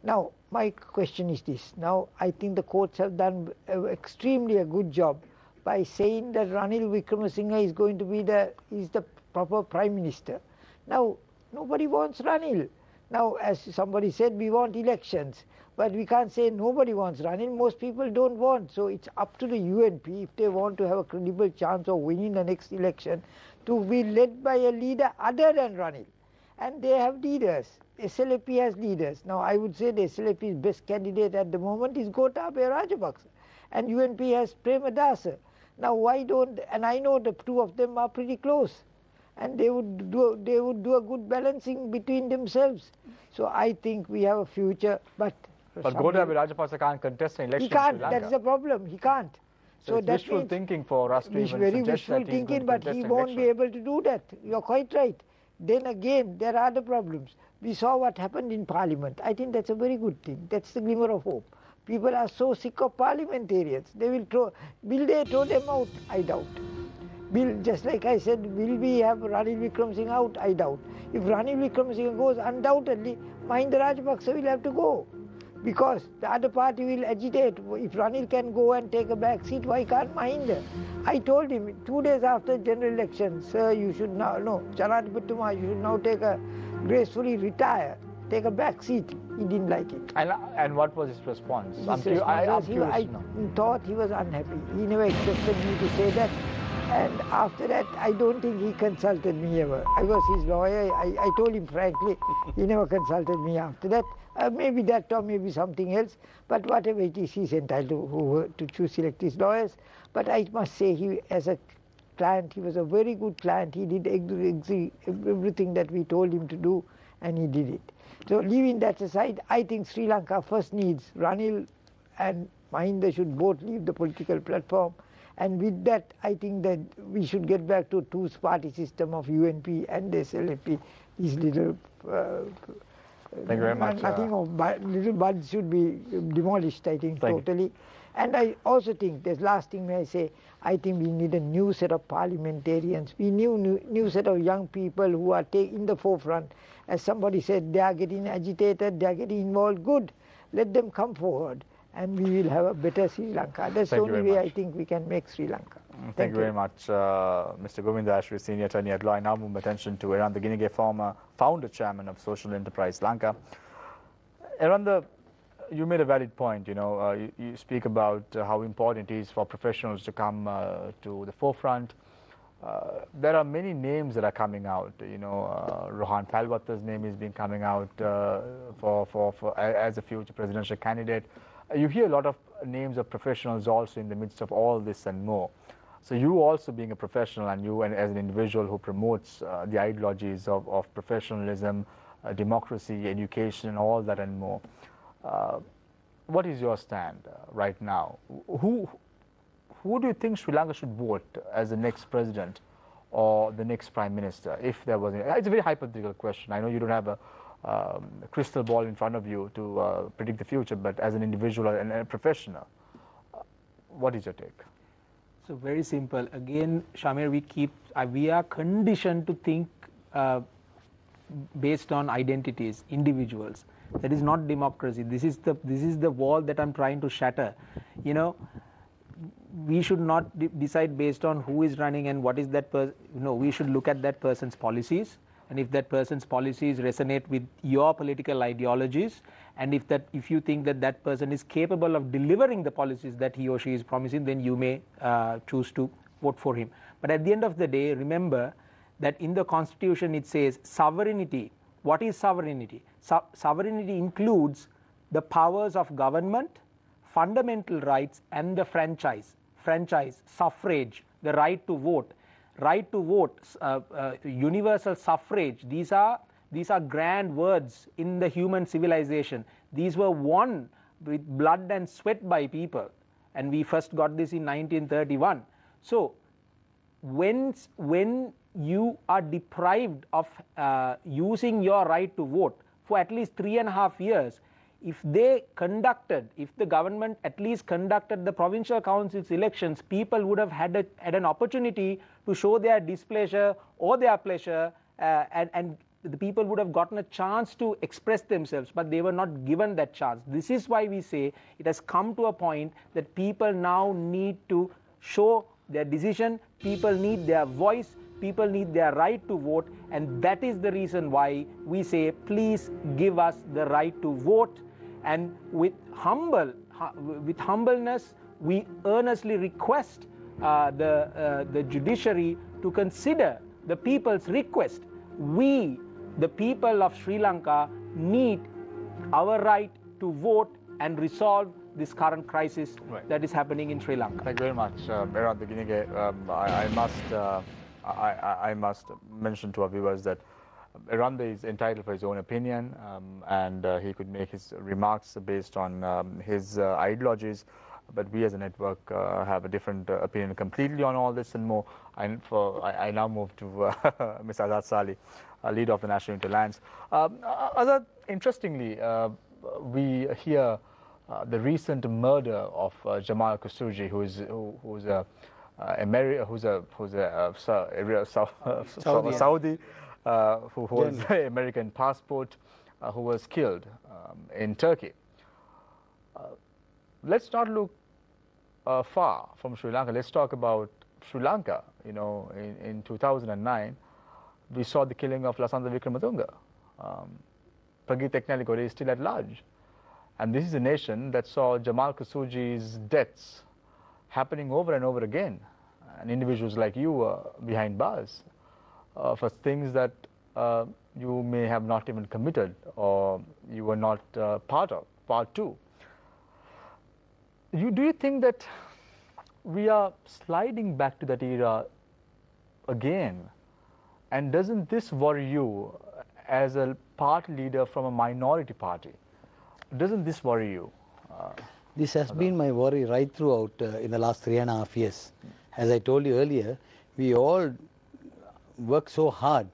Now, my question is this. Now, I think the courts have done extremely a good job by saying that Ranil Wickremesinghe is going to be the is the proper prime minister. Now, nobody wants Ranil. Now, as somebody said, we want elections, but we can't say nobody wants Ranil. Most people don't want. So it's up to the UNP if they want to have a credible chance of winning the next election to be led by a leader other than Ranil and they have leaders. SLP has leaders. Now, I would say the SLP's best candidate at the moment is Gotabaya Rajapaksa, and UNP has Premadasa. Now, why don't, and I know the two of them are pretty close. and they would do they would do a good balancing between themselves. So I think we have a future, but but Gotabaya Rajapaksa can't contest an election. He can't. That's the problem. He can't. So, so that's wishful thinking for us to even very wishful thinking, but he won't election. be able to do that. You're quite right. Then again, there are other problems. We saw what happened in Parliament. I think that's a very good thing. That's the glimmer of hope. People are so sick of parliamentarians. They will throw. Will they throw them out? I doubt. Will, just like I said, will we have Ranil Wickremesinghe out? I doubt. If Ranil Wickremesinghe goes, undoubtedly, Mahinda Rajapaksa will have to go because the other party will agitate. If Ranil can go and take a back seat, why can't Mahinda? I told him two days after general election, sir, you should now, no, Janadiputama, you should now take a, gracefully retire, take a back seat. He didn't like it. And, and what was his response? His response I, am he, I thought he was unhappy. He never expected me to say that. And after that, I don't think he consulted me ever. I was his lawyer. I, I told him frankly, he never consulted me after that. Uh, maybe that or maybe something else. But whatever it is, he's entitled to, to choose select his lawyers. But I must say, he as a client, he was a very good client. He did everything that we told him to do, and he did it. So leaving that aside, I think Sri Lanka first needs Ranil and Mahinda should both leave the political platform and with that, I think that we should get back to a two-party system of UNP and SLP. These little uh, Thank you very much. Nothing uh, of little buds should be demolished, I think, totally. You. And I also think, the last thing may I say, I think we need a new set of parliamentarians. We need new, new set of young people who are in the forefront. As somebody said, they are getting agitated, they are getting involved. Good. Let them come forward and we will have a better Sri Lanka. That's Thank the only way much. I think we can make Sri Lanka. Mm, thank, Thank you very much, uh, Mr. Gomin Dayasri, Senior Attorney at Law. I now move attention to Eran Ginige, former founder chairman of Social Enterprise Lanka. Eran, you made a valid point. You know, uh, you, you, speak about uh, how important it is for professionals to come uh, to the forefront. Uh, there are many names that are coming out. You know, uh, Rohan Pallewatta's name is being coming out for, for, for as a future presidential candidate. You hear a lot of names of professionals also in the midst of all this and more. So you also being a professional and you and as an individual who promotes uh, the ideologies of, of professionalism, uh, democracy, education, all that and more. Uh, what is your stand uh, right now? Who, who do you think Sri Lanka should vote as the next president or the next prime minister if there was? A, it's a very hypothetical question. I know you don't have a um, crystal ball in front of you to uh, predict the future, but as an individual and a professional, uh, what is your take? So very simple. Again, Shamir, we keep uh, we are conditioned to think uh, based on identities, individuals. That is not democracy. This is the this is the wall that I'm trying to shatter. You know, we should not de decide based on who is running and what is that person. No, we should look at that person's policies and if that person's policies resonate with your political ideologies and if that if you think that that person is capable of delivering the policies that he or she is promising then you may uh, choose to vote for him. But at the end of the day remember that in the constitution it says sovereignty. What is sovereignty? So- sovereignty includes the powers of government fundamental rights and the franchise. Franchise suffrage the right to vote right to vote, uh, uh, universal suffrage, these are, these are grand words in the human civilization. These were won with blood and sweat by people. And we first got this in 1931. So, when, when you are deprived of uh, using your right to vote for at least three and a half years, if they conducted, if the government at least conducted the provincial council's elections, people would have had, a, had an opportunity to show their displeasure or their pleasure, uh, and, and the people would have gotten a chance to express themselves, but they were not given that chance. This is why we say it has come to a point that people now need to show their decision, people need their voice, people need their right to vote, and that is the reason why we say, please give us the right to vote and with humble with humbleness we earnestly request uh, the uh, the judiciary to consider the people's request we the people of sri lanka need our right to vote and resolve this current crisis right. that is happening in Sri Lanka. Thank you very much, uh, Berat um, I, I, must uh, I, I, must mention to our viewers that Eranda is entitled for his own opinion um, and uh, he could make his remarks based on um, his uh, ideologies. But we as a network uh, have a different uh, opinion completely on all this and more. I, for, I, I now move to uh, Ms. Azad Sali, uh, leader of the National Interlands. Um, Azad, interestingly, uh, we hear uh, the recent murder of uh, Jamal Khashoggi, who is who, who's a uh, Ameri- who's a who's a uh, Sa- area- Sau- uh, Sau- Saudi, uh, who holds an American passport, uh, who was killed um, in Turkey. Uh, let's not look uh, far from Sri Lanka. Let's talk about Sri Lanka. You know, in, in 2009, we saw the killing of Lasantha Wickrematunge. Um, Prageeth is still at large. And this is a nation that saw Jamal Khashoggi's deaths happening over and over again. And individuals like you uh, behind bars uh, for things that uh, you may have not even committed or you were not uh, part of, part two. You, do you think that we are sliding back to that era again? And doesn't this worry you as a party leader from a minority party? Doesn't this worry you? Uh, This has been my worry right throughout uh, in the last three and a half years. As I told you earlier, we all work so hard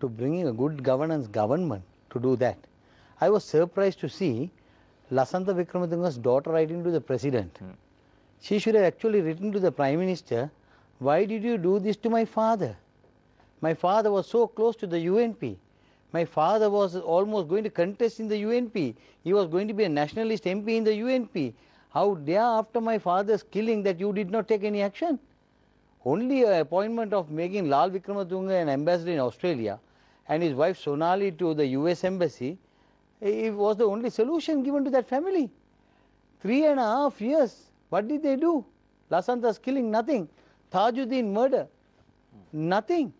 to bringing a good governance government to do that. I was surprised to see Lasantha Wickrematunge's daughter writing to the president. Hmm. She should have actually written to the prime minister, why did you do this to my father? My father was so close to the UNP. My father was almost going to contest in the UNP. He was going to be a nationalist MP in the UNP. How dare after my father's killing that you did not take any action? Only a appointment of making Lal Wickrematunge an ambassador in Australia and his wife Sonali to the US embassy it was the only solution given to that family. Three and a half years. What did they do? Lasantha's killing, nothing. Thajudeen murder, nothing.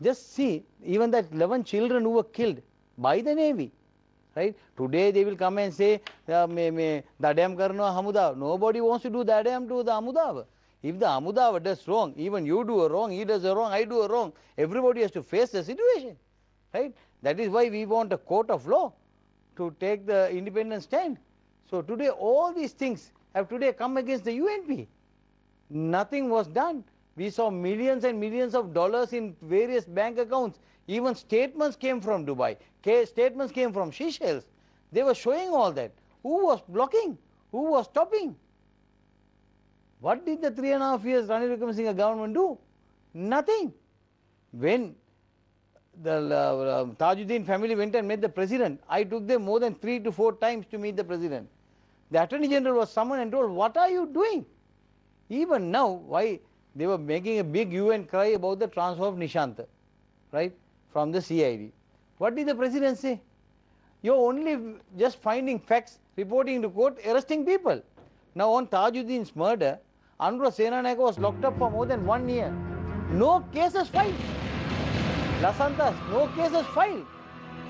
Just see, even that 11 children who were killed by the Navy, right? Today they will come and say, uh, dadam karna hamudav. Nobody wants to do dadam to the hamudav. If the hamudav does wrong, even you do a wrong, he does a wrong, I do a wrong, everybody has to face the situation, right? That is why we want a court of law to take the independent stand. So today all these things have today come against the UNP. Nothing was done. We saw millions and millions of dollars in various bank accounts. Even statements came from Dubai. Statements came from Seychelles. They were showing all that. Who was blocking? Who was stopping? What did the three and a half years Ranil Wickremesinghe government do? Nothing. When the uh, Thajudeen family went and met the president, I took them more than three to four times to meet the president. The attorney general was summoned and told, What are you doing? Even now, why they were making a big UN cry about the transfer of Nishant, right, from the CID. What did the president say? You're only just finding facts, reporting to court, arresting people. Now, on Thajudeen's murder, Anura Senanayake was locked up for more than one year. No cases filed. Lasantha's, no cases filed.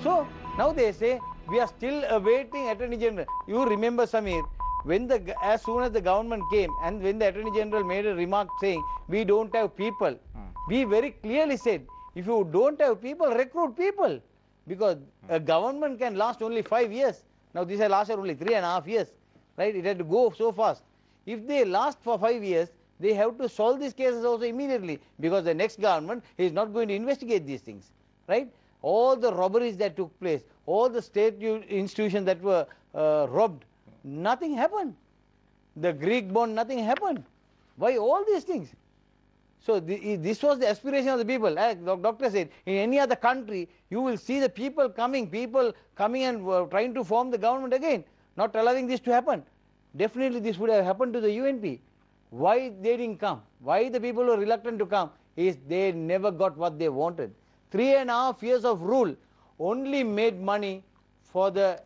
So, now they say, we are still awaiting Attorney General. You remember, Samir, when the as soon as the government came and when the Attorney General made a remark saying, we don't have people, hmm. we very clearly said, if you don't have people, recruit people. Because hmm. a government can last only five years. Now, this has lasted only three and a half years, right? It had to go so fast. If they last for five years, they have to solve these cases also immediately because the next government is not going to investigate these things, right? All the robberies that took place, all the state institutions that were uh, robbed, nothing happened. The Greek bond, nothing happened. Why all these things? So the, this was the aspiration of the people. Like the doctor said, in any other country, you will see the people coming, people coming and uh, trying to form the government again, not allowing this to happen. Definitely this would have happened to the UNP. Why they didn't come? Why the people were reluctant to come? Is they never got what they wanted. Three and a half years of rule only made money for the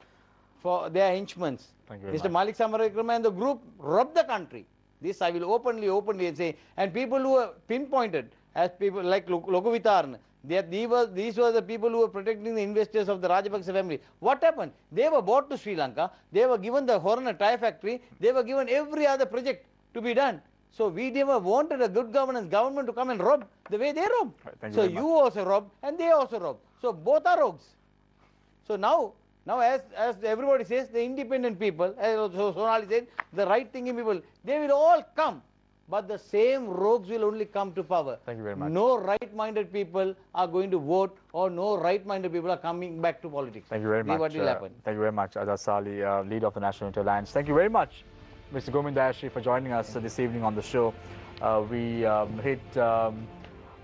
for their henchmen. Thank you Mr. Malik Samarawickrama and the group robbed the country. This I will openly, openly say. And people who were pinpointed as people like Lok- Lokovitarn, they, these, were, these were the people who were protecting the investors of the Rajapaksa family. What happened? They were bought to Sri Lanka. They were given the Horana tire factory. They were given every other project to be done. So we never wanted a good governance government to come and rob the way they rob. you so very you also rob and they also rob. So both are rogues. So now, now as, as everybody says, the independent people, as also Sonali said, the right thinking people, they will all come. But the same rogues will only come to power. Thank you very much. No right-minded people are going to vote or no right-minded people are coming back to politics. Thank you very See much. what will uh, happen. Thank you very much, Azad Sali, uh, leader of the National Alliance. Thank you very much, Mr. Gomin Dayasri, for joining us uh, this evening on the show. Uh, we um, hit um,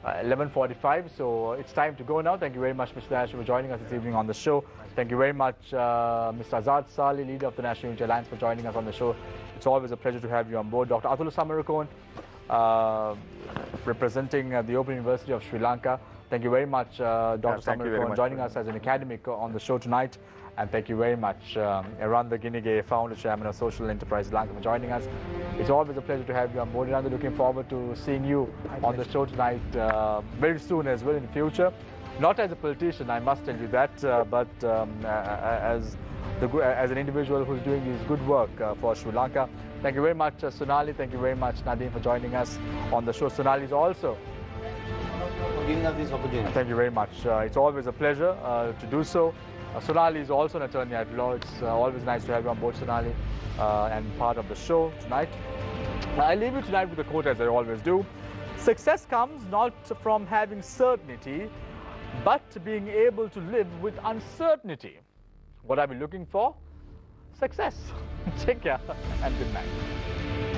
uh, 11.45, so it's time to go now. Thank you very much, Mr. Dayashri, for joining us this evening on the show. Thank you very much, uh, Mr. Azad Sali, leader of the National Unity Alliance, for joining us on the show. It's always a pleasure to have you on board. Dr. Atula Samarakoon, uh, representing uh, the Open University of Sri Lanka. Thank you very much, uh, Dr. you Samarakoon, joining us as an academic on the show tonight. And thank you very much, um, Eranda Ginige, founder, chairman of Social Enterprise Lanka, for joining us. It's always a pleasure to have you on board. Eranda, looking forward to seeing you on the show tonight uh, very soon as well in the future. Not as a politician, I must tell you that, uh, but um, uh, as the, as an individual who's doing his good work uh, for Sri Lanka. Thank you very much, uh, Sonali. Thank you very much, Nadeem, for joining us on the show. Sonali is also For giving us this opportunity. Thank you very much. Uh, it's always a pleasure uh, to do so. Uh, Sonali is also an attorney at law. It's uh, always nice to have you on board, Sonali, uh, and part of the show tonight. I leave you tonight with a quote, as I always do. Success comes not from having certainty, but being able to live with uncertainty. What are we looking for? Success. Take care and good night.